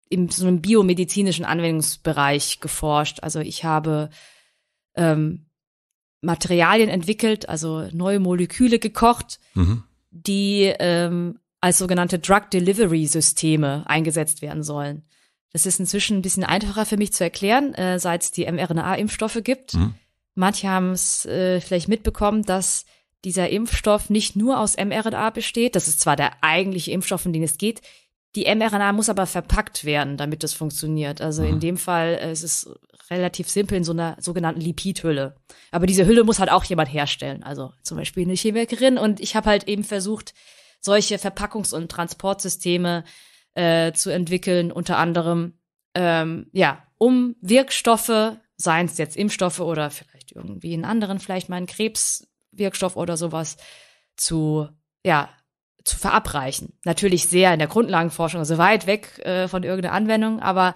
in so einem biomedizinischen Anwendungsbereich geforscht. Also ich habe ähm, Materialien entwickelt, also neue Moleküle gekocht, mhm. die ähm, als sogenannte Drug Delivery Systeme eingesetzt werden sollen. Das ist inzwischen ein bisschen einfacher für mich zu erklären, äh, seit es die mRNA-Impfstoffe gibt. Mhm. Manche haben es äh, vielleicht mitbekommen, dass dieser Impfstoff nicht nur aus mRNA besteht. Das ist zwar der eigentliche Impfstoff, um den es geht. Die mRNA muss aber verpackt werden, damit das funktioniert. Also mhm. in dem Fall äh, ist es relativ simpel in so einer sogenannten Lipidhülle. Aber diese Hülle muss halt auch jemand herstellen, also zum Beispiel eine Chemikerin. Und ich habe halt eben versucht, solche Verpackungs- und Transportsysteme äh, zu entwickeln, unter anderem ähm, ja, um Wirkstoffe, seien es jetzt Impfstoffe oder irgendwie einen anderen, vielleicht mal einen Krebswirkstoff oder sowas, zu ja zu verabreichen. Natürlich sehr in der Grundlagenforschung, also weit weg äh, von irgendeiner Anwendung, aber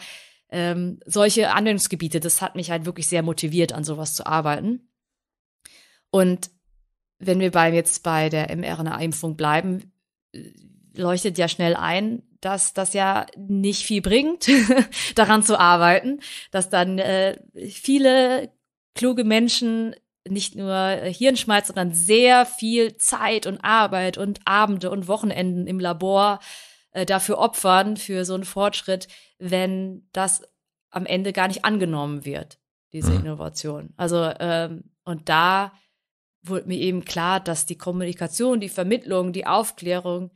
ähm, solche Anwendungsgebiete, das hat mich halt wirklich sehr motiviert, an sowas zu arbeiten. Und wenn wir bei jetzt bei der mRNA-Impfung bleiben, äh, leuchtet ja schnell ein, dass das ja nicht viel bringt, daran zu arbeiten, dass dann äh, viele kluge Menschen nicht nur Hirnschmalz, sondern sehr viel Zeit und Arbeit und Abende und Wochenenden im Labor äh, dafür opfern, für so einen Fortschritt, wenn das am Ende gar nicht angenommen wird, diese mhm. Innovation. Also, ähm, und da wurde mir eben klar, dass die Kommunikation, die Vermittlung, die Aufklärung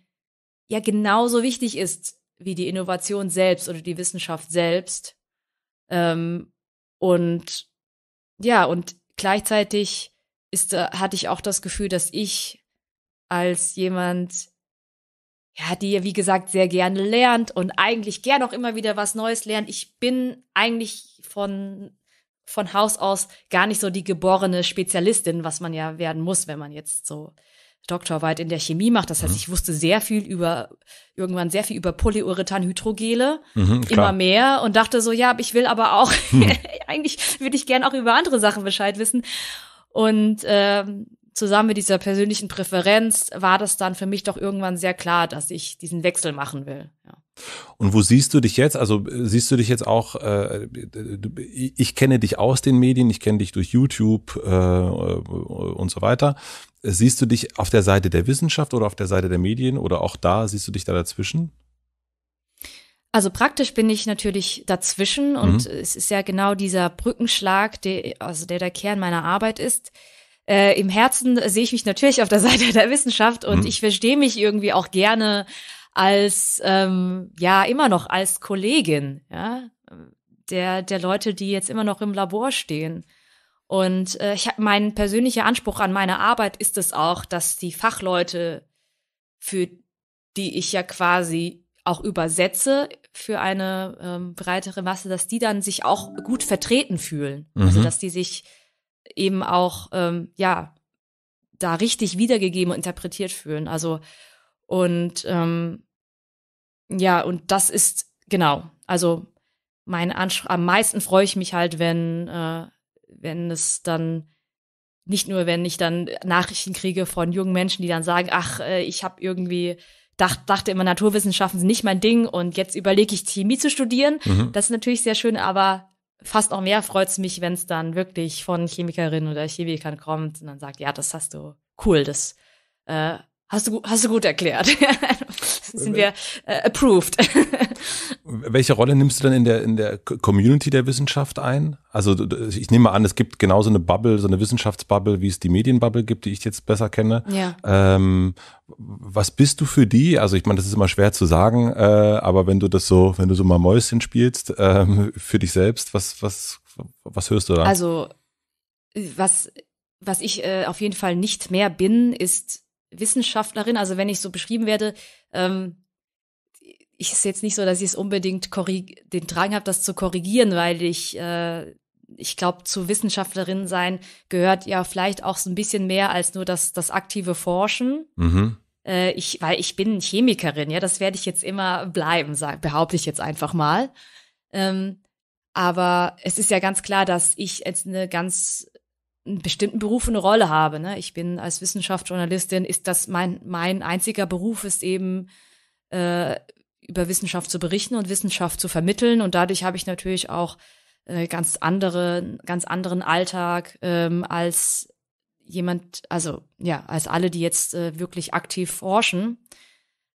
ja genauso wichtig ist wie die Innovation selbst oder die Wissenschaft selbst. Ähm, und ja, und gleichzeitig ist, äh, hatte ich auch das Gefühl, dass ich als jemand ja, die wie gesagt sehr gerne lernt und eigentlich gern auch immer wieder was Neues lernt. Ich bin eigentlich von von Haus aus gar nicht so die geborene Spezialistin, was man ja werden muss, wenn man jetzt so Doktorarbeit in der Chemie macht. Das heißt, mhm. ich wusste sehr viel über, irgendwann sehr viel über Polyurethan-Hydrogele, mhm, immer mehr und dachte so, ja, ich will aber auch, mhm. eigentlich würde ich gern auch über andere Sachen Bescheid wissen. Und ähm, zusammen mit dieser persönlichen Präferenz war das dann für mich doch irgendwann sehr klar, dass ich diesen Wechsel machen will.
Und wo siehst du dich jetzt? Also siehst du dich jetzt auch, äh, ich kenne dich aus den Medien, ich kenne dich durch YouTube äh, und so weiter. Siehst du dich auf der Seite der Wissenschaft oder auf der Seite der Medien oder auch da siehst du dich da dazwischen?
Also praktisch bin ich natürlich dazwischen und mhm. es ist ja genau dieser Brückenschlag, der, also der der Kern meiner Arbeit ist. Äh, Im Herzen sehe ich mich natürlich auf der Seite der Wissenschaft und mhm. ich verstehe mich irgendwie auch gerne als ähm, ja immer noch als Kollegin, ja, der der Leute, die jetzt immer noch im Labor stehen. Und äh, ich habe mein persönlicher Anspruch an meine Arbeit ist es auch, dass die Fachleute, für die ich ja quasi auch übersetze für eine ähm, breitere Masse, dass die dann sich auch gut vertreten fühlen. Also, mhm. Also dass die sich eben auch ähm, ja da richtig wiedergegeben und interpretiert fühlen. Also und ähm, ja, und das ist genau, also mein Anspruch, am meisten freue ich mich halt, wenn, äh, wenn es dann nicht nur, wenn ich dann Nachrichten kriege von jungen Menschen, die dann sagen, ach, äh, ich habe irgendwie dacht, dachte immer, Naturwissenschaften sind nicht mein Ding und jetzt überlege ich Chemie zu studieren. Mhm. Das ist natürlich sehr schön, aber fast auch mehr freut es mich, wenn es dann wirklich von Chemikerinnen oder Chemikern kommt und dann sagt, ja, das hast du cool, das äh, hast du hast du gut erklärt. sind wir äh, approved.
Welche Rolle nimmst du denn in der in der Community der Wissenschaft ein? Also ich nehme an, es gibt genauso eine Bubble, so eine Wissenschaftsbubble, wie es die Medienbubble gibt, die ich jetzt besser kenne. Ja. Ähm, was bist du für die? Also ich meine, das ist immer schwer zu sagen, äh, aber wenn du das so, wenn du so mal Mäuschen spielst ähm, für dich selbst, was was was hörst du da?
Also was was ich äh, auf jeden Fall nicht mehr bin, ist Wissenschaftlerin. Also wenn ich so beschrieben werde, ähm, ich ist jetzt nicht so, dass ich es unbedingt den Drang habe, das zu korrigieren, weil ich äh, ich glaube, zu Wissenschaftlerin sein gehört ja vielleicht auch so ein bisschen mehr als nur das, das aktive Forschen. Mhm. Äh, ich, weil ich bin Chemikerin, ja, das werde ich jetzt immer bleiben, sag, behaupte ich jetzt einfach mal. Ähm, aber es ist ja ganz klar, dass ich jetzt eine ganz einen bestimmten Beruf eine Rolle habe. Ne? Ich bin als Wissenschaftsjournalistin, ist das mein, mein einziger Beruf ist eben äh, über Wissenschaft zu berichten und Wissenschaft zu vermitteln. Und dadurch habe ich natürlich auch äh, ganz andere, ganz anderen Alltag ähm, als jemand, also ja, als alle, die jetzt äh, wirklich aktiv forschen.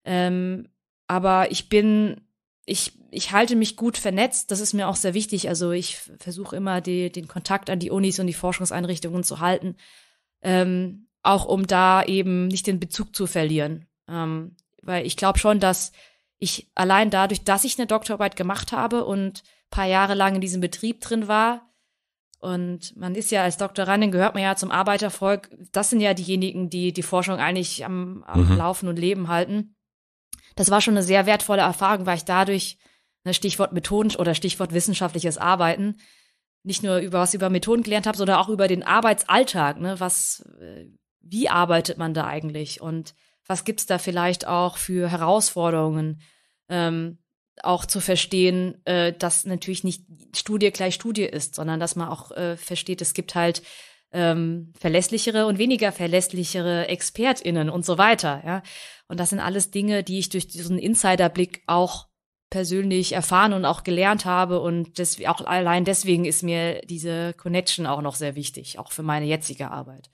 Ähm, aber ich bin ich, ich halte mich gut vernetzt, das ist mir auch sehr wichtig. Also ich versuche immer die, den Kontakt an die Unis und die Forschungseinrichtungen zu halten, ähm, auch um da eben nicht den Bezug zu verlieren. Ähm, weil ich glaube schon, dass ich allein dadurch, dass ich eine Doktorarbeit gemacht habe und paar Jahre lang in diesem Betrieb drin war, und man ist ja als Doktorandin, gehört man ja zum Arbeitervolk, das sind ja diejenigen, die die Forschung eigentlich am, am mhm. Laufen und Leben halten das war schon eine sehr wertvolle Erfahrung, weil ich dadurch, ne, Stichwort Methoden oder Stichwort wissenschaftliches Arbeiten, nicht nur über was über Methoden gelernt habe, sondern auch über den Arbeitsalltag, ne, was, äh, wie arbeitet man da eigentlich und was gibt's da vielleicht auch für Herausforderungen, ähm, auch zu verstehen, äh, dass natürlich nicht Studie gleich Studie ist, sondern dass man auch äh, versteht, es gibt halt ähm, verlässlichere und weniger verlässlichere ExpertInnen und so weiter, ja. Und das sind alles Dinge, die ich durch diesen Insiderblick auch persönlich erfahren und auch gelernt habe. Und das, auch allein deswegen ist mir diese Connection auch noch sehr wichtig, auch für meine jetzige Arbeit.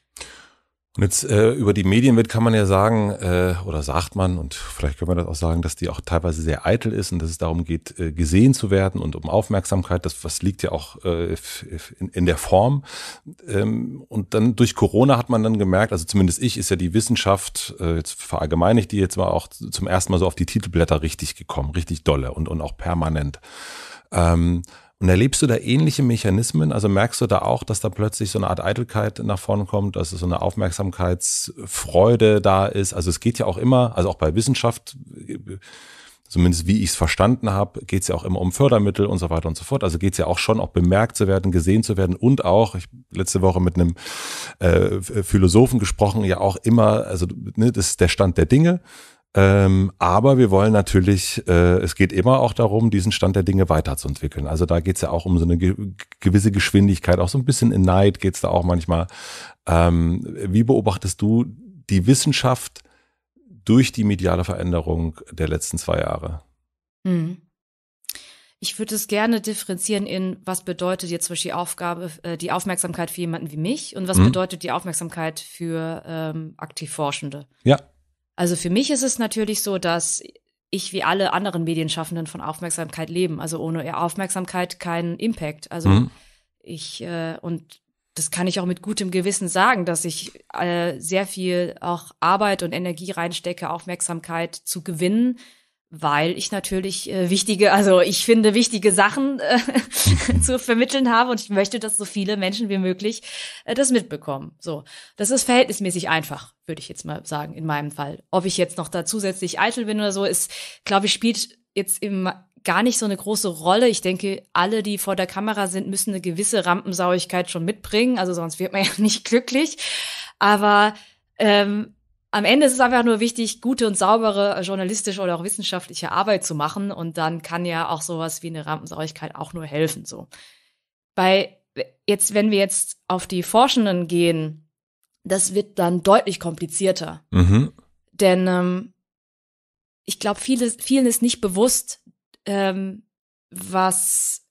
Und jetzt äh, über die Medienwelt kann man ja sagen, äh, oder sagt man, und vielleicht können wir das auch sagen, dass die auch teilweise sehr eitel ist und dass es darum geht, äh, gesehen zu werden und um Aufmerksamkeit. Das was liegt ja auch äh, in, in der Form. Ähm, und dann durch Corona hat man dann gemerkt, also zumindest ich, ist ja die Wissenschaft, äh, jetzt verallgemeine ich die jetzt mal auch zum ersten Mal so auf die Titelblätter richtig gekommen, richtig dolle und, und auch permanent. Ähm, Und erlebst du da ähnliche Mechanismen? Also merkst du da auch, dass da plötzlich so eine Art Eitelkeit nach vorne kommt, dass so eine Aufmerksamkeitsfreude da ist? Also es geht ja auch immer, also auch bei Wissenschaft, zumindest wie ich es verstanden habe, geht es ja auch immer um Fördermittel und so weiter und so fort. Also geht es ja auch schon, auch bemerkt zu werden, gesehen zu werden und auch, ich letzte Woche mit einem äh, Philosophen gesprochen, ja auch immer, also ne, das ist der Stand der Dinge. Ähm, aber wir wollen natürlich, äh, es geht immer auch darum, diesen Stand der Dinge weiterzuentwickeln. Also da geht es ja auch um so eine ge gewisse Geschwindigkeit, auch so ein bisschen in Neid geht es da auch manchmal. Ähm, wie beobachtest du die Wissenschaft durch die mediale Veränderung der letzten zwei Jahre?
Hm. Ich würde es gerne differenzieren in, was bedeutet jetzt zum Beispiel die Aufgabe, äh, die Aufmerksamkeit für jemanden wie mich und was mhm. bedeutet die Aufmerksamkeit für ähm, Aktivforschende.
Ja.
Also für mich ist es natürlich so, dass ich wie alle anderen Medienschaffenden von Aufmerksamkeit leben. Also ohne Aufmerksamkeit keinen Impact. Also mhm. ich äh, und das kann ich auch mit gutem Gewissen sagen, dass ich äh, sehr viel auch Arbeit und Energie reinstecke, Aufmerksamkeit zu gewinnen weil ich natürlich äh, wichtige, also ich finde wichtige Sachen äh, zu vermitteln habe und ich möchte, dass so viele Menschen wie möglich äh, das mitbekommen. So, das ist verhältnismäßig einfach, würde ich jetzt mal sagen in meinem Fall. Ob ich jetzt noch da zusätzlich eitel bin oder so, ist, glaube ich, spielt jetzt im gar nicht so eine große Rolle. Ich denke, alle, die vor der Kamera sind, müssen eine gewisse Rampensauigkeit schon mitbringen, also sonst wird man ja nicht glücklich. Aber ähm, am Ende ist es einfach nur wichtig, gute und saubere journalistische oder auch wissenschaftliche Arbeit zu machen. Und dann kann ja auch sowas wie eine Rampensauigkeit auch nur helfen, so. Bei, jetzt, wenn wir jetzt auf die Forschenden gehen, das wird dann deutlich komplizierter. Mhm. Denn ähm, ich glaube, viele, vielen ist nicht bewusst, ähm, was,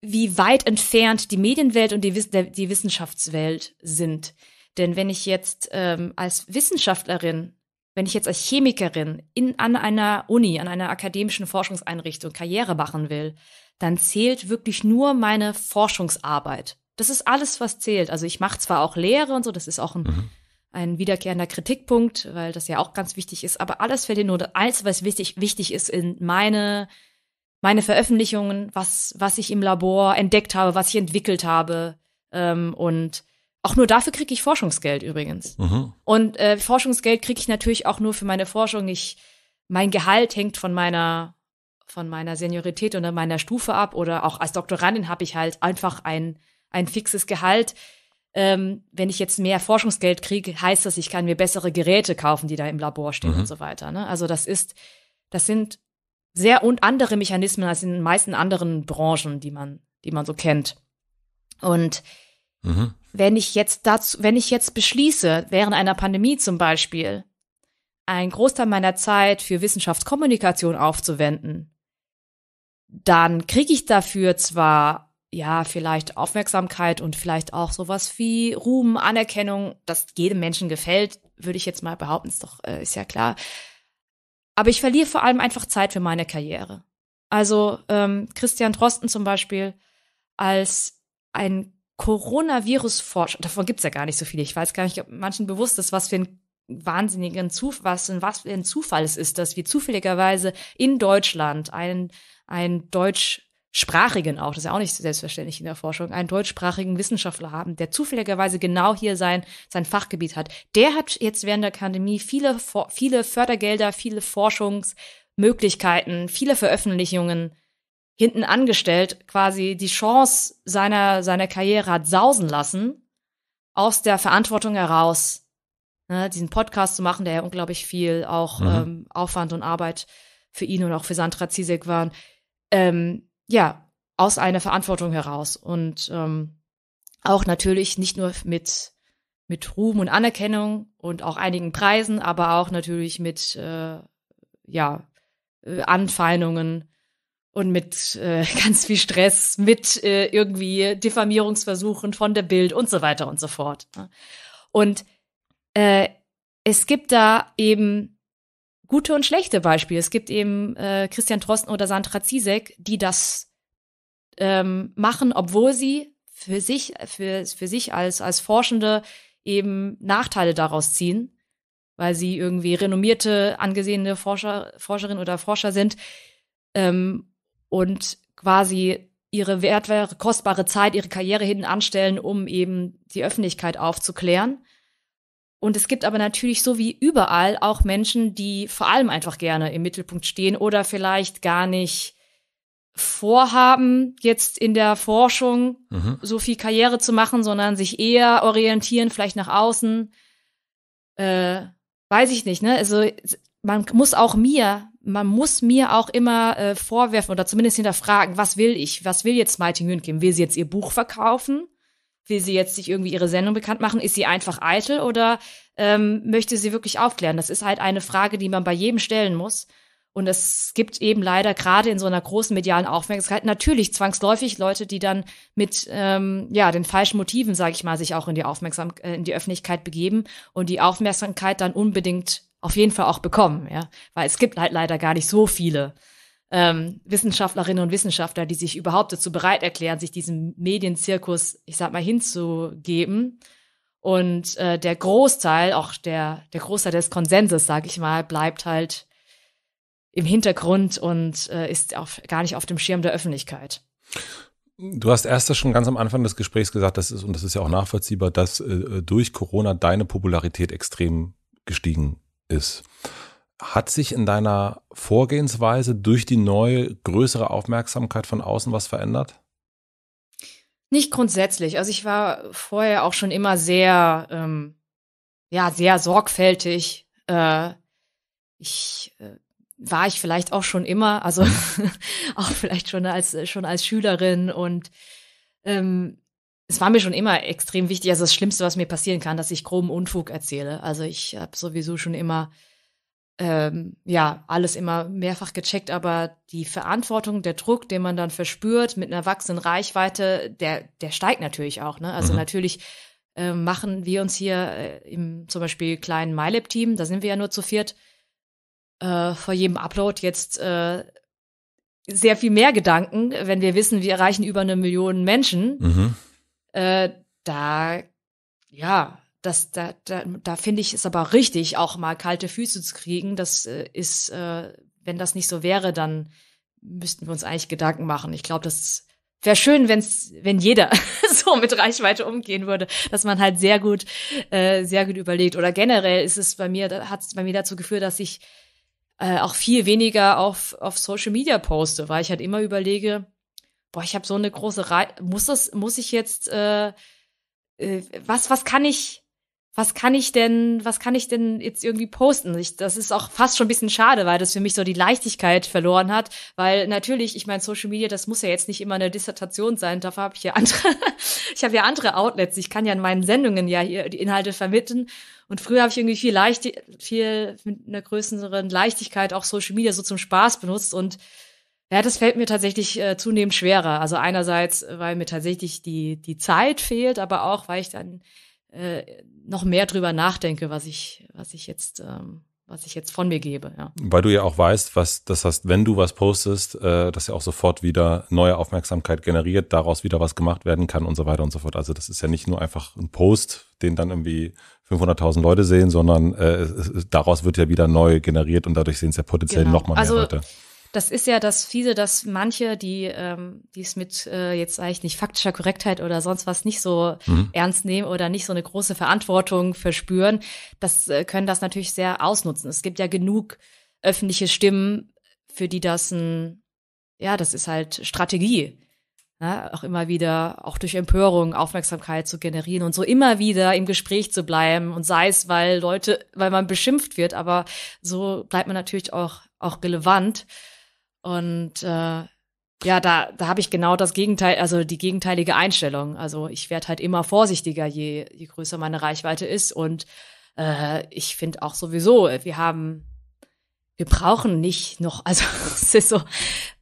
wie weit entfernt die Medienwelt und die, die Wissenschaftswelt sind. Denn wenn ich jetzt ähm, als Wissenschaftlerin, wenn ich jetzt als Chemikerin in, an einer Uni, an einer akademischen Forschungseinrichtung Karriere machen will, dann zählt wirklich nur meine Forschungsarbeit. Das ist alles, was zählt. Also ich mache zwar auch Lehre und so, das ist auch ein, mhm. ein wiederkehrender Kritikpunkt, weil das ja auch ganz wichtig ist, aber alles fällt nur das Einzige, was wichtig, wichtig ist, in meine, meine Veröffentlichungen, was, was ich im Labor entdeckt habe, was ich entwickelt habe. Ähm, und auch nur dafür kriege ich Forschungsgeld übrigens. Mhm. Und äh, Forschungsgeld kriege ich natürlich auch nur für meine Forschung. Ich, mein Gehalt hängt von meiner von meiner Seniorität oder meiner Stufe ab oder auch als Doktorandin habe ich halt einfach ein ein fixes Gehalt. Ähm, wenn ich jetzt mehr Forschungsgeld kriege, heißt das, ich kann mir bessere Geräte kaufen, die da im Labor stehen mhm. und so weiter. Ne? Also das ist, das sind sehr und andere Mechanismen als in den meisten anderen Branchen, die man, die man so kennt. Und mhm wenn ich jetzt dazu, wenn ich jetzt beschließe, während einer Pandemie zum Beispiel, einen Großteil meiner Zeit für Wissenschaftskommunikation aufzuwenden, dann kriege ich dafür zwar ja vielleicht Aufmerksamkeit und vielleicht auch sowas wie Ruhm, Anerkennung, das jedem Menschen gefällt, würde ich jetzt mal behaupten, ist doch äh, ist ja klar. Aber ich verliere vor allem einfach Zeit für meine Karriere. Also ähm, Christian Drosten zum Beispiel als ein Coronavirus-Forschung, davon gibt's ja gar nicht so viele. Ich weiß gar nicht, ob manchen bewusst ist, was für ein wahnsinnigen Zufall, was, was für ein Zufall es ist, dass wir zufälligerweise in Deutschland einen, einen deutschsprachigen auch, das ist ja auch nicht selbstverständlich in der Forschung, einen deutschsprachigen Wissenschaftler haben, der zufälligerweise genau hier sein, sein Fachgebiet hat. Der hat jetzt während der Pandemie viele, viele Fördergelder, viele Forschungsmöglichkeiten, viele Veröffentlichungen hinten angestellt quasi die Chance seiner, seiner Karriere hat sausen lassen, aus der Verantwortung heraus, ne, diesen Podcast zu machen, der ja unglaublich viel auch mhm. ähm, Aufwand und Arbeit für ihn und auch für Sandra Zizek waren, ähm, ja, aus einer Verantwortung heraus und ähm, auch natürlich nicht nur mit mit Ruhm und Anerkennung und auch einigen Preisen, aber auch natürlich mit äh, ja äh, Anfeindungen und mit äh, ganz viel Stress, mit äh, irgendwie Diffamierungsversuchen von der Bild und so weiter und so fort. Ne? Und äh, es gibt da eben gute und schlechte Beispiele. Es gibt eben äh, Christian Drosten oder Sandra Zizek, die das ähm, machen, obwohl sie für sich, für, für sich als, als Forschende eben Nachteile daraus ziehen, weil sie irgendwie renommierte, angesehene Forscher, Forscherin oder Forscher sind. Ähm, und quasi ihre wertvolle, kostbare Zeit, ihre Karriere hinten anstellen, um eben die Öffentlichkeit aufzuklären. Und es gibt aber natürlich so wie überall auch Menschen, die vor allem einfach gerne im Mittelpunkt stehen oder vielleicht gar nicht vorhaben, jetzt in der Forschung mhm. so viel Karriere zu machen, sondern sich eher orientieren, vielleicht nach außen. Äh, weiß ich nicht, ne? Also man muss auch mir, man muss mir auch immer äh, vorwerfen oder zumindest hinterfragen, was will ich? Was will jetzt Mighty München? Will sie jetzt ihr Buch verkaufen? Will sie jetzt sich irgendwie ihre Sendung bekannt machen? Ist sie einfach eitel oder ähm, möchte sie wirklich aufklären? Das ist halt eine Frage, die man bei jedem stellen muss. Und es gibt eben leider gerade in so einer großen medialen Aufmerksamkeit natürlich zwangsläufig Leute, die dann mit ähm, ja den falschen Motiven, sage ich mal, sich auch in die Aufmerksamkeit, äh, in die Öffentlichkeit begeben und die Aufmerksamkeit dann unbedingt auf jeden Fall auch bekommen, ja, weil es gibt halt leider gar nicht so viele ähm, Wissenschaftlerinnen und Wissenschaftler, die sich überhaupt dazu bereit erklären, sich diesem Medienzirkus, ich sag mal, hinzugeben. Und äh, der Großteil, auch der der Großteil des Konsenses, sage ich mal, bleibt halt im Hintergrund und äh, ist auf, gar nicht auf dem Schirm der Öffentlichkeit.
Du hast erst schon ganz am Anfang des Gesprächs gesagt, das ist, und das ist ja auch nachvollziehbar, dass äh, durch Corona deine Popularität extrem gestiegen ist. Hat sich in deiner Vorgehensweise durch die neue, größere Aufmerksamkeit von außen was verändert?
Nicht grundsätzlich. Also ich war vorher auch schon immer sehr, ähm, ja, sehr sorgfältig. Äh, ich äh, war ich vielleicht auch schon immer, also auch vielleicht schon als schon als Schülerin und ähm, es war mir schon immer extrem wichtig. Also das Schlimmste, was mir passieren kann, dass ich groben Unfug erzähle. Also ich habe sowieso schon immer ähm, ja alles immer mehrfach gecheckt, aber die Verantwortung, der Druck, den man dann verspürt mit einer wachsenden Reichweite, der der steigt natürlich auch. Ne? Also mhm. natürlich äh, machen wir uns hier äh, im zum Beispiel kleinen MyLab-Team, da sind wir ja nur zu viert, äh, vor jedem Upload jetzt äh, sehr viel mehr Gedanken, wenn wir wissen, wir erreichen über eine Million Menschen. Mhm. Äh, da, ja, das, da, da, da finde ich es aber richtig, auch mal kalte Füße zu kriegen. Das äh, ist, äh, wenn das nicht so wäre, dann müssten wir uns eigentlich Gedanken machen. Ich glaube, das wäre schön, wenn's, wenn jeder so mit Reichweite umgehen würde, dass man halt sehr gut, äh, sehr gut überlegt. Oder generell ist es bei mir, hat es bei mir dazu geführt, dass ich äh, auch viel weniger auf, auf Social Media poste, weil ich halt immer überlege, boah, ich habe so eine große Reihe, muss das, muss ich jetzt, äh, äh, was, was kann ich, was kann ich denn, was kann ich denn jetzt irgendwie posten? Ich, das ist auch fast schon ein bisschen schade, weil das für mich so die Leichtigkeit verloren hat, weil natürlich, ich meine, Social Media, das muss ja jetzt nicht immer eine Dissertation sein, dafür habe ich ja andere, ich habe ja andere Outlets, ich kann ja in meinen Sendungen ja hier die Inhalte vermitteln. Und früher habe ich irgendwie viel leicht, viel mit einer größeren Leichtigkeit auch Social Media so zum Spaß benutzt. Und ja, das fällt mir tatsächlich äh, zunehmend schwerer. Also einerseits, weil mir tatsächlich die die Zeit fehlt, aber auch, weil ich dann äh, noch mehr drüber nachdenke, was ich, was ich jetzt, ähm, was ich jetzt von mir gebe. Ja.
Weil du ja auch weißt, was das heißt, wenn du was postest, äh, dass ja auch sofort wieder neue Aufmerksamkeit generiert, daraus wieder was gemacht werden kann und so weiter und so fort. Also das ist ja nicht nur einfach ein Post, den dann irgendwie 500.000 Leute sehen, sondern äh, daraus wird ja wieder neu generiert und dadurch sehen es ja potenziell genau. noch mal mehr
also,
Leute
das ist ja das Fiese, dass manche, die ähm, die es mit äh, jetzt eigentlich nicht faktischer Korrektheit oder sonst was nicht so mhm. ernst nehmen oder nicht so eine große Verantwortung verspüren, das äh, können das natürlich sehr ausnutzen. Es gibt ja genug öffentliche Stimmen, für die das ein, ja, das ist halt Strategie. Ja, auch immer wieder, auch durch Empörung Aufmerksamkeit zu generieren und so immer wieder im Gespräch zu bleiben und sei es, weil Leute, weil man beschimpft wird, aber so bleibt man natürlich auch, auch relevant. Und äh, ja, da, da habe ich genau das Gegenteil, also die gegenteilige Einstellung. Also ich werde halt immer vorsichtiger, je, je größer meine Reichweite ist. Und äh, ich finde auch sowieso, wir haben, wir brauchen nicht noch, also es ist so,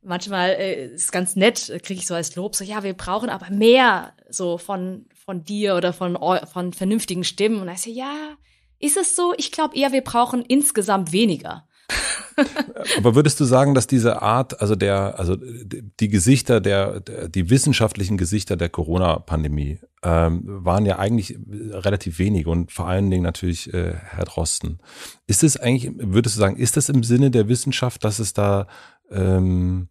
manchmal äh, ist ganz nett, kriege ich so als Lob, so ja, wir brauchen aber mehr so von, von dir oder von, von vernünftigen Stimmen. Und ich so, ja, ist es so? Ich glaube eher, wir brauchen insgesamt weniger.
Aber würdest du sagen, dass diese Art, also der, also die Gesichter der, der die wissenschaftlichen Gesichter der Corona-Pandemie ähm, waren ja eigentlich relativ wenig und vor allen Dingen natürlich äh, Herr Drosten. Ist es eigentlich, würdest du sagen, ist das im Sinne der Wissenschaft, dass es da ähm,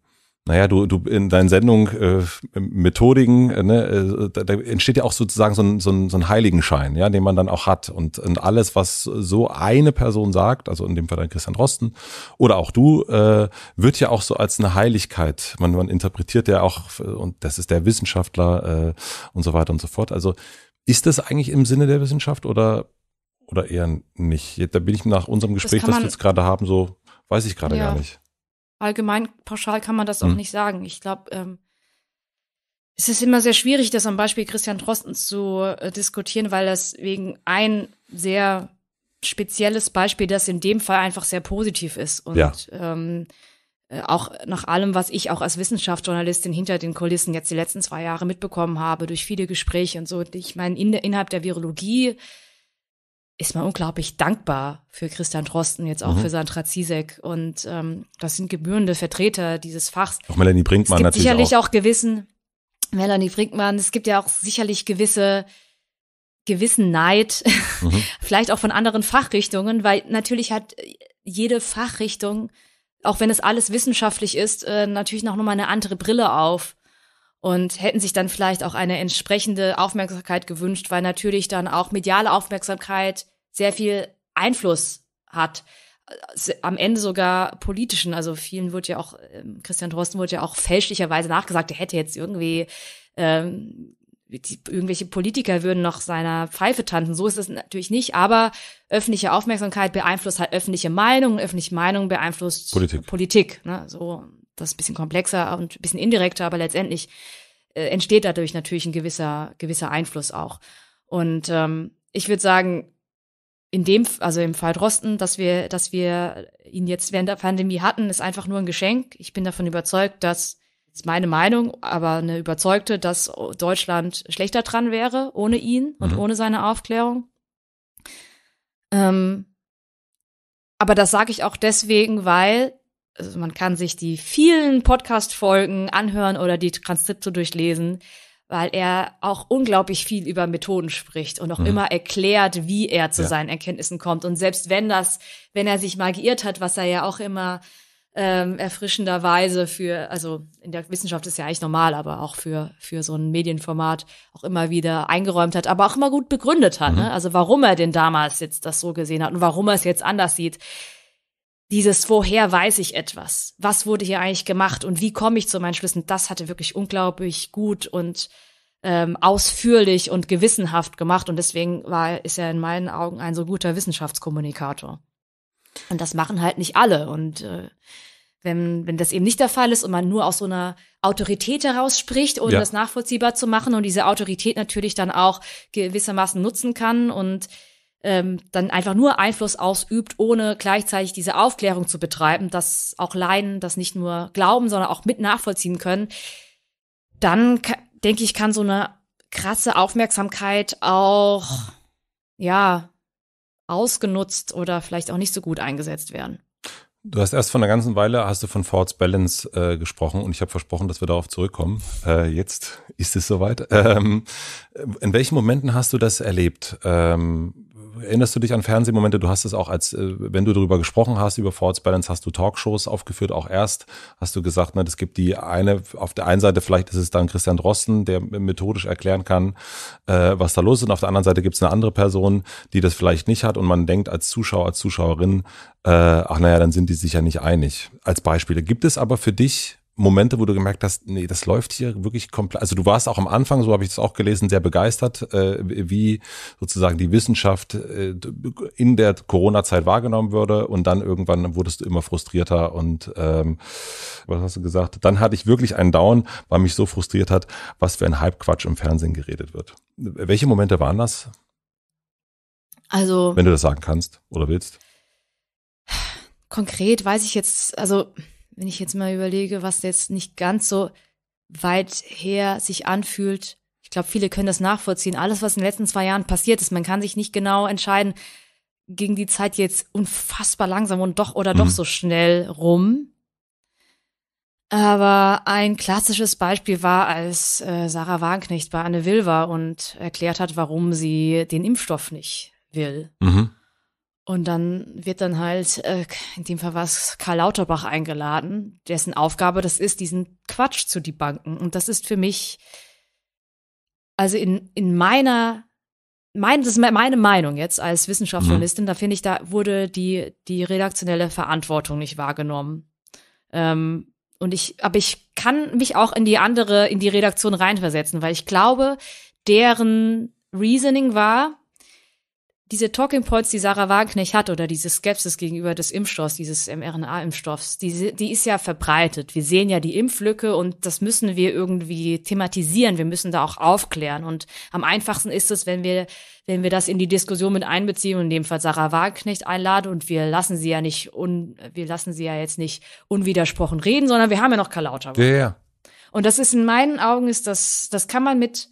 naja, du, du in deinen Sendungen äh, Methodiken, äh, ne, äh, da, da entsteht ja auch sozusagen so ein, so, ein, so ein Heiligenschein, ja, den man dann auch hat. Und, und alles, was so eine Person sagt, also in dem Fall dann Christian Drosten oder auch du, äh, wird ja auch so als eine Heiligkeit. Man, man interpretiert ja auch, und das ist der Wissenschaftler äh, und so weiter und so fort. Also ist das eigentlich im Sinne der Wissenschaft oder, oder eher nicht? Da bin ich nach unserem Gespräch, das, das wir jetzt gerade haben, so weiß ich gerade ja. gar nicht
allgemein pauschal kann man das auch mhm. nicht sagen. Ich glaube, ähm, es ist immer sehr schwierig, das am Beispiel Christian Drosten zu äh, diskutieren, weil das wegen ein sehr spezielles Beispiel, das in dem Fall einfach sehr positiv ist und ja. ähm, äh, auch nach allem, was ich auch als Wissenschaftsjournalistin hinter den Kulissen jetzt die letzten zwei Jahre mitbekommen habe, durch viele Gespräche und so. Ich meine, in, innerhalb der Virologie ist man unglaublich dankbar für Christian Drosten, jetzt auch mhm. für Sandra Zizek. Und ähm, das sind gebührende Vertreter dieses Fachs.
Auch Melanie Brinkmann
es gibt natürlich sicherlich auch. auch gewissen, Melanie Brinkmann, es gibt ja auch sicherlich gewisse gewissen Neid, mhm. vielleicht auch von anderen Fachrichtungen, weil natürlich hat jede Fachrichtung, auch wenn es alles wissenschaftlich ist, äh, natürlich noch mal eine andere Brille auf und hätten sich dann vielleicht auch eine entsprechende Aufmerksamkeit gewünscht, weil natürlich dann auch mediale Aufmerksamkeit sehr viel Einfluss hat. Am Ende sogar politischen, also vielen wurde ja auch, ähm, Christian Drosten wurde ja auch fälschlicherweise nachgesagt, er hätte jetzt irgendwie ähm, die, irgendwelche Politiker würden noch seiner Pfeife tanzen. So ist es natürlich nicht, aber öffentliche Aufmerksamkeit beeinflusst halt öffentliche Meinung, öffentliche Meinung beeinflusst
Politik.
Politik ne? So das ist ein bisschen komplexer und ein bisschen indirekter, aber letztendlich äh, entsteht dadurch natürlich ein gewisser, gewisser Einfluss auch. Und ähm, ich würde sagen, in dem, also im Fall Drosten, dass wir, dass wir ihn jetzt während der Pandemie hatten, ist einfach nur ein Geschenk. Ich bin davon überzeugt, dass ist meine Meinung, aber eine überzeugte, dass Deutschland schlechter dran wäre ohne ihn und mhm. ohne seine Aufklärung. Ähm, aber das sage ich auch deswegen, weil also man kann sich die vielen Podcast-Folgen anhören oder die Transkripte durchlesen, weil er auch unglaublich viel über Methoden spricht und auch mhm. immer erklärt, wie er zu ja. seinen Erkenntnissen kommt. Und selbst wenn das, wenn er sich mal geirrt hat, was er ja auch immer ähm, erfrischenderweise für, also in der Wissenschaft ist ja eigentlich normal, aber auch für, für so ein Medienformat auch immer wieder eingeräumt hat, aber auch immer gut begründet hat. Ne? Mhm. Ne? Also warum er denn damals jetzt das so gesehen hat und warum er es jetzt anders sieht dieses woher weiß ich etwas? Was wurde hier eigentlich gemacht und wie komme ich zu meinen Schlüssen? Das hatte wirklich unglaublich gut und ähm, ausführlich und gewissenhaft gemacht und deswegen war ist er in meinen Augen ein so guter Wissenschaftskommunikator. Und das machen halt nicht alle und äh, wenn, wenn das eben nicht der Fall ist und man nur aus so einer Autorität heraus spricht, ohne ja. das nachvollziehbar zu machen und diese Autorität natürlich dann auch gewissermaßen nutzen kann und ähm, dann einfach nur Einfluss ausübt, ohne gleichzeitig diese Aufklärung zu betreiben, dass auch Laien das nicht nur glauben, sondern auch mit nachvollziehen können, dann denke ich, kann so eine krasse Aufmerksamkeit auch, ja, ausgenutzt oder vielleicht auch nicht so gut eingesetzt werden.
Du hast erst von einer ganzen Weile hast du von Force Balance äh, gesprochen und ich habe versprochen, dass wir darauf zurückkommen. Äh, jetzt ist es soweit. Ähm, in welchen Momenten hast du das erlebt? Ähm, erinnerst du dich an Fernsehmomente? Du hast es auch als, äh, wenn du darüber gesprochen hast, über Force Balance, hast du Talkshows aufgeführt. Auch erst hast du gesagt, ne, es gibt die eine, auf der einen Seite vielleicht ist es dann Christian Drosten, der methodisch erklären kann, äh, was da los ist. Und auf der anderen Seite gibt es eine andere Person, die das vielleicht nicht hat. Und man denkt als Zuschauer, als Zuschauerin, äh, ach naja, dann sind die sich ja nicht einig. Als Beispiele. Gibt es aber für dich Momente, wo du gemerkt hast, nee, das läuft hier wirklich komplett. Also du warst auch am Anfang, so habe ich es auch gelesen, sehr begeistert, äh, wie sozusagen die Wissenschaft äh, in der Corona-Zeit wahrgenommen würde und dann irgendwann wurdest du immer frustrierter und ähm, was hast du gesagt? Dann hatte ich wirklich einen Down, weil mich so frustriert hat, was für ein Hype-Quatsch im Fernsehen geredet wird. Welche Momente waren das?
Also.
Wenn du das sagen kannst oder willst.
Konkret weiß ich jetzt, also wenn ich jetzt mal überlege, was jetzt nicht ganz so weit her sich anfühlt, ich glaube, viele können das nachvollziehen. Alles, was in den letzten zwei Jahren passiert ist, man kann sich nicht genau entscheiden, ging die Zeit jetzt unfassbar langsam und doch oder mhm. doch so schnell rum. Aber ein klassisches Beispiel war, als äh, Sarah Wagenknecht bei Anne Will war und erklärt hat, warum sie den Impfstoff nicht will. Mhm. Und dann wird dann halt, äh, in dem Fall war es Karl Lauterbach eingeladen, dessen Aufgabe das ist, diesen Quatsch zu debanken. Und das ist für mich, also in, in meiner, mein, das ist meine Meinung jetzt als Wissenschaftsjournalistin, mhm. da finde ich, da wurde die, die redaktionelle Verantwortung nicht wahrgenommen. Ähm, und ich, aber ich kann mich auch in die andere, in die Redaktion reinversetzen, weil ich glaube, deren Reasoning war, diese Talking Points, die Sarah Wagenknecht hat oder diese Skepsis gegenüber des Impfstoffs, dieses mRNA-Impfstoffs, die, die ist ja verbreitet. Wir sehen ja die Impflücke und das müssen wir irgendwie thematisieren. Wir müssen da auch aufklären. Und am einfachsten ist es, wenn wir, wenn wir das in die Diskussion mit einbeziehen und in dem Fall Sarah Wagenknecht einladen und wir lassen sie ja nicht un, wir lassen sie ja jetzt nicht unwidersprochen reden, sondern wir haben ja noch Karl Lauterbach. Ja, ja. Und das ist in meinen Augen ist das, das kann man mit,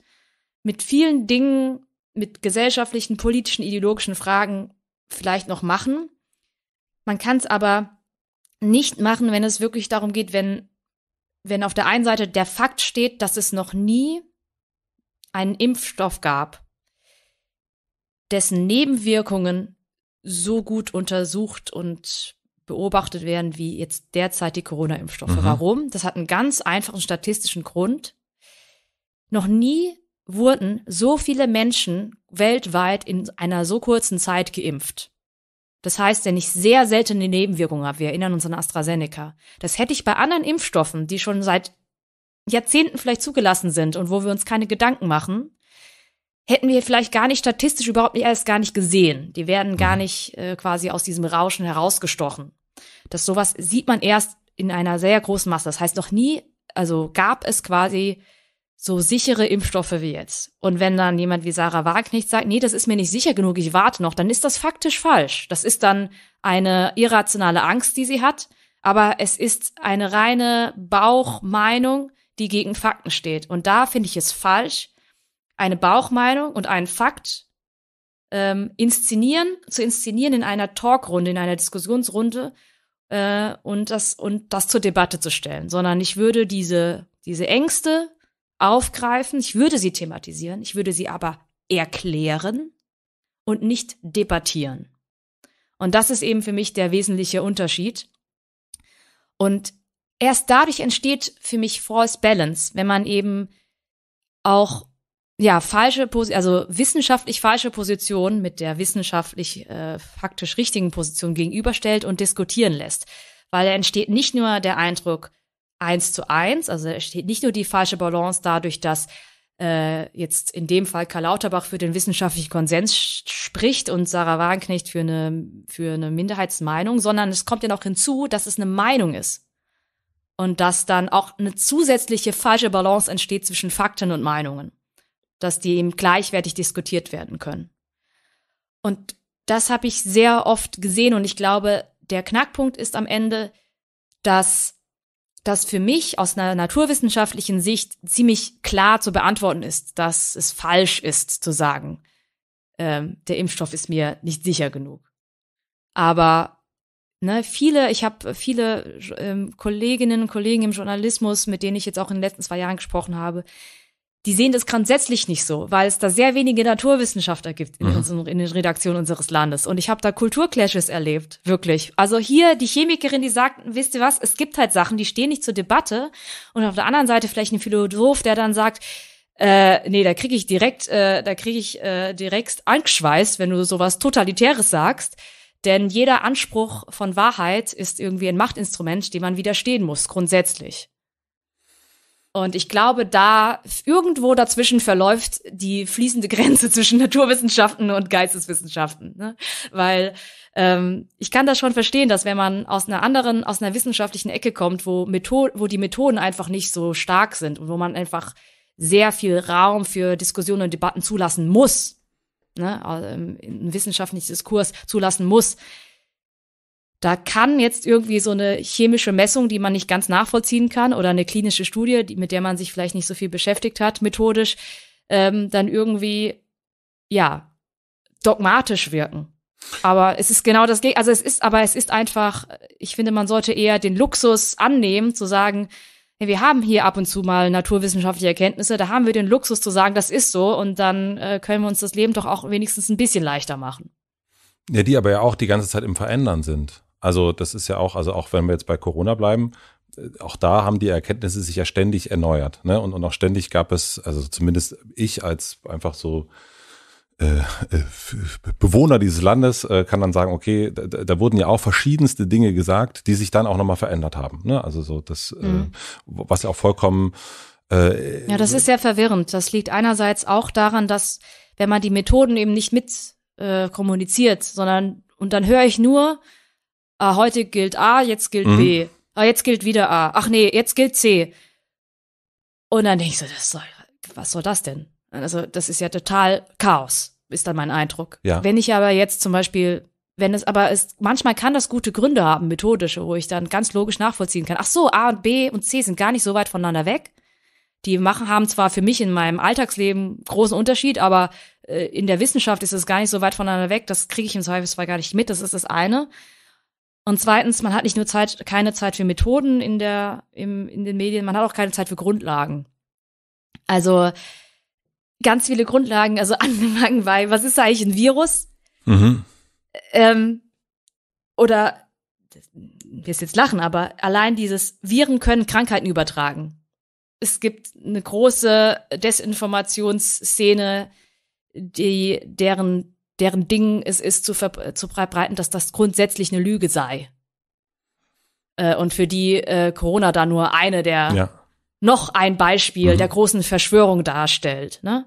mit vielen Dingen mit gesellschaftlichen, politischen, ideologischen Fragen vielleicht noch machen. Man kann es aber nicht machen, wenn es wirklich darum geht, wenn, wenn auf der einen Seite der Fakt steht, dass es noch nie einen Impfstoff gab, dessen Nebenwirkungen so gut untersucht und beobachtet werden wie jetzt derzeit die Corona-Impfstoffe. Mhm. Warum? Das hat einen ganz einfachen statistischen Grund. Noch nie wurden so viele Menschen weltweit in einer so kurzen Zeit geimpft. Das heißt, wenn ich sehr seltene Nebenwirkungen habe, wir erinnern uns an AstraZeneca, das hätte ich bei anderen Impfstoffen, die schon seit Jahrzehnten vielleicht zugelassen sind und wo wir uns keine Gedanken machen, hätten wir vielleicht gar nicht statistisch überhaupt nicht erst gar nicht gesehen. Die werden gar mhm. nicht äh, quasi aus diesem Rauschen herausgestochen. Das sowas sieht man erst in einer sehr großen Masse. Das heißt, noch nie, also gab es quasi so sichere Impfstoffe wie jetzt. Und wenn dann jemand wie Sarah Wagenknecht sagt, nee, das ist mir nicht sicher genug, ich warte noch, dann ist das faktisch falsch. Das ist dann eine irrationale Angst, die sie hat, aber es ist eine reine Bauchmeinung, die gegen Fakten steht. Und da finde ich es falsch, eine Bauchmeinung und einen Fakt ähm, inszenieren, zu inszenieren in einer Talkrunde, in einer Diskussionsrunde äh, und das und das zur Debatte zu stellen, sondern ich würde diese diese Ängste aufgreifen, ich würde sie thematisieren, ich würde sie aber erklären und nicht debattieren. Und das ist eben für mich der wesentliche Unterschied. Und erst dadurch entsteht für mich False Balance, wenn man eben auch ja falsche also wissenschaftlich falsche Positionen mit der wissenschaftlich äh, faktisch richtigen Position gegenüberstellt und diskutieren lässt, weil da entsteht nicht nur der Eindruck, eins zu eins. Also es steht nicht nur die falsche Balance dadurch, dass äh, jetzt in dem Fall Karl Lauterbach für den wissenschaftlichen Konsens spricht und Sarah Wagenknecht für eine, für eine Minderheitsmeinung, sondern es kommt ja noch hinzu, dass es eine Meinung ist. Und dass dann auch eine zusätzliche falsche Balance entsteht zwischen Fakten und Meinungen. Dass die eben gleichwertig diskutiert werden können. Und das habe ich sehr oft gesehen und ich glaube, der Knackpunkt ist am Ende, dass das für mich aus einer naturwissenschaftlichen Sicht ziemlich klar zu beantworten ist, dass es falsch ist zu sagen, ähm, der Impfstoff ist mir nicht sicher genug. Aber ne, viele, ich habe viele ähm, Kolleginnen und Kollegen im Journalismus, mit denen ich jetzt auch in den letzten zwei Jahren gesprochen habe, die sehen das grundsätzlich nicht so, weil es da sehr wenige Naturwissenschaftler gibt in, mhm. unseren, in den Redaktionen unseres Landes. Und ich habe da Kulturclashes erlebt, wirklich. Also hier die Chemikerin, die sagt, wisst ihr was, es gibt halt Sachen, die stehen nicht zur Debatte. Und auf der anderen Seite vielleicht ein Philosoph, der dann sagt, äh, nee, da kriege ich direkt, äh, da kriege ich äh, direkt angeschweißt, wenn du sowas Totalitäres sagst. Denn jeder Anspruch von Wahrheit ist irgendwie ein Machtinstrument, dem man widerstehen muss, grundsätzlich. Und ich glaube, da irgendwo dazwischen verläuft die fließende Grenze zwischen Naturwissenschaften und Geisteswissenschaften. Ne? Weil ähm, ich kann das schon verstehen, dass wenn man aus einer anderen, aus einer wissenschaftlichen Ecke kommt, wo, Method wo die Methoden einfach nicht so stark sind und wo man einfach sehr viel Raum für Diskussionen und Debatten zulassen muss, ne, also im wissenschaftlichen Diskurs zulassen muss, da kann jetzt irgendwie so eine chemische Messung, die man nicht ganz nachvollziehen kann, oder eine klinische Studie, die, mit der man sich vielleicht nicht so viel beschäftigt hat, methodisch, ähm, dann irgendwie, ja, dogmatisch wirken. Aber es ist genau das Gegenteil. Also es ist, aber es ist einfach, ich finde, man sollte eher den Luxus annehmen, zu sagen, ja, wir haben hier ab und zu mal naturwissenschaftliche Erkenntnisse, da haben wir den Luxus zu sagen, das ist so, und dann äh, können wir uns das Leben doch auch wenigstens ein bisschen leichter machen.
Ja, die aber ja auch die ganze Zeit im Verändern sind. Also das ist ja auch, also auch wenn wir jetzt bei Corona bleiben, äh, auch da haben die Erkenntnisse sich ja ständig erneuert. Ne? Und, und auch ständig gab es, also zumindest ich als einfach so äh, äh Bewohner dieses Landes äh, kann dann sagen, okay, da, da, wurden ja auch verschiedenste Dinge gesagt, die sich dann auch nochmal verändert haben. Ne? Also so das, äh, mhm. äh, was ja auch vollkommen
äh, Ja, das ist sehr verwirrend. Das liegt einerseits auch daran, dass wenn man die Methoden eben nicht mit äh, kommuniziert, sondern und dann höre ich nur, ah, heute gilt A, jetzt gilt mhm. B, ah, jetzt gilt wieder A, ach nee, jetzt gilt C. Und dann denke ich so, das soll, was soll das denn? Also das ist ja total Chaos, ist dann mein Eindruck. Ja. Wenn ich aber jetzt zum Beispiel, wenn es aber ist, manchmal kann das gute Gründe haben, methodische, wo ich dann ganz logisch nachvollziehen kann. Ach so, A und B und C sind gar nicht so weit voneinander weg. Die machen, haben zwar für mich in meinem Alltagsleben großen Unterschied, aber äh, in der Wissenschaft ist es gar nicht so weit voneinander weg. Das kriege ich im Zweifelsfall gar nicht mit. Das ist das eine. Und zweitens, man hat nicht nur Zeit, keine Zeit für Methoden in der, im, in den Medien, man hat auch keine Zeit für Grundlagen. Also ganz viele Grundlagen, also angefangen bei, was ist eigentlich ein Virus? Mhm. Ähm, oder, wirst jetzt lachen, aber allein dieses Viren können Krankheiten übertragen. Es gibt eine große Desinformationsszene, die, deren, deren Ding es ist, zu, zu verbreiten, dass das grundsätzlich eine Lüge sei. Äh, und für die äh, Corona da nur eine der ja noch ein Beispiel mhm. der großen Verschwörung darstellt. Ne?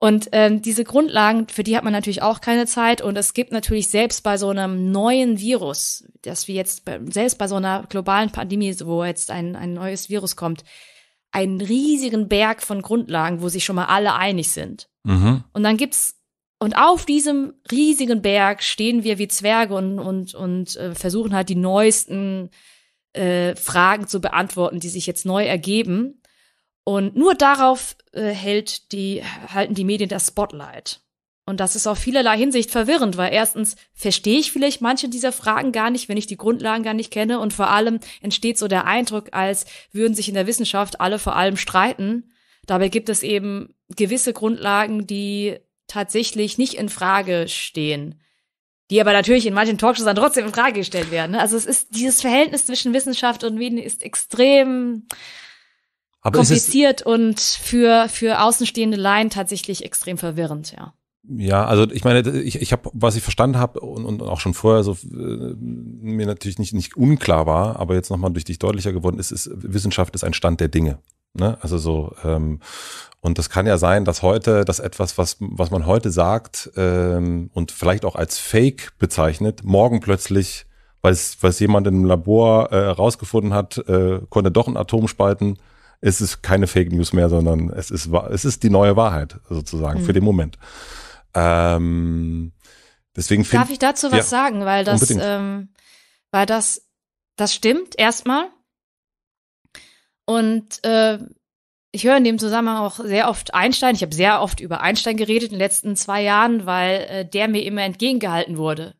Und ähm, diese Grundlagen, für die hat man natürlich auch keine Zeit. Und es gibt natürlich selbst bei so einem neuen Virus, dass wir jetzt selbst bei so einer globalen Pandemie, wo jetzt ein, ein neues Virus kommt, einen riesigen Berg von Grundlagen, wo sich schon mal alle einig sind. Mhm. Und dann gibt's und auf diesem riesigen Berg stehen wir wie Zwerge und und und äh, versuchen halt die neuesten äh, Fragen zu beantworten, die sich jetzt neu ergeben. Und nur darauf äh, hält die, halten die Medien das Spotlight. Und das ist auf vielerlei Hinsicht verwirrend, weil erstens verstehe ich vielleicht manche dieser Fragen gar nicht, wenn ich die Grundlagen gar nicht kenne. Und vor allem entsteht so der Eindruck, als würden sich in der Wissenschaft alle vor allem streiten. Dabei gibt es eben gewisse Grundlagen, die tatsächlich nicht in Frage stehen die aber natürlich in manchen Talkshows dann trotzdem in Frage gestellt werden. Ne? Also es ist dieses Verhältnis zwischen Wissenschaft und Medien ist extrem aber kompliziert und für für außenstehende Laien tatsächlich extrem verwirrend, ja.
Ja, also ich meine, ich, ich habe, was ich verstanden habe und, und auch schon vorher so äh, mir natürlich nicht nicht unklar war, aber jetzt nochmal durch dich deutlicher geworden ist, ist Wissenschaft ist ein Stand der Dinge. Ne? Also so ähm, und das kann ja sein, dass heute, dass etwas, was, was man heute sagt ähm, und vielleicht auch als Fake bezeichnet, morgen plötzlich, weil es, weil es jemand im Labor äh, herausgefunden hat, äh, konnte doch ein Atom spalten, ist es keine Fake News mehr, sondern es ist, es ist die neue Wahrheit sozusagen mhm. für den Moment. Ähm, deswegen
Darf ich dazu was ja, sagen, weil das, ähm, weil das, das stimmt erstmal. Und äh, ich höre in dem Zusammenhang auch sehr oft Einstein. Ich habe sehr oft über Einstein geredet in den letzten zwei Jahren, weil äh, der mir immer entgegengehalten wurde,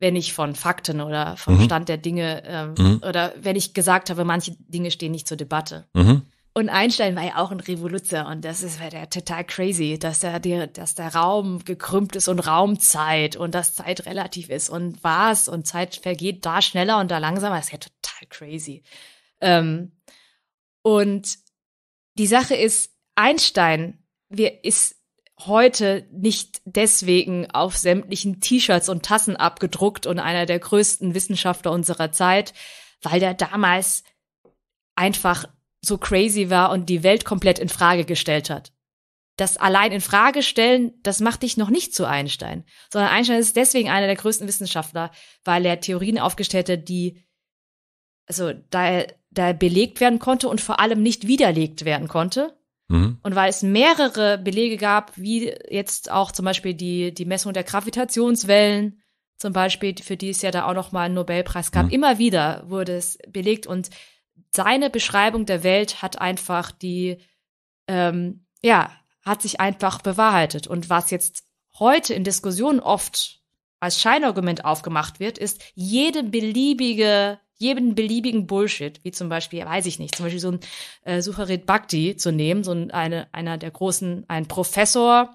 wenn ich von Fakten oder vom mhm. Stand der Dinge ähm, mhm. oder wenn ich gesagt habe, manche Dinge stehen nicht zur Debatte. Mhm. Und Einstein war ja auch ein Revoluzer und das ist ja total crazy, dass der, der, dass der Raum gekrümmt ist und Raumzeit und dass Zeit relativ ist und was und Zeit vergeht da schneller und da langsamer. Das ist ja total crazy. Ähm, und die Sache ist, Einstein wir, ist heute nicht deswegen auf sämtlichen T-Shirts und Tassen abgedruckt und einer der größten Wissenschaftler unserer Zeit, weil der damals einfach so crazy war und die Welt komplett in Frage gestellt hat. Das allein in Frage stellen, das macht dich noch nicht zu Einstein, sondern Einstein ist deswegen einer der größten Wissenschaftler, weil er Theorien aufgestellt hat, die also da er da belegt werden konnte und vor allem nicht widerlegt werden konnte. Mhm. Und weil es mehrere Belege gab, wie jetzt auch zum Beispiel die, die Messung der Gravitationswellen, zum Beispiel, für die es ja da auch noch mal einen Nobelpreis gab, mhm. immer wieder wurde es belegt und seine Beschreibung der Welt hat einfach die, ähm, ja, hat sich einfach bewahrheitet. Und was jetzt heute in Diskussionen oft als Scheinargument aufgemacht wird, ist jede beliebige jeden beliebigen Bullshit, wie zum Beispiel, weiß ich nicht, zum Beispiel so ein äh, Sucharit Bhakti zu nehmen, so ein, eine, einer der großen, ein Professor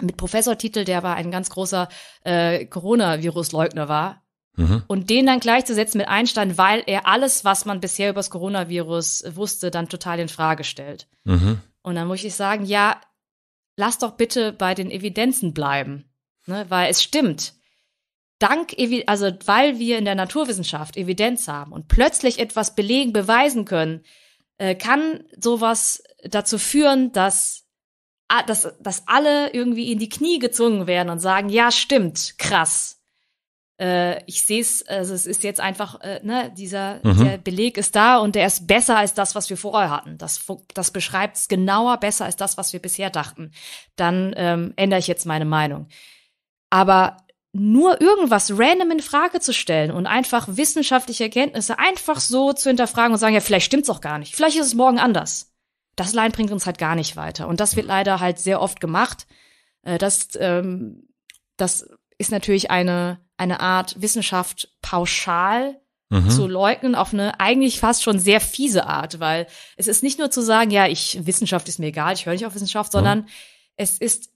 mit Professortitel, der war ein ganz großer äh, Coronavirus-Leugner war. Mhm. Und den dann gleichzusetzen mit Einstein, weil er alles, was man bisher über das Coronavirus wusste, dann total in Frage stellt. Mhm. Und dann muss ich sagen, ja, lass doch bitte bei den Evidenzen bleiben. Ne? Weil es stimmt. Dank, also weil wir in der Naturwissenschaft Evidenz haben und plötzlich etwas belegen, beweisen können, äh, kann sowas dazu führen, dass, dass, dass alle irgendwie in die Knie gezwungen werden und sagen, ja, stimmt, krass. Äh, ich sehe es, also es ist jetzt einfach, äh, ne, dieser mhm. der Beleg ist da und der ist besser als das, was wir vorher hatten. Das, das beschreibt es genauer besser als das, was wir bisher dachten. Dann ähm, ändere ich jetzt meine Meinung. Aber nur irgendwas random in Frage zu stellen und einfach wissenschaftliche Erkenntnisse einfach so zu hinterfragen und sagen, ja, vielleicht stimmt's auch gar nicht. Vielleicht ist es morgen anders. Das allein bringt uns halt gar nicht weiter. Und das wird leider halt sehr oft gemacht. Äh, das, ähm, das ist natürlich eine, eine Art Wissenschaft pauschal mhm. zu leugnen auf eine eigentlich fast schon sehr fiese Art, weil es ist nicht nur zu sagen, ja, ich, Wissenschaft ist mir egal, ich höre nicht auf Wissenschaft, sondern mhm. es ist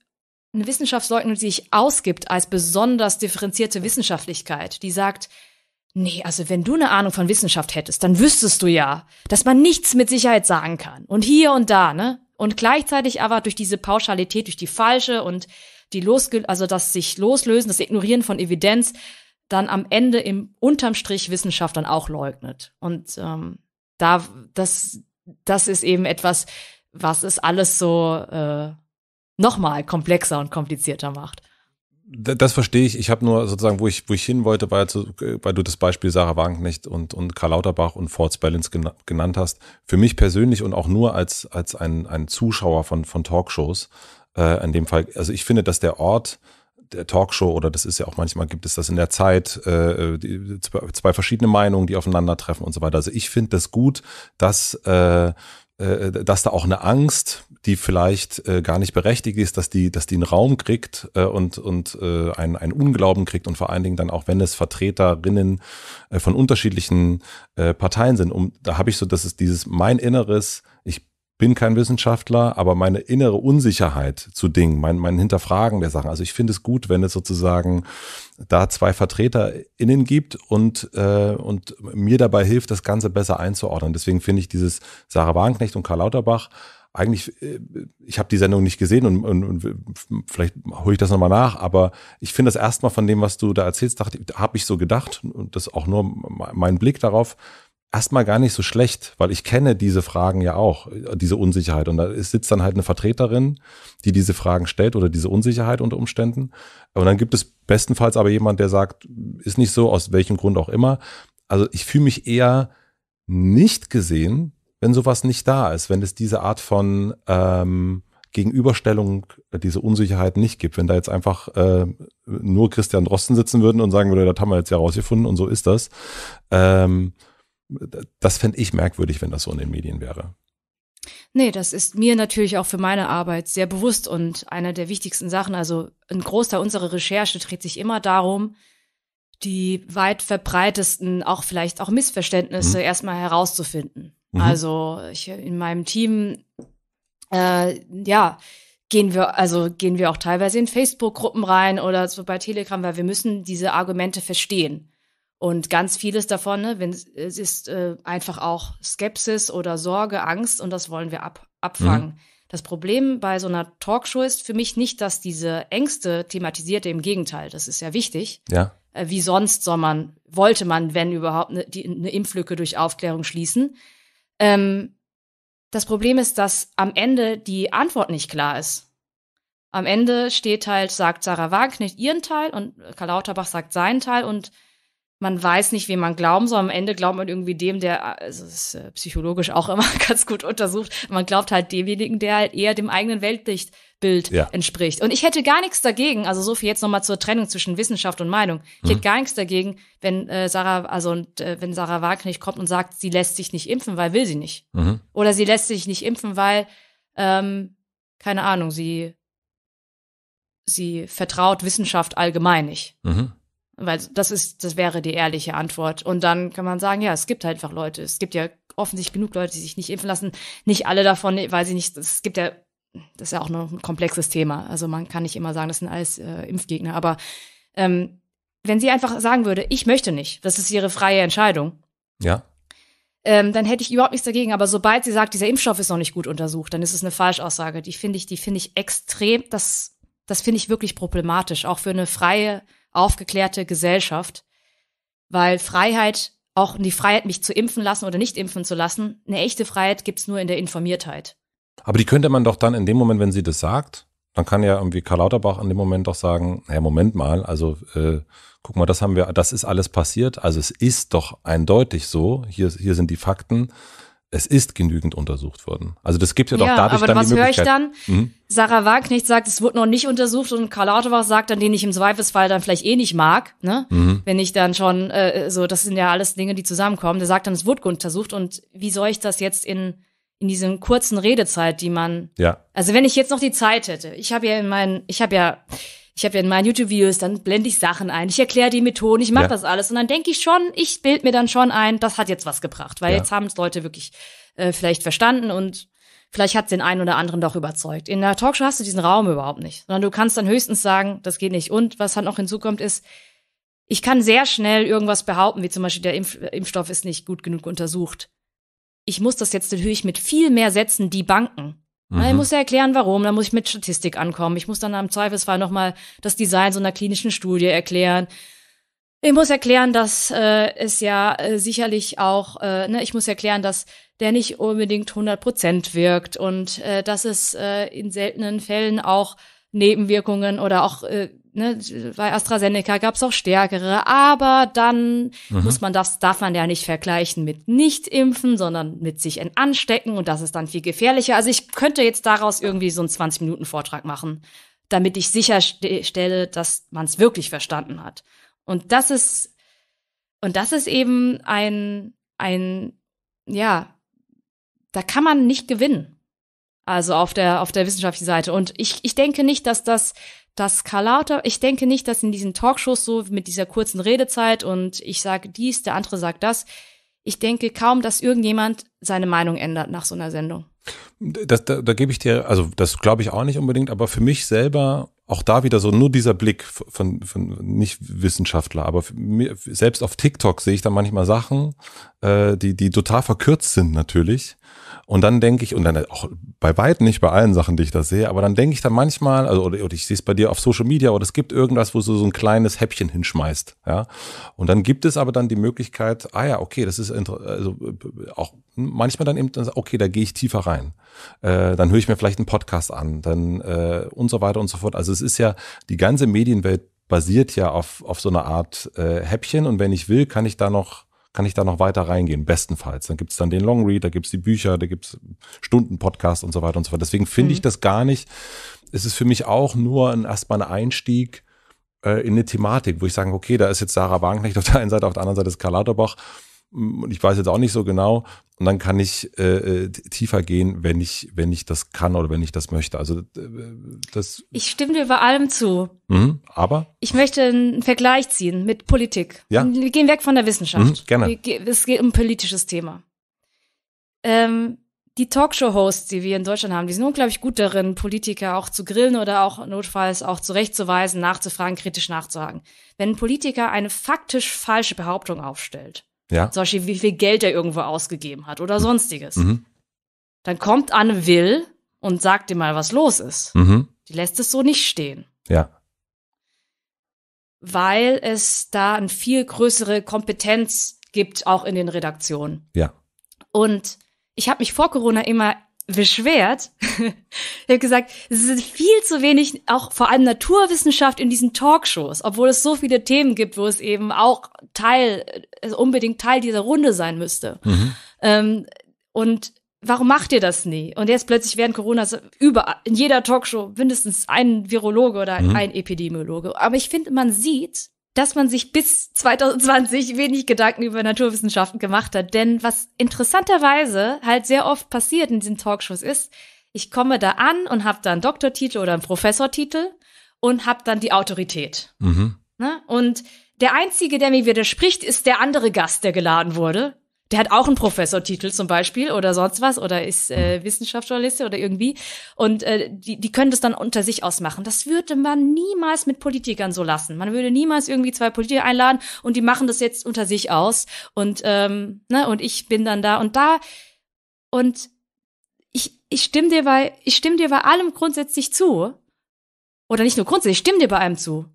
eine Wissenschaftsleugnung, die sich ausgibt als besonders differenzierte Wissenschaftlichkeit, die sagt, nee, also wenn du eine Ahnung von Wissenschaft hättest, dann wüsstest du ja, dass man nichts mit Sicherheit sagen kann. Und hier und da, ne? Und gleichzeitig aber durch diese Pauschalität, durch die falsche und die losge also das sich loslösen, das Ignorieren von Evidenz, dann am Ende im unterm Strich Wissenschaft dann auch leugnet. Und ähm, da das das ist eben etwas, was es alles so äh, nochmal komplexer und komplizierter macht.
Das verstehe ich. Ich habe nur sozusagen, wo ich, wo ich hin wollte, weil, weil du das Beispiel Sarah Wagenknecht und, und Karl Lauterbach und Forts Balance genannt hast. Für mich persönlich und auch nur als, als ein, ein Zuschauer von, von Talkshows, äh, in dem Fall, also ich finde, dass der Ort der Talkshow oder das ist ja auch manchmal gibt es das in der Zeit, äh, die, zwei verschiedene Meinungen, die aufeinandertreffen und so weiter. Also ich finde das gut, dass äh, dass da auch eine Angst, die vielleicht äh, gar nicht berechtigt ist, dass die, dass die einen Raum kriegt äh, und, und äh, einen, einen Unglauben kriegt und vor allen Dingen dann auch, wenn es Vertreterinnen äh, von unterschiedlichen äh, Parteien sind. Um, da habe ich so, das ist dieses mein Inneres, bin kein Wissenschaftler, aber meine innere Unsicherheit zu Dingen, mein, mein Hinterfragen der Sachen. Also ich finde es gut, wenn es sozusagen da zwei VertreterInnen gibt und, äh, und mir dabei hilft, das Ganze besser einzuordnen. Deswegen finde ich dieses Sarah Wagenknecht und Karl Lauterbach eigentlich, äh, ich habe die Sendung nicht gesehen und, und, und vielleicht hole ich das nochmal nach, aber ich finde das erstmal von dem, was du da erzählst, habe ich so gedacht und das auch nur mein Blick darauf, erstmal gar nicht so schlecht, weil ich kenne diese Fragen ja auch, diese Unsicherheit. Und da sitzt dann halt eine Vertreterin, die diese Fragen stellt oder diese Unsicherheit unter Umständen. Und dann gibt es bestenfalls aber jemand, der sagt, ist nicht so, aus welchem Grund auch immer. Also ich fühle mich eher nicht gesehen, wenn sowas nicht da ist, wenn es diese Art von ähm, Gegenüberstellung, diese Unsicherheit nicht gibt. Wenn da jetzt einfach äh, nur Christian Drosten sitzen würden und sagen würde, das haben wir jetzt ja rausgefunden und so ist das. Ähm, das fände ich merkwürdig, wenn das so in den Medien wäre.
Nee, das ist mir natürlich auch für meine Arbeit sehr bewusst und eine der wichtigsten Sachen. Also ein Großteil unserer Recherche dreht sich immer darum, die weit verbreitesten, auch vielleicht auch Missverständnisse mhm. erstmal herauszufinden. Mhm. Also ich, in meinem Team, äh, ja, gehen wir, also gehen wir auch teilweise in Facebook-Gruppen rein oder so bei Telegram, weil wir müssen diese Argumente verstehen. Und ganz vieles davon, ne, wenn, es ist äh, einfach auch Skepsis oder Sorge, Angst und das wollen wir ab, abfangen. Mhm. Das Problem bei so einer Talkshow ist für mich nicht, dass diese Ängste thematisiert, im Gegenteil, das ist ja wichtig.
Ja.
Äh, wie sonst soll man, wollte man, wenn überhaupt, eine, die, eine Impflücke durch Aufklärung schließen. Ähm, das Problem ist, dass am Ende die Antwort nicht klar ist. Am Ende steht halt, sagt Sarah Wagenknecht ihren Teil und Karl Lauterbach sagt seinen Teil und man weiß nicht, wem man glauben soll. Am Ende glaubt man irgendwie dem, der, also das ist äh, psychologisch auch immer ganz gut untersucht, man glaubt halt demjenigen, der halt eher dem eigenen Weltbild ja. entspricht. Und ich hätte gar nichts dagegen, also so viel jetzt nochmal zur Trennung zwischen Wissenschaft und Meinung. Ich mhm. hätte gar nichts dagegen, wenn äh, Sarah, also und, äh, wenn Sarah Wagenknecht kommt und sagt, sie lässt sich nicht impfen, weil will sie nicht. Mhm. Oder sie lässt sich nicht impfen, weil, ähm, keine Ahnung, sie, sie vertraut Wissenschaft allgemein nicht. Mhm. Weil das ist, das wäre die ehrliche Antwort. Und dann kann man sagen, ja, es gibt halt einfach Leute. Es gibt ja offensichtlich genug Leute, die sich nicht impfen lassen. Nicht alle davon, weil sie nicht, es gibt ja das ist ja auch noch ein komplexes Thema. Also man kann nicht immer sagen, das sind alles äh, Impfgegner. Aber ähm, wenn sie einfach sagen würde, ich möchte nicht, das ist ihre freie Entscheidung.
Ja.
Ähm, dann hätte ich überhaupt nichts dagegen. Aber sobald sie sagt, dieser Impfstoff ist noch nicht gut untersucht, dann ist es eine Falschaussage. Die finde ich, die finde ich extrem, das, das finde ich wirklich problematisch, auch für eine freie, aufgeklärte Gesellschaft. Weil Freiheit, auch die Freiheit, mich zu impfen lassen oder nicht impfen zu lassen, eine echte Freiheit gibt's nur in der Informiertheit.
Aber die könnte man doch dann in dem Moment, wenn sie das sagt, dann kann ja irgendwie Karl Lauterbach in dem Moment doch sagen, naja, Moment mal, also äh, guck mal, das haben wir, das ist alles passiert. Also es ist doch eindeutig so, hier, hier sind die Fakten, es ist genügend untersucht worden. Also das gibt ja doch
ja,
dadurch
aber
dann
was
die
höre ich dann?
Mhm.
Sarah Wagenknecht sagt, es wurde noch nicht untersucht und Karl Lauterbach sagt dann, den ich im Zweifelsfall dann vielleicht eh nicht mag, ne?
Mhm.
Wenn ich dann schon, äh, so, das sind ja alles Dinge, die zusammenkommen. Der sagt dann, es wurde untersucht und wie soll ich das jetzt in, in diesen kurzen Redezeit, die man,
Ja,
also wenn ich jetzt noch die Zeit hätte, ich habe ja in meinen, ich habe ja, ich habe ja in meinen YouTube-Videos, dann blende ich Sachen ein, ich erkläre die Methoden, ich mache
Ja.
das alles und dann denke ich schon, ich bild mir dann schon ein, das hat jetzt was gebracht, weil
Ja.
jetzt haben es Leute wirklich äh, vielleicht verstanden und vielleicht hat den einen oder anderen doch überzeugt. In der Talkshow hast du diesen Raum überhaupt nicht, sondern du kannst dann höchstens sagen, das geht nicht. Und was halt noch hinzukommt ist, ich kann sehr schnell irgendwas behaupten, wie zum Beispiel der Impf Impfstoff ist nicht gut genug untersucht. Ich muss das jetzt natürlich mit viel mehr Sätzen Na, Ich
Mhm.
muss ja erklären, warum. Dann muss ich mit Statistik ankommen. Ich muss dann am Zweifelsfall nochmal das Design so einer klinischen Studie erklären. Ich muss erklären, dass äh, es ja äh, sicherlich auch, äh, ne, ich muss erklären, dass der nicht unbedingt 100 Prozent wirkt und äh, dass es äh, in seltenen Fällen auch Nebenwirkungen oder auch äh, ne, bei AstraZeneca gab es auch stärkere, aber dann
Mhm.
muss man das darf man ja nicht vergleichen mit nicht impfen, sondern mit sich anstecken und das ist dann viel gefährlicher. Also ich könnte jetzt daraus irgendwie so einen 20 Minuten Vortrag machen, damit ich sicherstelle, dass man es wirklich verstanden hat. Und das ist und das ist eben ein ein ja, da kann man nicht gewinnen. Also auf der auf der wissenschaftlichen Seite und ich ich denke nicht, dass das dass Lauter, ich denke nicht, dass in diesen Talkshows so mit dieser kurzen Redezeit und ich sage dies, der andere sagt das, ich denke kaum, dass irgendjemand seine Meinung ändert nach so einer Sendung.
Das, da, da gebe ich dir, also das glaube ich auch nicht unbedingt, aber für mich selber auch da wieder so nur dieser Blick von, von nicht Wissenschaftler, aber mir, selbst auf TikTok sehe ich da manchmal Sachen, äh, die, die total verkürzt sind natürlich. Und dann denke ich, und dann auch bei weitem nicht bei allen Sachen, die ich da sehe, aber dann denke ich dann manchmal, also oder, oder ich sehe es bei dir auf Social Media, oder es gibt irgendwas, wo du so ein kleines Häppchen hinschmeißt, ja. Und dann gibt es aber dann die Möglichkeit, ah ja, okay, das ist also auch manchmal dann eben, okay, da gehe ich tiefer rein. Äh, dann höre ich mir vielleicht einen Podcast an, dann äh, und so weiter und so fort. Also es ist ja, die ganze Medienwelt basiert ja auf, auf so einer Art äh, Häppchen und wenn ich will, kann ich da noch kann ich da noch weiter reingehen, bestenfalls. Dann gibt's dann den Longread, da gibt's die Bücher, da gibt's Stunden-Podcast und so weiter und so fort. Deswegen finde ich das gar nicht. Es ist für mich auch nur ein, erstmal ein Einstieg äh, in eine Thematik, wo ich sage, okay, da ist jetzt Sarah Wagenknecht auf der einen Seite, auf der anderen Seite ist Karl Lauterbach. Und ich weiß jetzt auch nicht so genau. Und dann kann ich äh, äh, tiefer gehen, wenn ich, wenn ich das kann oder wenn ich das möchte. Also äh, das,
Ich stimme dir bei allem zu.
mhm, aber
Ich möchte einen Vergleich ziehen mit Politik.
Ja.
Und Wir gehen weg von der Wissenschaft.
Mhm, gerne.
Wir Es geht um ein politisches Thema. Ähm, die Talkshow-Hosts, die wir in Deutschland haben, die sind unglaublich gut darin, Politiker auch zu grillen oder auch notfalls auch zurechtzuweisen, nachzufragen, kritisch nachzuhaken. Wenn ein Politiker eine faktisch falsche Behauptung aufstellt,
ja.
zum Beispiel wie viel Geld er irgendwo ausgegeben hat oder sonstiges,
Mhm,
dann kommt Anne Will und sagt dir mal, was los ist.
mhm,
Die lässt es so nicht stehen
ja.
weil es da eine viel größere Kompetenz gibt, auch in den Redaktionen.
Ja.
Und ich habe mich vor Corona immer beschwert. ich habe gesagt, es ist viel zu wenig, auch vor allem Naturwissenschaft in diesen Talkshows, obwohl es so viele Themen gibt, wo es eben auch Teil, also unbedingt Teil dieser Runde sein müsste.
Mhm.
Ähm, und warum macht ihr das nie? Und jetzt plötzlich während Corona überall, in jeder Talkshow mindestens ein Virologe oder
Mhm.
ein Epidemiologe. Aber ich finde, man sieht, dass man sich bis 2020 wenig Gedanken über Naturwissenschaften gemacht hat. Denn was interessanterweise halt sehr oft passiert in diesen Talkshows ist, ich komme da an und habe da einen Doktortitel oder einen Professortitel und habe dann die Autorität.
Mhm.
Ne? Und der Einzige, der mir widerspricht, ist der andere Gast, der geladen wurde. Der hat auch einen Professortitel zum Beispiel oder sonst was oder ist äh, Wissenschaftsjournalist oder irgendwie. Und äh, die, die können das dann unter sich ausmachen. Das würde man niemals mit Politikern so lassen. Man würde niemals irgendwie zwei Politiker einladen und die machen das jetzt unter sich aus. Und, ähm, ne, und ich bin dann da und da. Und ich, ich stimme dir bei, ich stimme dir bei allem grundsätzlich zu. Oder nicht nur grundsätzlich, ich stimme dir bei allem zu.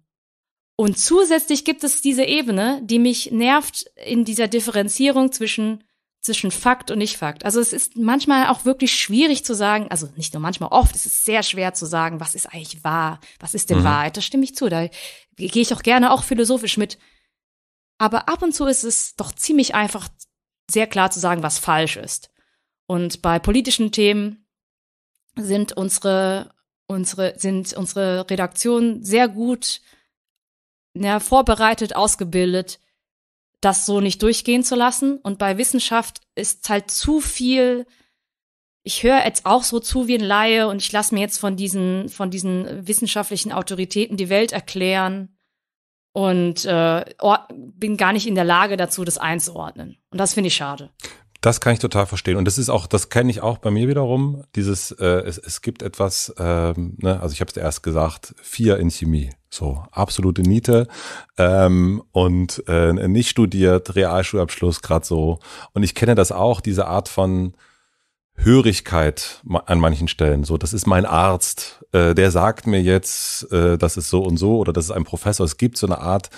Und zusätzlich gibt es diese Ebene, die mich nervt in dieser Differenzierung zwischen zwischen Fakt und Nicht-Fakt. Also es ist manchmal auch wirklich schwierig zu sagen, also nicht nur manchmal, oft ist es sehr schwer zu sagen, was ist eigentlich wahr, was ist denn mhm. Wahrheit. Da stimme ich zu, da gehe ich auch gerne auch philosophisch mit. Aber ab und zu ist es doch ziemlich einfach, sehr klar zu sagen, was falsch ist. Und bei politischen Themen sind unsere, unsere, sind unsere Redaktionen sehr gut ja, vorbereitet, ausgebildet, das so nicht durchgehen zu lassen. Und bei Wissenschaft ist halt zu viel, ich höre jetzt auch so zu wie ein Laie und ich lasse mir jetzt von diesen, von diesen wissenschaftlichen Autoritäten die Welt erklären und äh, bin gar nicht in der Lage dazu, das einzuordnen. Und das finde ich schade.
Das kann ich total verstehen. Und das ist auch, das kenne ich auch bei mir wiederum. Dieses, äh, es, es gibt etwas, ähm, ne, also ich habe es erst gesagt, vier in Chemie. So, absolute Niete. Ähm, und äh, nicht studiert, Realschulabschluss, gerade so. Und ich kenne das auch, diese Art von Hörigkeit an manchen Stellen. So, das ist mein Arzt, äh, der sagt mir jetzt, äh, das ist so und so, oder das ist ein Professor. Es gibt so eine Art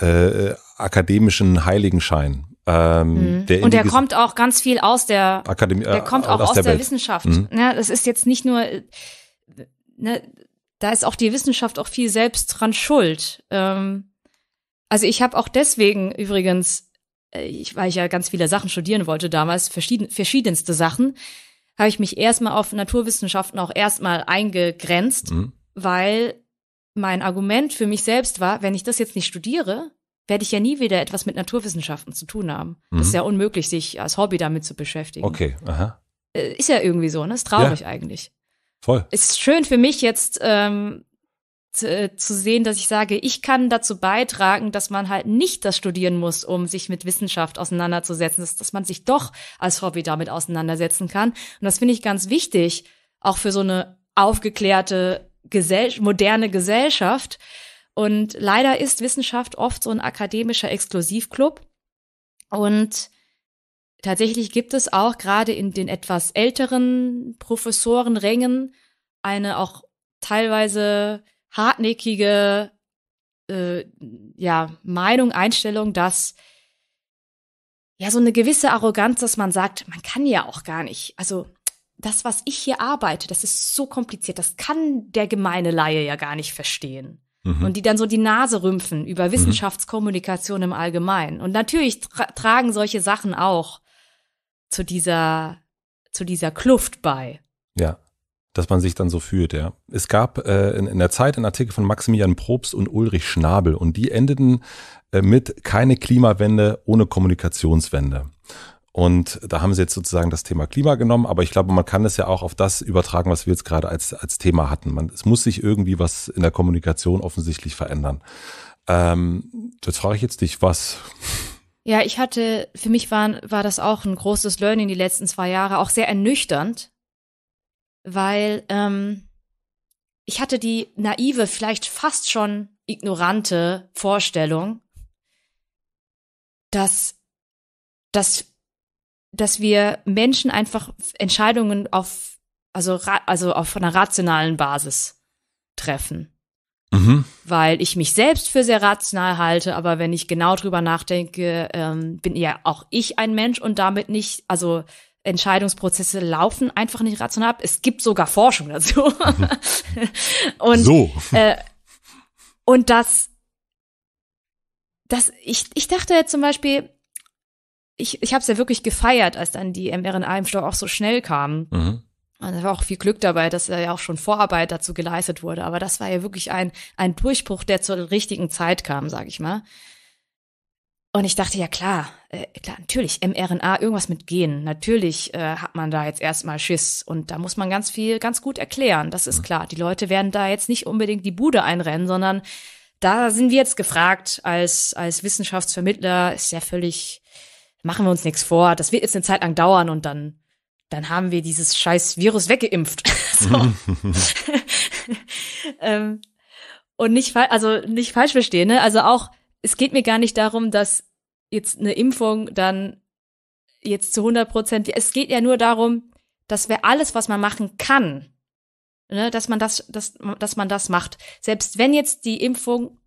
äh, akademischen Heiligenschein.
Ähm, mhm. der und der kommt auch ganz viel aus der Akademie, der kommt auch aus, aus der, der Wissenschaft. Mhm. Ja, das ist jetzt nicht nur, ne, da ist auch die Wissenschaft auch viel selbst dran schuld. Ähm, also ich habe auch deswegen übrigens, äh, ich, weil ich ja ganz viele Sachen studieren wollte damals, verschieden, verschiedenste Sachen, habe ich mich erstmal auf Naturwissenschaften auch erstmal eingegrenzt, mhm. weil mein Argument für mich selbst war, wenn ich das jetzt nicht studiere, werde ich ja nie wieder etwas mit Naturwissenschaften zu tun haben. Mhm. Das ist mhm. ja unmöglich, sich als Hobby damit zu beschäftigen.
Okay, aha.
Äh, ist ja irgendwie so, ne? Ist traurig ja. eigentlich.
Voll.
Ist schön für mich jetzt ähm, zu, äh, zu sehen, dass ich sage, ich kann dazu beitragen, dass man halt nicht das studieren muss, um sich mit Wissenschaft auseinanderzusetzen, dass, dass man sich doch als Hobby damit auseinandersetzen kann. Und das finde ich ganz wichtig, auch für so eine aufgeklärte Gesell moderne Gesellschaft, und leider ist Wissenschaft oft so ein akademischer Exklusivclub. Und tatsächlich gibt es auch gerade in den etwas älteren Professorenrängen eine auch teilweise hartnäckige äh, ja, Meinung, Einstellung, dass ja so eine gewisse Arroganz, dass man sagt, man kann ja auch gar nicht. Also das, was ich hier arbeite, das ist so kompliziert, das kann der gemeine Laie ja gar nicht verstehen mhm. und die dann so die Nase rümpfen über mhm. Wissenschaftskommunikation im Allgemeinen. Und natürlich tra tragen solche Sachen auch zu dieser, zu dieser Kluft bei.
Ja dass man sich dann so fühlt, ja. Es gab äh, in, in der Zeit einen Artikel von Maximilian Probst und Ulrich Schnabel und die endeten äh, mit keine Klimawende ohne Kommunikationswende. Und da haben sie jetzt sozusagen das Thema Klima genommen, aber ich glaube, man kann es ja auch auf das übertragen, was wir jetzt gerade als, als Thema hatten. Man, es muss sich irgendwie was in der Kommunikation offensichtlich verändern. Ähm, jetzt frage ich jetzt dich, was?
Ja, ich hatte, für mich war, war das auch ein großes Learning die letzten zwei Jahre, auch sehr ernüchternd, weil ähm, ich hatte die naive, vielleicht fast schon ignorante Vorstellung, dass, dass dass wir Menschen einfach Entscheidungen auf, also, also auf einer rationalen Basis treffen. Mhm. Weil ich mich selbst für sehr rational halte, aber wenn ich genau drüber nachdenke, ähm, bin ja auch ich ein Mensch und damit nicht, also Entscheidungsprozesse laufen einfach nicht rational ab. Es gibt sogar Forschung dazu. und,
so.
Äh, und das, das, ich, ich dachte zum Beispiel, ich, ich habe es ja wirklich gefeiert, als dann die mRNA-Impfstoff auch so schnell kam. Mhm. Und da war auch viel Glück dabei, dass ja auch schon Vorarbeit dazu geleistet wurde. Aber das war ja wirklich ein, ein Durchbruch, der zur richtigen Zeit kam, sag ich mal. Und ich dachte, ja klar, äh, klar, natürlich, mRNA, irgendwas mit Genen. Natürlich äh, hat man da jetzt erstmal Schiss. Und da muss man ganz viel, ganz gut erklären. Das ist mhm. klar. Die Leute werden da jetzt nicht unbedingt die Bude einrennen, sondern da sind wir jetzt gefragt als, als Wissenschaftsvermittler, ist ja völlig machen wir uns nichts vor, das wird jetzt eine Zeit lang dauern und dann, dann haben wir dieses scheiß Virus weggeimpft. ähm, und nicht, also nicht falsch verstehen, ne? Also auch, es geht mir gar nicht darum, dass jetzt eine Impfung dann jetzt zu 100 Prozent, es geht ja nur darum, dass wir alles, was man machen kann, ne, dass man das, dass, dass man das macht. Selbst wenn jetzt die Impfung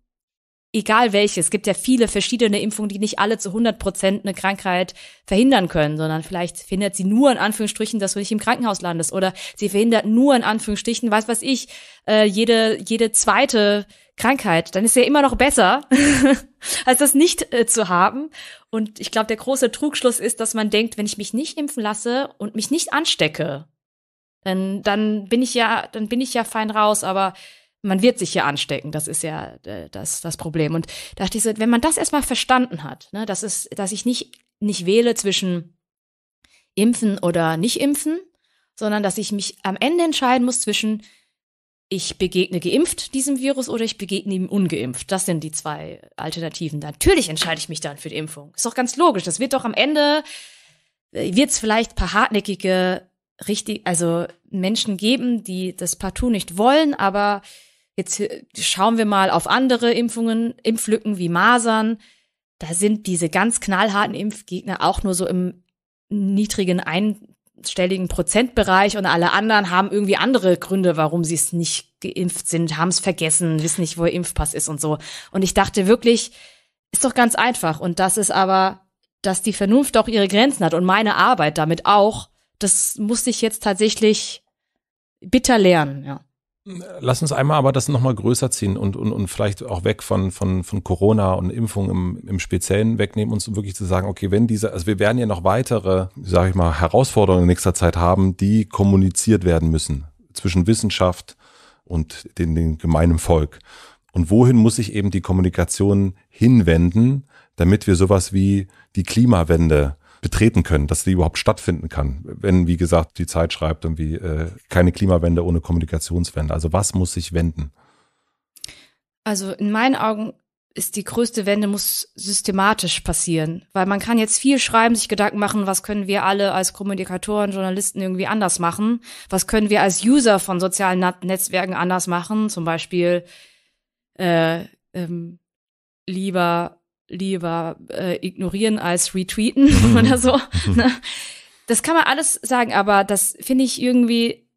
egal welche, es gibt ja viele verschiedene Impfungen, die nicht alle zu 100 Prozent eine Krankheit verhindern können, sondern vielleicht verhindert sie nur in Anführungsstrichen, dass du nicht im Krankenhaus landest oder sie verhindert nur in Anführungsstrichen, was weiß ich, äh, jede, jede zweite Krankheit. Dann ist ja immer noch besser, als das nicht äh, zu haben. Und ich glaube, der große Trugschluss ist, dass man denkt, wenn ich mich nicht impfen lasse und mich nicht anstecke, dann, dann bin ich ja, dann bin ich ja fein raus, aber man wird sich ja anstecken, das ist ja äh, das, das Problem. Und da dachte ich so, wenn man das erstmal verstanden hat, ne, dass, es, dass ich nicht, nicht wähle zwischen impfen oder nicht impfen, sondern dass ich mich am Ende entscheiden muss zwischen ich begegne geimpft diesem Virus oder ich begegne ihm ungeimpft. Das sind die zwei Alternativen. Natürlich entscheide ich mich dann für die Impfung. Ist doch ganz logisch. Das wird doch am Ende, äh, wird es vielleicht paar hartnäckige, richtig, also Menschen geben, die das partout nicht wollen, aber Jetzt schauen wir mal auf andere Impfungen, Impflücken wie Masern. Da sind diese ganz knallharten Impfgegner auch nur so im niedrigen einstelligen Prozentbereich und alle anderen haben irgendwie andere Gründe, warum sie es nicht geimpft sind, haben es vergessen, wissen nicht, wo ihr Impfpass ist und so. Und ich dachte wirklich, ist doch ganz einfach. Und das ist aber, dass die Vernunft auch ihre Grenzen hat und meine Arbeit damit auch. Das musste ich jetzt tatsächlich bitter lernen, ja.
Lass uns einmal aber das nochmal größer ziehen und, und, und vielleicht auch weg von, von, von Corona und Impfung im, im Speziellen wegnehmen, uns wirklich zu sagen, okay, wenn diese, also wir werden ja noch weitere, sage ich mal, Herausforderungen in nächster Zeit haben, die kommuniziert werden müssen zwischen Wissenschaft und den, den gemeinen Volk. Und wohin muss sich eben die Kommunikation hinwenden, damit wir sowas wie die Klimawende betreten können, dass die überhaupt stattfinden kann. Wenn, wie gesagt, die Zeit schreibt irgendwie äh, keine Klimawende ohne Kommunikationswende. Also was muss sich wenden?
Also in meinen Augen ist die größte Wende muss systematisch passieren, weil man kann jetzt viel schreiben, sich Gedanken machen, was können wir alle als Kommunikatoren, Journalisten irgendwie anders machen, was können wir als User von sozialen Netzwerken anders machen, zum Beispiel äh, ähm, lieber lieber äh, ignorieren als retweeten mhm. oder so. Ne? Das kann man alles sagen, aber das finde ich irgendwie,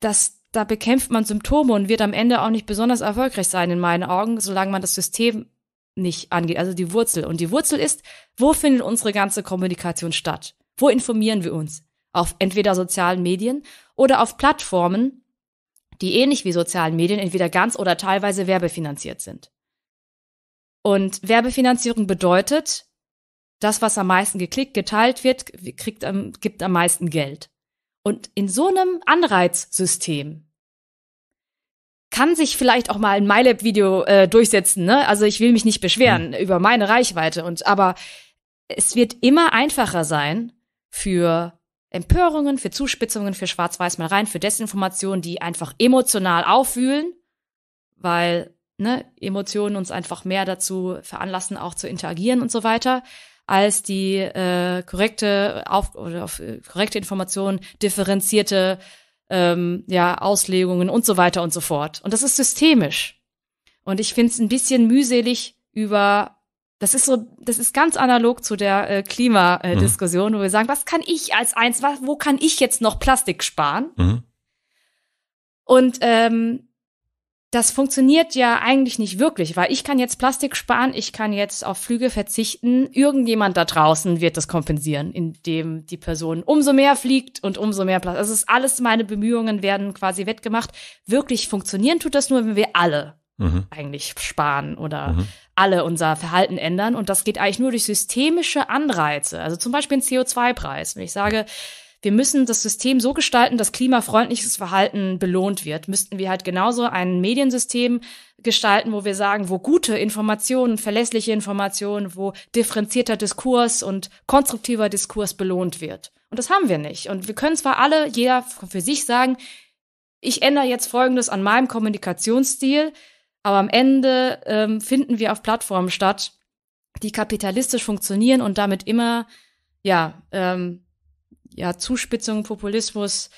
dass da bekämpft man Symptome und wird am Ende auch nicht besonders erfolgreich sein in meinen Augen, solange man das System nicht angeht, also die Wurzel. Und die Wurzel ist, wo findet unsere ganze Kommunikation statt? Wo informieren wir uns? Auf entweder sozialen Medien oder auf Plattformen, die ähnlich wie sozialen Medien entweder ganz oder teilweise werbefinanziert sind. Und Werbefinanzierung bedeutet, das, was am meisten geklickt, geteilt wird, kriegt am, gibt am meisten Geld. Und in so einem Anreizsystem kann sich vielleicht auch mal ein MyLab-Video äh, durchsetzen. Ne? Also ich will mich nicht beschweren mhm. über meine Reichweite. Und aber es wird immer einfacher sein für Empörungen, für Zuspitzungen, für Schwarz-Weiß-Malereien, für Desinformation, die einfach emotional aufwühlen, weil ne, Emotionen uns einfach mehr dazu veranlassen, auch zu interagieren und so weiter, als die äh, korrekte auf oder auf, äh, korrekte Information, differenzierte ähm, ja, Auslegungen und so weiter und so fort. Und das ist systemisch. Und ich finde es ein bisschen mühselig über das ist so, das ist ganz analog zu der äh, Klimadiskussion, mhm. wo wir sagen, was kann ich als eins, was, wo kann ich jetzt noch Plastik sparen? Mhm. Und ähm, das funktioniert ja eigentlich nicht wirklich, weil ich kann jetzt Plastik sparen, ich kann jetzt auf Flüge verzichten. Irgendjemand da draußen wird das kompensieren, indem die Person umso mehr fliegt und umso mehr Plastik. Also ist alles meine Bemühungen werden quasi wettgemacht. Wirklich funktionieren tut das nur, wenn wir alle mhm. eigentlich sparen oder mhm. alle unser Verhalten ändern. Und das geht eigentlich nur durch systemische Anreize. Also zum Beispiel ein CO2-Preis. Wenn ich sage, wir müssen das System so gestalten, dass klimafreundliches Verhalten belohnt wird. Müssten wir halt genauso ein Mediensystem gestalten, wo wir sagen, wo gute Informationen, verlässliche Informationen, wo differenzierter Diskurs und konstruktiver Diskurs belohnt wird. Und das haben wir nicht. Und wir können zwar alle, jeder für sich sagen, ich ändere jetzt Folgendes an meinem Kommunikationsstil, aber am Ende ähm, finden wir auf Plattformen statt, die kapitalistisch funktionieren und damit immer, ja, ähm, ja, Zuspitzung, Populismus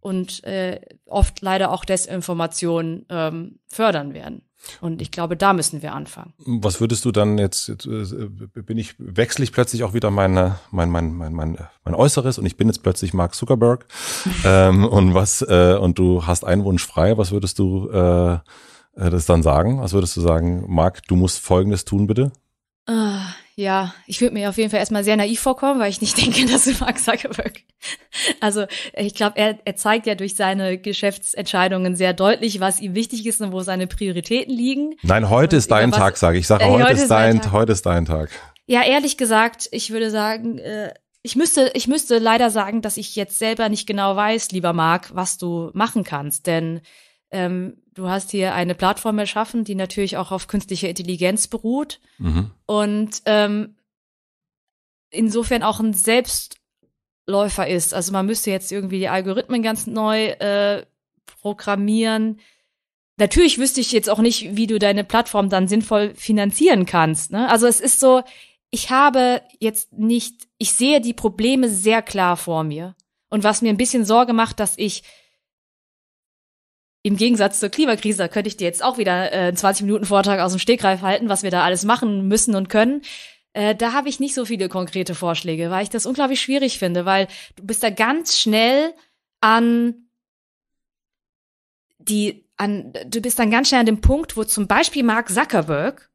und äh, oft leider auch Desinformation ähm, fördern werden. Und ich glaube, da müssen wir anfangen.
Was würdest du dann jetzt, jetzt äh, bin ich, wechsle ich plötzlich auch wieder meine, mein, mein, mein, mein, mein Äußeres und ich bin jetzt plötzlich Mark Zuckerberg ähm, und was, äh, und du hast einen Wunsch frei, was würdest du äh, äh, das dann sagen? Was würdest du sagen, Marc, du musst Folgendes tun, bitte?
Uh, ja, ich würde mir auf jeden Fall erstmal sehr naiv vorkommen, weil ich nicht denke, dass Mark Zuckerberg. Also ich glaube, er, er zeigt ja durch seine Geschäftsentscheidungen sehr deutlich, was ihm wichtig ist und wo seine Prioritäten liegen.
Nein, heute ist dein was, Tag, sage ich. Ich sage, äh, heute, heute, ist dein, Tag. heute ist dein Tag.
Ja, ehrlich gesagt, ich würde sagen, äh, ich müsste, ich müsste leider sagen, dass ich jetzt selber nicht genau weiß, lieber Marc, was du machen kannst, denn ähm, du hast hier eine Plattform erschaffen, die natürlich auch auf künstlicher Intelligenz beruht mhm. und ähm, insofern auch ein Selbstläufer ist. Also man müsste jetzt irgendwie die Algorithmen ganz neu äh, programmieren. Natürlich wüsste ich jetzt auch nicht, wie du deine Plattform dann sinnvoll finanzieren kannst. Ne? Also es ist so, ich habe jetzt nicht, ich sehe die Probleme sehr klar vor mir. Und was mir ein bisschen Sorge macht, dass ich im Gegensatz zur Klimakrise, da könnte ich dir jetzt auch wieder äh, 20 Minuten Vortrag aus dem Stegreif halten, was wir da alles machen müssen und können. Äh, da habe ich nicht so viele konkrete Vorschläge, weil ich das unglaublich schwierig finde, weil du bist da ganz schnell an die, an, du bist dann ganz schnell an dem Punkt, wo zum Beispiel Mark Zuckerberg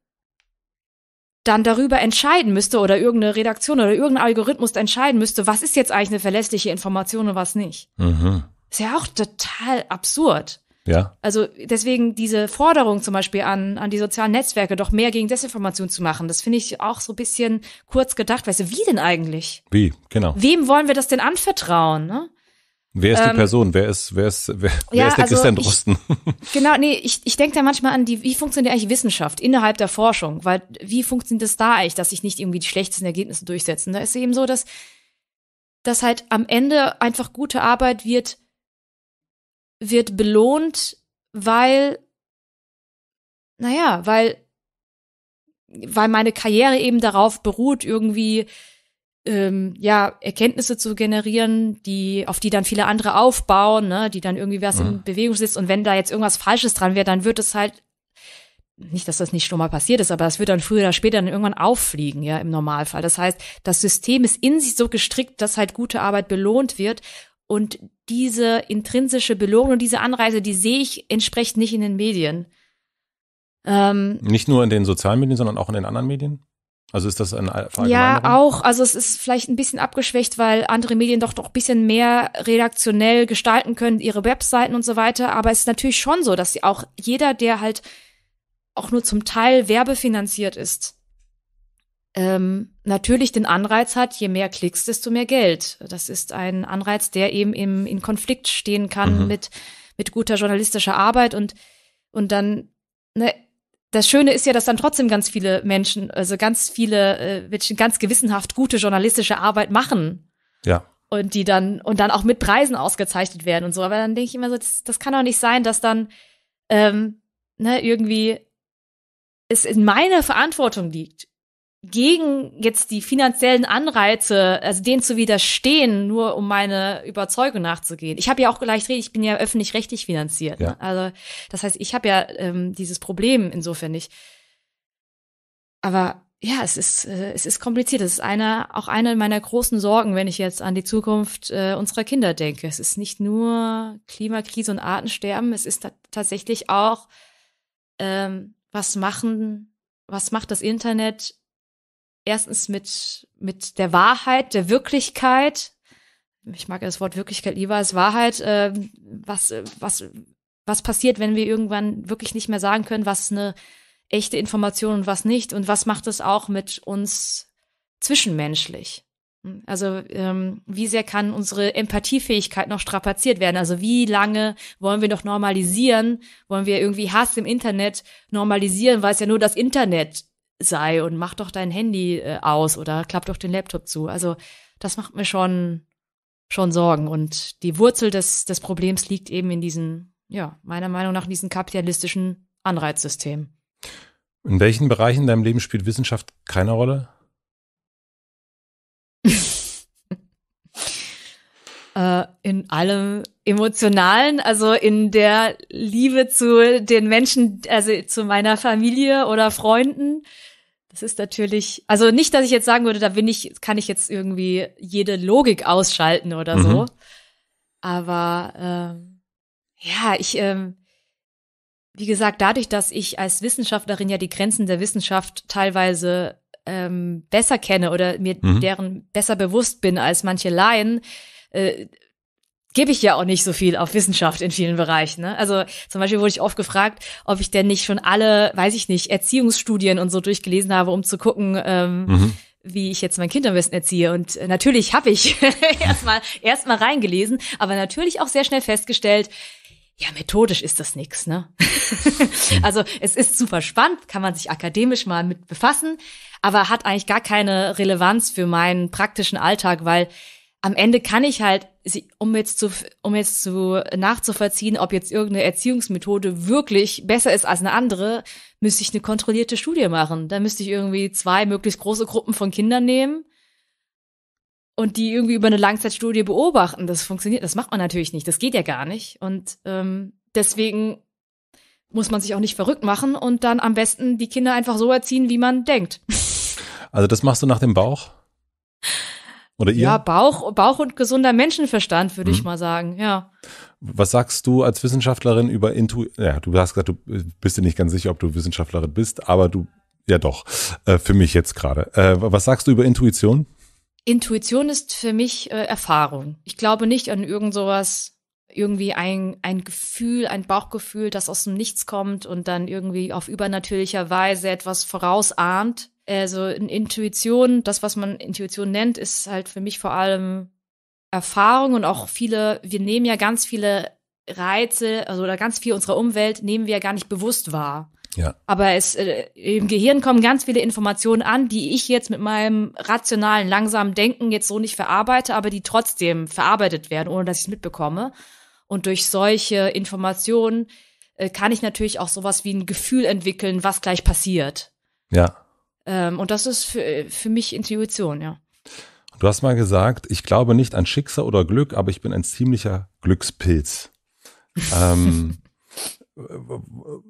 dann darüber entscheiden müsste oder irgendeine Redaktion oder irgendein Algorithmus entscheiden müsste, was ist jetzt eigentlich eine verlässliche Information und was nicht. Mhm. Ist ja auch total absurd.
Ja.
Also deswegen diese Forderung zum Beispiel an, an die sozialen Netzwerke, doch mehr gegen Desinformation zu machen, das finde ich auch so ein bisschen kurz gedacht. Weißt du, wie denn eigentlich?
Wie, genau.
Wem wollen wir das denn anvertrauen? Ne?
Wer ist die ähm, Person? Wer ist, wer ist, wer, ja, wer ist der also Christian Drosten?
Ich, genau, nee, ich, ich denke da manchmal an die, wie funktioniert eigentlich Wissenschaft innerhalb der Forschung? Weil wie funktioniert das da eigentlich, dass sich nicht irgendwie die schlechtesten Ergebnisse durchsetzen? Da ist eben so, dass, dass halt am Ende einfach gute Arbeit wird wird belohnt, weil, naja, weil, weil meine Karriere eben darauf beruht, irgendwie ähm, ja Erkenntnisse zu generieren, die auf die dann viele andere aufbauen, ne, die dann irgendwie was mhm. in Bewegung sitzt und wenn da jetzt irgendwas Falsches dran wäre, dann wird es halt nicht, dass das nicht schon mal passiert ist, aber es wird dann früher oder später dann irgendwann auffliegen, ja, im Normalfall. Das heißt, das System ist in sich so gestrickt, dass halt gute Arbeit belohnt wird und diese intrinsische Belohnung und diese Anreise, die sehe ich entsprechend nicht in den Medien.
Ähm, nicht nur in den sozialen Medien, sondern auch in den anderen Medien? Also ist das ein
Ja, auch. Also es ist vielleicht ein bisschen abgeschwächt, weil andere Medien doch doch ein bisschen mehr redaktionell gestalten können, ihre Webseiten und so weiter. Aber es ist natürlich schon so, dass sie auch jeder, der halt auch nur zum Teil werbefinanziert ist, ähm, natürlich den Anreiz hat, je mehr Klicks, desto mehr Geld. Das ist ein Anreiz, der eben im, in Konflikt stehen kann mhm. mit, mit guter journalistischer Arbeit und, und dann, ne, das Schöne ist ja, dass dann trotzdem ganz viele Menschen, also ganz viele äh, ganz gewissenhaft gute journalistische Arbeit machen.
Ja.
Und die dann, und dann auch mit Preisen ausgezeichnet werden und so. Aber dann denke ich immer so, das, das kann doch nicht sein, dass dann ähm, ne, irgendwie es in meiner Verantwortung liegt, gegen jetzt die finanziellen Anreize, also denen zu widerstehen, nur um meine Überzeugung nachzugehen. Ich habe ja auch gleich reden, ich bin ja öffentlich-rechtlich finanziert. Ja. Ne? Also das heißt, ich habe ja ähm, dieses Problem insofern nicht. Aber ja, es ist äh, es ist kompliziert. Es ist eine auch eine meiner großen Sorgen, wenn ich jetzt an die Zukunft äh, unserer Kinder denke. Es ist nicht nur Klimakrise und Artensterben, es ist tatsächlich auch ähm, was machen was macht das Internet erstens mit, mit der Wahrheit, der Wirklichkeit. Ich mag das Wort Wirklichkeit lieber als Wahrheit. Äh, was, was, was passiert, wenn wir irgendwann wirklich nicht mehr sagen können, was eine echte Information und was nicht? Und was macht es auch mit uns zwischenmenschlich? Also ähm, wie sehr kann unsere Empathiefähigkeit noch strapaziert werden? Also wie lange wollen wir noch normalisieren? Wollen wir irgendwie Hass im Internet normalisieren, weil es ja nur das Internet sei und mach doch dein Handy äh, aus oder klapp doch den Laptop zu. Also das macht mir schon schon Sorgen und die Wurzel des des Problems liegt eben in diesen ja meiner Meinung nach in diesem kapitalistischen Anreizsystem.
In welchen Bereichen in deinem Leben spielt Wissenschaft keine Rolle?
äh, in allem emotionalen, also in der Liebe zu den Menschen, also zu meiner Familie oder Freunden. Das ist natürlich, also nicht, dass ich jetzt sagen würde, da bin ich, kann ich jetzt irgendwie jede Logik ausschalten oder so. Mhm. Aber ähm, ja, ich, ähm, wie gesagt, dadurch, dass ich als Wissenschaftlerin ja die Grenzen der Wissenschaft teilweise ähm, besser kenne oder mir mhm. deren besser bewusst bin als manche Laien, äh, gebe ich ja auch nicht so viel auf Wissenschaft in vielen Bereichen. Ne? Also zum Beispiel wurde ich oft gefragt, ob ich denn nicht schon alle, weiß ich nicht, Erziehungsstudien und so durchgelesen habe, um zu gucken, ähm, mhm. wie ich jetzt mein Kind am besten erziehe. Und äh, natürlich habe ich erstmal erst mal reingelesen, aber natürlich auch sehr schnell festgestellt, ja, methodisch ist das nix, ne? also es ist super spannend, kann man sich akademisch mal mit befassen, aber hat eigentlich gar keine Relevanz für meinen praktischen Alltag, weil am Ende kann ich halt, um jetzt zu, um jetzt zu nachzuvollziehen, ob jetzt irgendeine Erziehungsmethode wirklich besser ist als eine andere, müsste ich eine kontrollierte Studie machen. Da müsste ich irgendwie zwei möglichst große Gruppen von Kindern nehmen und die irgendwie über eine Langzeitstudie beobachten. Das funktioniert, das macht man natürlich nicht. Das geht ja gar nicht. Und ähm, deswegen muss man sich auch nicht verrückt machen und dann am besten die Kinder einfach so erziehen, wie man denkt.
Also das machst du nach dem Bauch? Oder ihr?
Ja, Bauch, Bauch und gesunder Menschenverstand, würde mhm. ich mal sagen, ja.
Was sagst du als Wissenschaftlerin über Intu, ja, du hast gesagt, du bist dir nicht ganz sicher, ob du Wissenschaftlerin bist, aber du, ja doch, äh, für mich jetzt gerade. Äh, was sagst du über Intuition?
Intuition ist für mich äh, Erfahrung. Ich glaube nicht an irgend sowas, irgendwie ein, ein Gefühl, ein Bauchgefühl, das aus dem Nichts kommt und dann irgendwie auf übernatürlicher Weise etwas vorausahnt. Also in Intuition, das, was man Intuition nennt, ist halt für mich vor allem Erfahrung und auch viele, wir nehmen ja ganz viele Reize, also oder ganz viel unserer Umwelt nehmen wir ja gar nicht bewusst wahr.
Ja.
Aber es äh, im Gehirn kommen ganz viele Informationen an, die ich jetzt mit meinem rationalen, langsamen Denken jetzt so nicht verarbeite, aber die trotzdem verarbeitet werden, ohne dass ich es mitbekomme. Und durch solche Informationen äh, kann ich natürlich auch sowas wie ein Gefühl entwickeln, was gleich passiert.
Ja.
Ähm, und das ist für, für mich Intuition, ja.
Du hast mal gesagt, ich glaube nicht an Schicksal oder Glück, aber ich bin ein ziemlicher Glückspilz. ähm,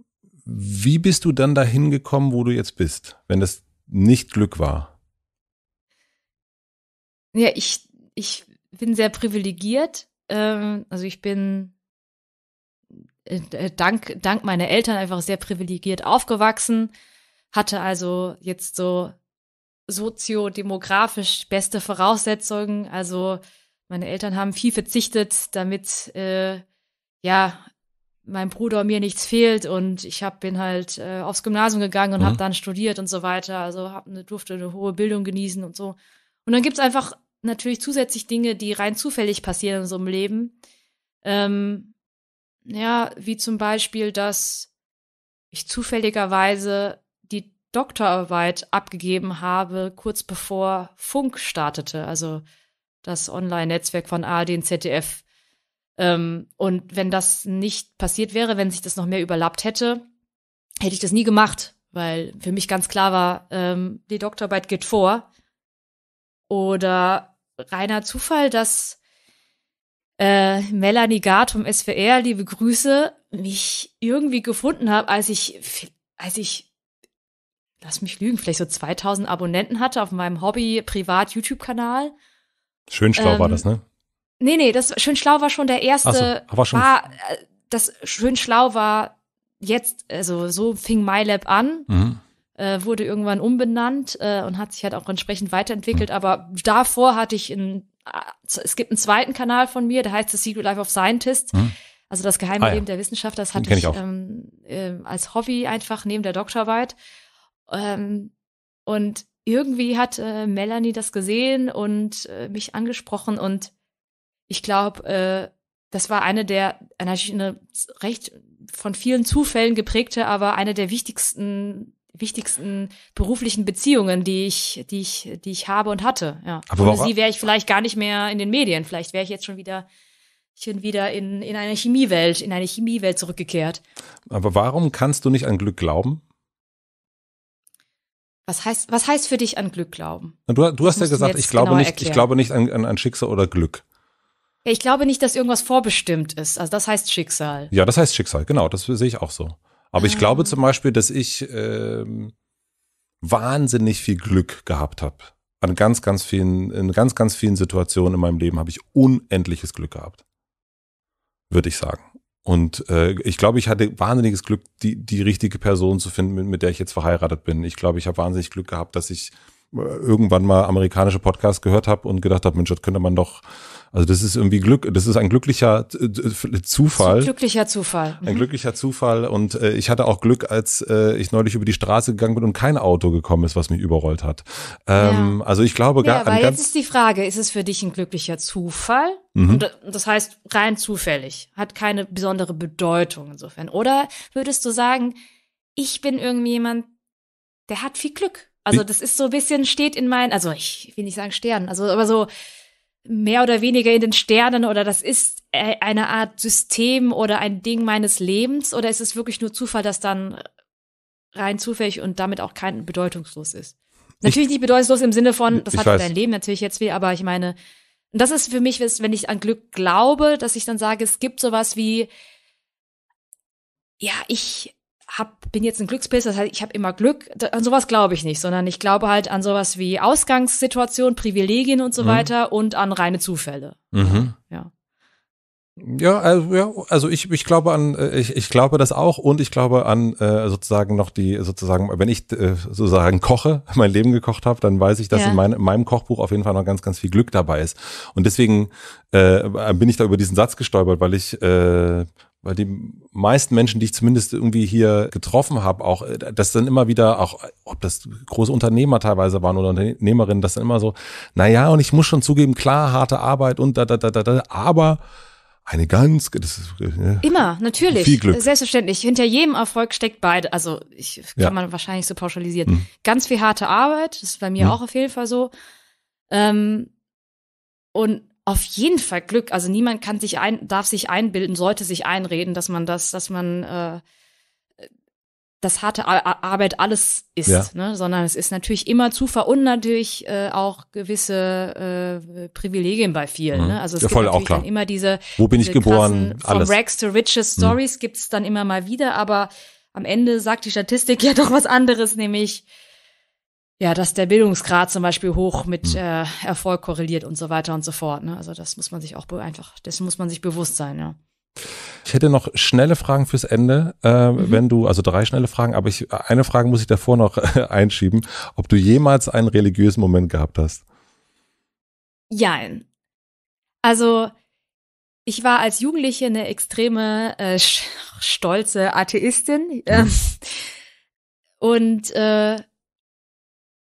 wie bist du dann dahin gekommen, wo du jetzt bist, wenn das nicht Glück war?
Ja, ich, ich bin sehr privilegiert. Ähm, also ich bin äh, äh, dank, dank meiner Eltern einfach sehr privilegiert aufgewachsen hatte also jetzt so soziodemografisch beste Voraussetzungen. Also meine Eltern haben viel verzichtet, damit äh, ja mein Bruder mir nichts fehlt und ich hab, bin halt äh, aufs Gymnasium gegangen und mhm. habe dann studiert und so weiter. Also hab eine, durfte eine hohe Bildung genießen und so. Und dann gibt's einfach natürlich zusätzlich Dinge, die rein zufällig passieren in so einem Leben. Ähm, ja, wie zum Beispiel, dass ich zufälligerweise Doktorarbeit abgegeben habe, kurz bevor Funk startete, also das Online-Netzwerk von ARD und ZDF. Ähm, und wenn das nicht passiert wäre, wenn sich das noch mehr überlappt hätte, hätte ich das nie gemacht, weil für mich ganz klar war, ähm, die Doktorarbeit geht vor. Oder reiner Zufall, dass äh, Melanie Gard vom SWR, liebe Grüße, mich irgendwie gefunden habe, als ich, als ich lass mich lügen, vielleicht so 2000 Abonnenten hatte auf meinem Hobby-Privat-YouTube-Kanal.
Schön schlau ähm, war das, ne?
Nee, nee, das schön schlau war schon der erste.
So, war schon.
War, äh, das schön schlau war jetzt, also so fing MyLab an. Mhm. Äh, wurde irgendwann umbenannt äh, und hat sich halt auch entsprechend weiterentwickelt. Mhm. Aber davor hatte ich ein, äh, es gibt einen zweiten Kanal von mir, der heißt The Secret Life of Scientist. Mhm. Also das geheime ah, Leben ja. der Wissenschaftler, das hatte ich, ich ähm, äh, als Hobby einfach neben der Doktorarbeit. Ähm, und irgendwie hat äh, Melanie das gesehen und äh, mich angesprochen und ich glaube, äh, das war eine der, natürlich eine recht von vielen Zufällen geprägte, aber eine der wichtigsten wichtigsten beruflichen Beziehungen, die ich, die ich, die ich habe und hatte. Ja. Aber Ohne sie wäre ich vielleicht gar nicht mehr in den Medien. Vielleicht wäre ich jetzt schon wieder, schon wieder in, in eine Chemiewelt, in eine Chemiewelt zurückgekehrt.
Aber warum kannst du nicht an Glück glauben?
Was heißt, was heißt für dich an Glück glauben?
Du, du hast ja gesagt, ich glaube, nicht, ich glaube nicht an, an, an Schicksal oder Glück.
Ja, ich glaube nicht, dass irgendwas vorbestimmt ist. Also das heißt Schicksal.
Ja, das heißt Schicksal, genau, das sehe ich auch so. Aber ah. ich glaube zum Beispiel, dass ich ähm, wahnsinnig viel Glück gehabt habe. An ganz, ganz vielen, in ganz, ganz vielen Situationen in meinem Leben habe ich unendliches Glück gehabt. Würde ich sagen. Und äh, ich glaube, ich hatte wahnsinniges Glück, die, die richtige Person zu finden, mit, mit der ich jetzt verheiratet bin. Ich glaube, ich habe wahnsinnig Glück gehabt, dass ich irgendwann mal amerikanische Podcasts gehört habe und gedacht habe, Mensch, das könnte man doch also das ist irgendwie Glück, das ist ein glücklicher Zufall. Ein
glücklicher Zufall.
Mhm. Ein glücklicher Zufall und äh, ich hatte auch Glück, als äh, ich neulich über die Straße gegangen bin und kein Auto gekommen ist, was mich überrollt hat. Ähm, ja. Also ich glaube
gar. Ja, aber jetzt ist die Frage: Ist es für dich ein glücklicher Zufall? Mhm. Und das heißt rein zufällig, hat keine besondere Bedeutung insofern. Oder würdest du sagen, ich bin irgendwie jemand, der hat viel Glück? Also das ist so ein bisschen steht in meinen, also ich will nicht sagen Sternen, also aber so mehr oder weniger in den Sternen oder das ist äh, eine Art System oder ein Ding meines Lebens oder ist es wirklich nur Zufall, dass dann rein zufällig und damit auch kein bedeutungslos ist? Natürlich ich, nicht bedeutungslos im Sinne von, das hat weiß. dein Leben natürlich jetzt weh, aber ich meine, das ist für mich, wenn ich an Glück glaube, dass ich dann sage, es gibt sowas wie, ja, ich hab, bin jetzt ein Glückspilz, das heißt, ich habe immer Glück. An sowas glaube ich nicht, sondern ich glaube halt an sowas wie Ausgangssituation, Privilegien und so mhm. weiter und an reine Zufälle.
Mhm. Ja. Ja, also, ja, also ich, ich glaube an, äh, ich, ich glaube das auch und ich glaube an äh, sozusagen noch die, sozusagen, wenn ich äh, sozusagen koche, mein Leben gekocht habe, dann weiß ich, dass ja. in, mein, in meinem Kochbuch auf jeden Fall noch ganz, ganz viel Glück dabei ist. Und deswegen äh, bin ich da über diesen Satz gestolpert, weil ich äh, weil die meisten Menschen, die ich zumindest irgendwie hier getroffen habe, auch äh, das dann immer wieder, auch ob das große Unternehmer teilweise waren oder Unternehmerinnen, das dann immer so, na ja, und ich muss schon zugeben, klar, harte Arbeit und da, da, da, da, da aber eine ganz, das ist,
ja, immer, natürlich, viel Glück. selbstverständlich. Hinter jedem Erfolg steckt beide, also ich kann ja. man wahrscheinlich so pauschalisieren. Mhm. Ganz viel harte Arbeit, das ist bei mir mhm. auch auf jeden Fall so. Ähm, und auf jeden Fall Glück. Also niemand kann sich ein, darf sich einbilden, sollte sich einreden, dass man das, dass man äh, das harte Arbeit alles ist, ja. ne? sondern es ist natürlich immer Zufall und natürlich äh, auch gewisse äh, Privilegien bei vielen. Mhm. Ne? Also es ja, gibt natürlich dann immer diese,
wo bin ich geboren,
krassen, alles. From Rags to Riches mhm. Stories mhm. gibt's dann immer mal wieder, aber am Ende sagt die Statistik ja doch was anderes, nämlich ja, dass der Bildungsgrad zum Beispiel hoch mit hm. äh, Erfolg korreliert und so weiter und so fort. Ne? Also das muss man sich auch einfach, das muss man sich bewusst sein, ja.
Ich hätte noch schnelle Fragen fürs Ende, äh, mhm. wenn du, also drei schnelle Fragen, aber ich, eine Frage muss ich davor noch einschieben, ob du jemals einen religiösen Moment gehabt hast.
Ja. Also ich war als Jugendliche eine extreme äh, stolze Atheistin. Äh, und äh,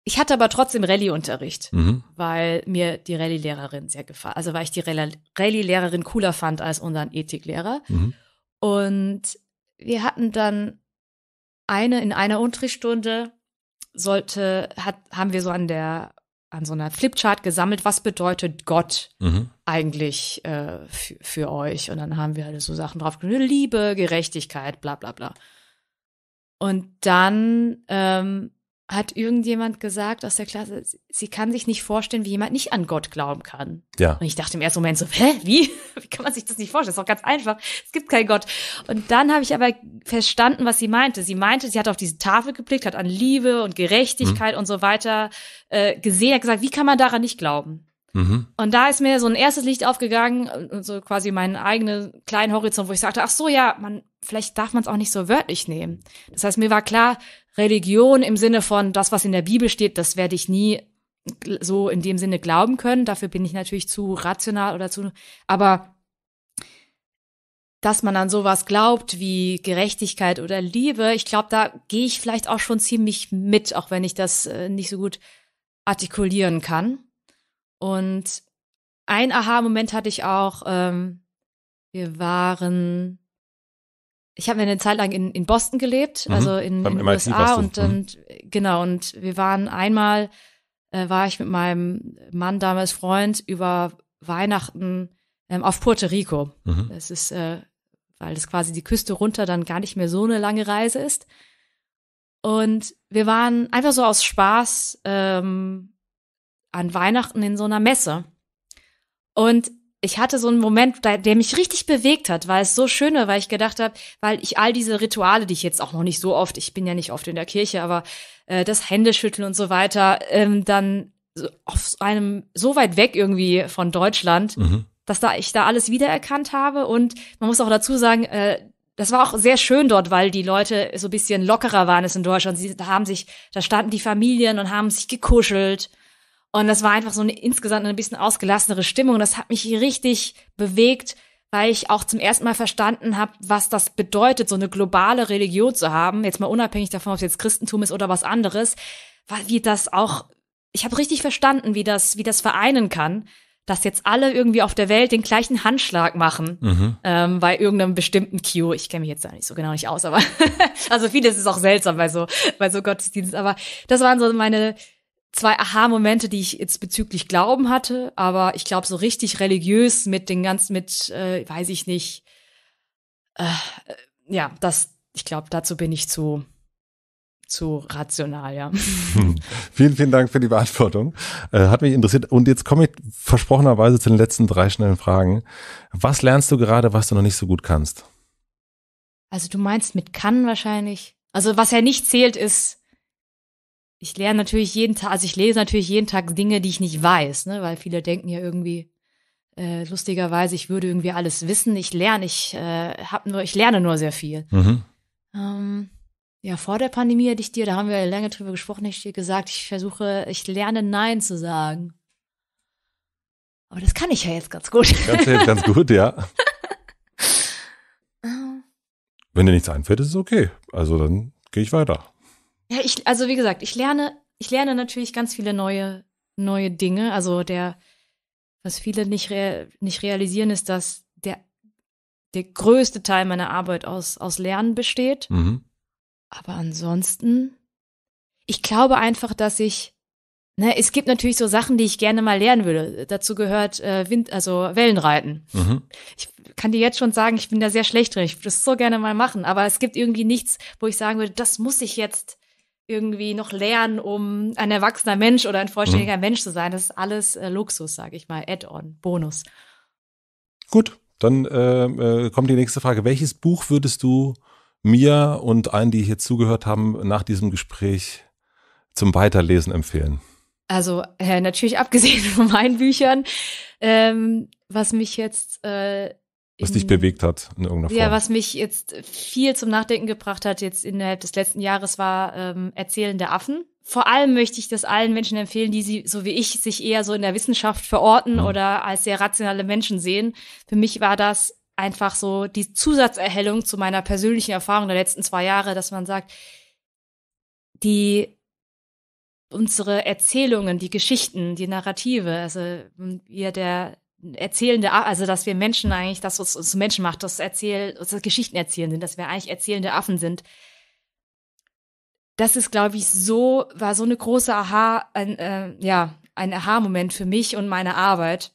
ich hatte aber trotzdem Rallye-Unterricht, mhm. weil mir die Rallye-Lehrerin sehr gefallen, also weil ich die Rallye-Lehrerin cooler fand als unseren Ethiklehrer. Mhm. Und wir hatten dann eine in einer Unterrichtsstunde sollte hat haben wir so an der an so einer Flipchart gesammelt, was bedeutet Gott mhm. eigentlich äh, für euch? Und dann haben wir halt so Sachen drauf Liebe, Gerechtigkeit, bla bla bla. Und dann ähm, hat irgendjemand gesagt aus der Klasse, sie kann sich nicht vorstellen, wie jemand nicht an Gott glauben kann.
Ja.
Und ich dachte im ersten Moment so, hä, wie? Wie kann man sich das nicht vorstellen? Das ist doch ganz einfach. Es gibt keinen Gott. Und dann habe ich aber verstanden, was sie meinte. Sie meinte, sie hat auf diese Tafel geblickt, hat an Liebe und Gerechtigkeit mhm. und so weiter äh, gesehen, hat gesagt, wie kann man daran nicht glauben? Mhm. Und da ist mir so ein erstes Licht aufgegangen, so quasi meinen eigenen kleinen Horizont, wo ich sagte, ach so, ja, man, vielleicht darf man es auch nicht so wörtlich nehmen. Das heißt, mir war klar, Religion im Sinne von das, was in der Bibel steht, das werde ich nie so in dem Sinne glauben können. Dafür bin ich natürlich zu rational oder zu, aber dass man an sowas glaubt wie Gerechtigkeit oder Liebe, ich glaube, da gehe ich vielleicht auch schon ziemlich mit, auch wenn ich das äh, nicht so gut artikulieren kann. Und ein Aha-Moment hatte ich auch, ähm, wir waren, ich habe eine Zeit lang in, in Boston gelebt, mhm. also in, in den USA und, mhm. und genau, und wir waren einmal, äh, war ich mit meinem Mann, damals Freund, über Weihnachten ähm, auf Puerto Rico. Mhm. Das ist, äh, weil das quasi die Küste runter dann gar nicht mehr so eine lange Reise ist. Und wir waren einfach so aus Spaß ähm, an Weihnachten in so einer Messe. Und ich hatte so einen Moment, der mich richtig bewegt hat, weil es so schön war, weil ich gedacht habe, weil ich all diese Rituale, die ich jetzt auch noch nicht so oft, ich bin ja nicht oft in der Kirche, aber äh, das Händeschütteln und so weiter, ähm, dann auf einem so weit weg irgendwie von Deutschland, mhm. dass da ich da alles wiedererkannt habe und man muss auch dazu sagen, äh, das war auch sehr schön dort, weil die Leute so ein bisschen lockerer waren es in Deutschland. Sie da haben sich, da standen die Familien und haben sich gekuschelt und das war einfach so eine insgesamt eine bisschen ausgelassenere Stimmung. Das hat mich richtig bewegt, weil ich auch zum ersten Mal verstanden habe, was das bedeutet, so eine globale Religion zu haben. Jetzt mal unabhängig davon, ob es jetzt Christentum ist oder was anderes, wie das auch, ich habe richtig verstanden, wie das, wie das vereinen kann, dass jetzt alle irgendwie auf der Welt den gleichen Handschlag machen mhm. ähm, bei irgendeinem bestimmten Q. Ich kenne mich jetzt da nicht so genau nicht aus, aber also vieles ist auch seltsam bei so bei so Gottesdienst. Aber das waren so meine zwei Aha-Momente, die ich jetzt bezüglich Glauben hatte, aber ich glaube so richtig religiös mit den ganzen, mit, äh, weiß ich nicht, äh, ja, das, ich glaube, dazu bin ich zu, zu rational, ja.
vielen, vielen Dank für die Beantwortung. Äh, hat mich interessiert. Und jetzt komme ich versprochenerweise zu den letzten drei schnellen Fragen. Was lernst du gerade, was du noch nicht so gut kannst?
Also du meinst mit kann wahrscheinlich. Also was ja nicht zählt, ist ich lerne natürlich jeden Tag, also ich lese natürlich jeden Tag Dinge, die ich nicht weiß, ne, weil viele denken ja irgendwie äh, lustigerweise, ich würde irgendwie alles wissen. Ich lerne, ich äh, hab nur, ich lerne nur sehr viel. Mhm. Ähm, ja, vor der Pandemie hätte ich dir, da haben wir lange drüber gesprochen, hätte ich dir gesagt, ich versuche, ich lerne Nein zu sagen. Aber das kann ich ja jetzt ganz gut.
Ganz, ganz gut, ja. Wenn dir nichts einfällt, ist es okay. Also dann gehe ich weiter.
Ja, ich, also wie gesagt, ich lerne, ich lerne natürlich ganz viele neue, neue Dinge. Also der, was viele nicht, rea nicht realisieren, ist, dass der, der größte Teil meiner Arbeit aus, aus Lernen besteht. Mhm. Aber ansonsten, ich glaube einfach, dass ich, ne, es gibt natürlich so Sachen, die ich gerne mal lernen würde. Dazu gehört äh, Wind, also Wellenreiten. Mhm. Ich kann dir jetzt schon sagen, ich bin da sehr schlecht drin. Ich würde das so gerne mal machen. Aber es gibt irgendwie nichts, wo ich sagen würde, das muss ich jetzt irgendwie noch lernen, um ein erwachsener Mensch oder ein vollständiger mhm. Mensch zu sein. Das ist alles äh, Luxus, sage ich mal, Add-on, Bonus.
Gut, dann äh, äh, kommt die nächste Frage. Welches Buch würdest du mir und allen, die hier zugehört haben, nach diesem Gespräch zum Weiterlesen empfehlen?
Also äh, natürlich abgesehen von meinen Büchern, ähm, was mich jetzt äh,
was dich bewegt hat in irgendeiner Form.
Ja, was mich jetzt viel zum Nachdenken gebracht hat, jetzt innerhalb des letzten Jahres, war ähm, Erzählen der Affen. Vor allem möchte ich das allen Menschen empfehlen, die sie, so wie ich, sich eher so in der Wissenschaft verorten mhm. oder als sehr rationale Menschen sehen. Für mich war das einfach so die Zusatzerhellung zu meiner persönlichen Erfahrung der letzten zwei Jahre, dass man sagt, die unsere Erzählungen, die Geschichten, die Narrative, also wie der erzählende, also dass wir Menschen eigentlich, das was uns Menschen macht, das erzähl, das Geschichten erzählen sind, dass wir eigentlich erzählende Affen sind. Das ist, glaube ich, so war so eine große Aha, ein, äh, ja, ein Aha-Moment für mich und meine Arbeit,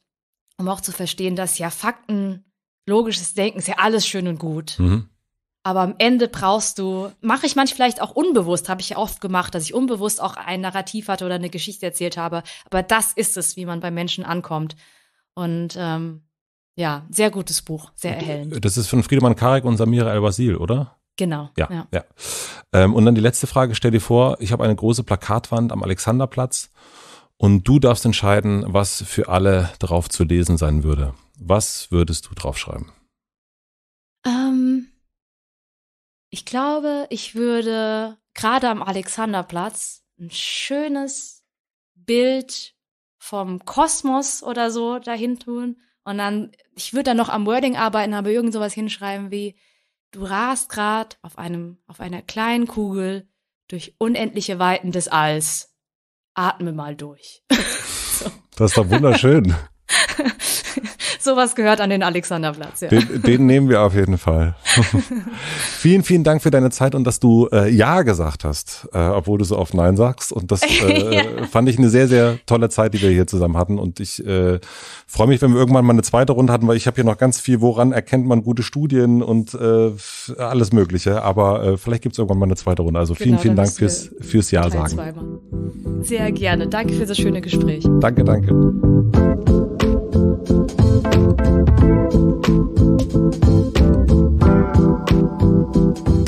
um auch zu verstehen, dass ja Fakten, logisches Denken ist ja alles schön und gut. Mhm. Aber am Ende brauchst du, mache ich manchmal vielleicht auch unbewusst, habe ich ja oft gemacht, dass ich unbewusst auch ein Narrativ hatte oder eine Geschichte erzählt habe. Aber das ist es, wie man bei Menschen ankommt. Und ähm, ja, sehr gutes Buch, sehr erhellend.
Das ist von Friedemann Karek und Samira El-Wasil, oder?
Genau.
Ja, ja. ja. Ähm, und dann die letzte Frage, stell dir vor, ich habe eine große Plakatwand am Alexanderplatz und du darfst entscheiden, was für alle drauf zu lesen sein würde. Was würdest du draufschreiben?
Ähm, ich glaube, ich würde gerade am Alexanderplatz ein schönes Bild vom Kosmos oder so dahin tun. Und dann, ich würde dann noch am Wording arbeiten, aber irgend sowas hinschreiben wie, du rast grad auf einem, auf einer kleinen Kugel durch unendliche Weiten des Alls. Atme mal durch.
so. Das ist doch wunderschön.
Sowas gehört an den Alexanderplatz, ja.
Den, den nehmen wir auf jeden Fall. vielen, vielen Dank für deine Zeit und dass du äh, Ja gesagt hast, äh, obwohl du so oft Nein sagst. Und das äh, ja. fand ich eine sehr, sehr tolle Zeit, die wir hier zusammen hatten. Und ich äh, freue mich, wenn wir irgendwann mal eine zweite Runde hatten, weil ich habe hier noch ganz viel, woran erkennt man gute Studien und äh, alles Mögliche. Aber äh, vielleicht gibt es irgendwann mal eine zweite Runde. Also vielen, genau, vielen Dank fürs, fürs Ja sagen. Zweimal.
Sehr gerne. Danke für das schöne Gespräch.
Danke, danke. Thank you.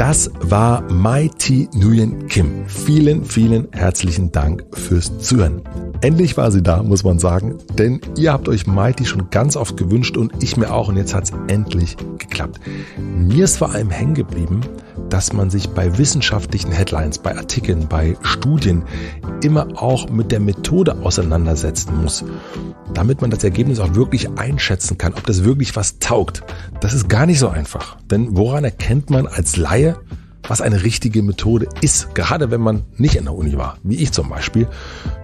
Das war Mighty Nguyen Kim. Vielen, vielen herzlichen Dank fürs Zuhören. Endlich war sie da, muss man sagen, denn ihr habt euch Mighty schon ganz oft gewünscht und ich mir auch und jetzt hat es endlich geklappt. Mir ist vor allem hängen geblieben, dass man sich bei wissenschaftlichen Headlines, bei Artikeln, bei Studien immer auch mit der Methode auseinandersetzen muss, damit man das Ergebnis auch wirklich einschätzen kann, ob das wirklich was taugt. Das ist gar nicht so einfach. Denn woran erkennt man als Laie, was eine richtige Methode ist, gerade wenn man nicht in der Uni war, wie ich zum Beispiel.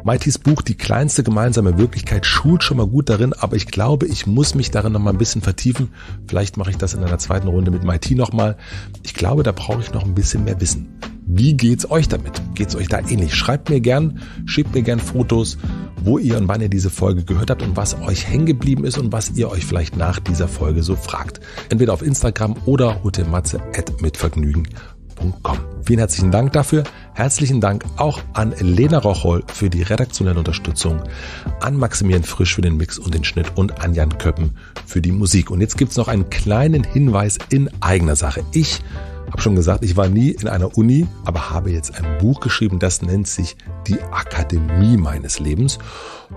Maitis Buch Die kleinste gemeinsame Wirklichkeit schult schon mal gut darin, aber ich glaube, ich muss mich darin noch mal ein bisschen vertiefen. Vielleicht mache ich das in einer zweiten Runde mit Maiti noch mal. Ich glaube, da brauche ich noch ein bisschen mehr Wissen. Wie geht's euch damit? Geht's euch da ähnlich? Schreibt mir gern, schickt mir gern Fotos, wo ihr und wann ihr diese Folge gehört habt und was euch hängen geblieben ist und was ihr euch vielleicht nach dieser Folge so fragt. Entweder auf Instagram oder hotelmatze.mitvergnügen www.ftf.com. Vielen herzlichen Dank dafür. Herzlichen Dank auch an Lena Rocholl für die redaktionelle Unterstützung, an Maximilian Frisch für den Mix und den Schnitt und an Jan Köppen für die Musik. Und jetzt gibt's noch einen kleinen Hinweis in eigener Sache. Ich habe schon gesagt, ich war nie in einer Uni, aber habe jetzt ein Buch geschrieben, das nennt sich Die Akademie meines Lebens.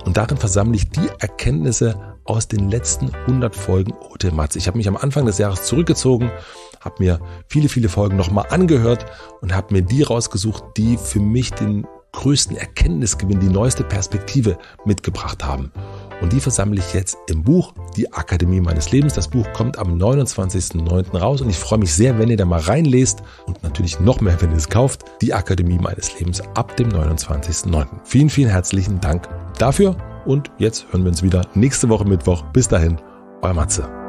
Und darin versammle ich die Erkenntnisse aus den letzten 100 Folgen Ote Matze. Ich habe mich am Anfang des Jahres zurückgezogen, habe mir viele, viele Folgen nochmal angehört und habe mir die rausgesucht, die für mich den größten Erkenntnisgewinn, die neueste Perspektive mitgebracht haben. Und die versammle ich jetzt im Buch Die Akademie meines Lebens. Das Buch kommt am 29.09. raus und ich freue mich sehr, wenn ihr da mal reinlest und natürlich noch mehr, wenn ihr es kauft. Die Akademie meines Lebens ab dem 29.09. Vielen, vielen herzlichen Dank dafür und jetzt hören wir uns wieder nächste Woche Mittwoch. Bis dahin, euer Matze.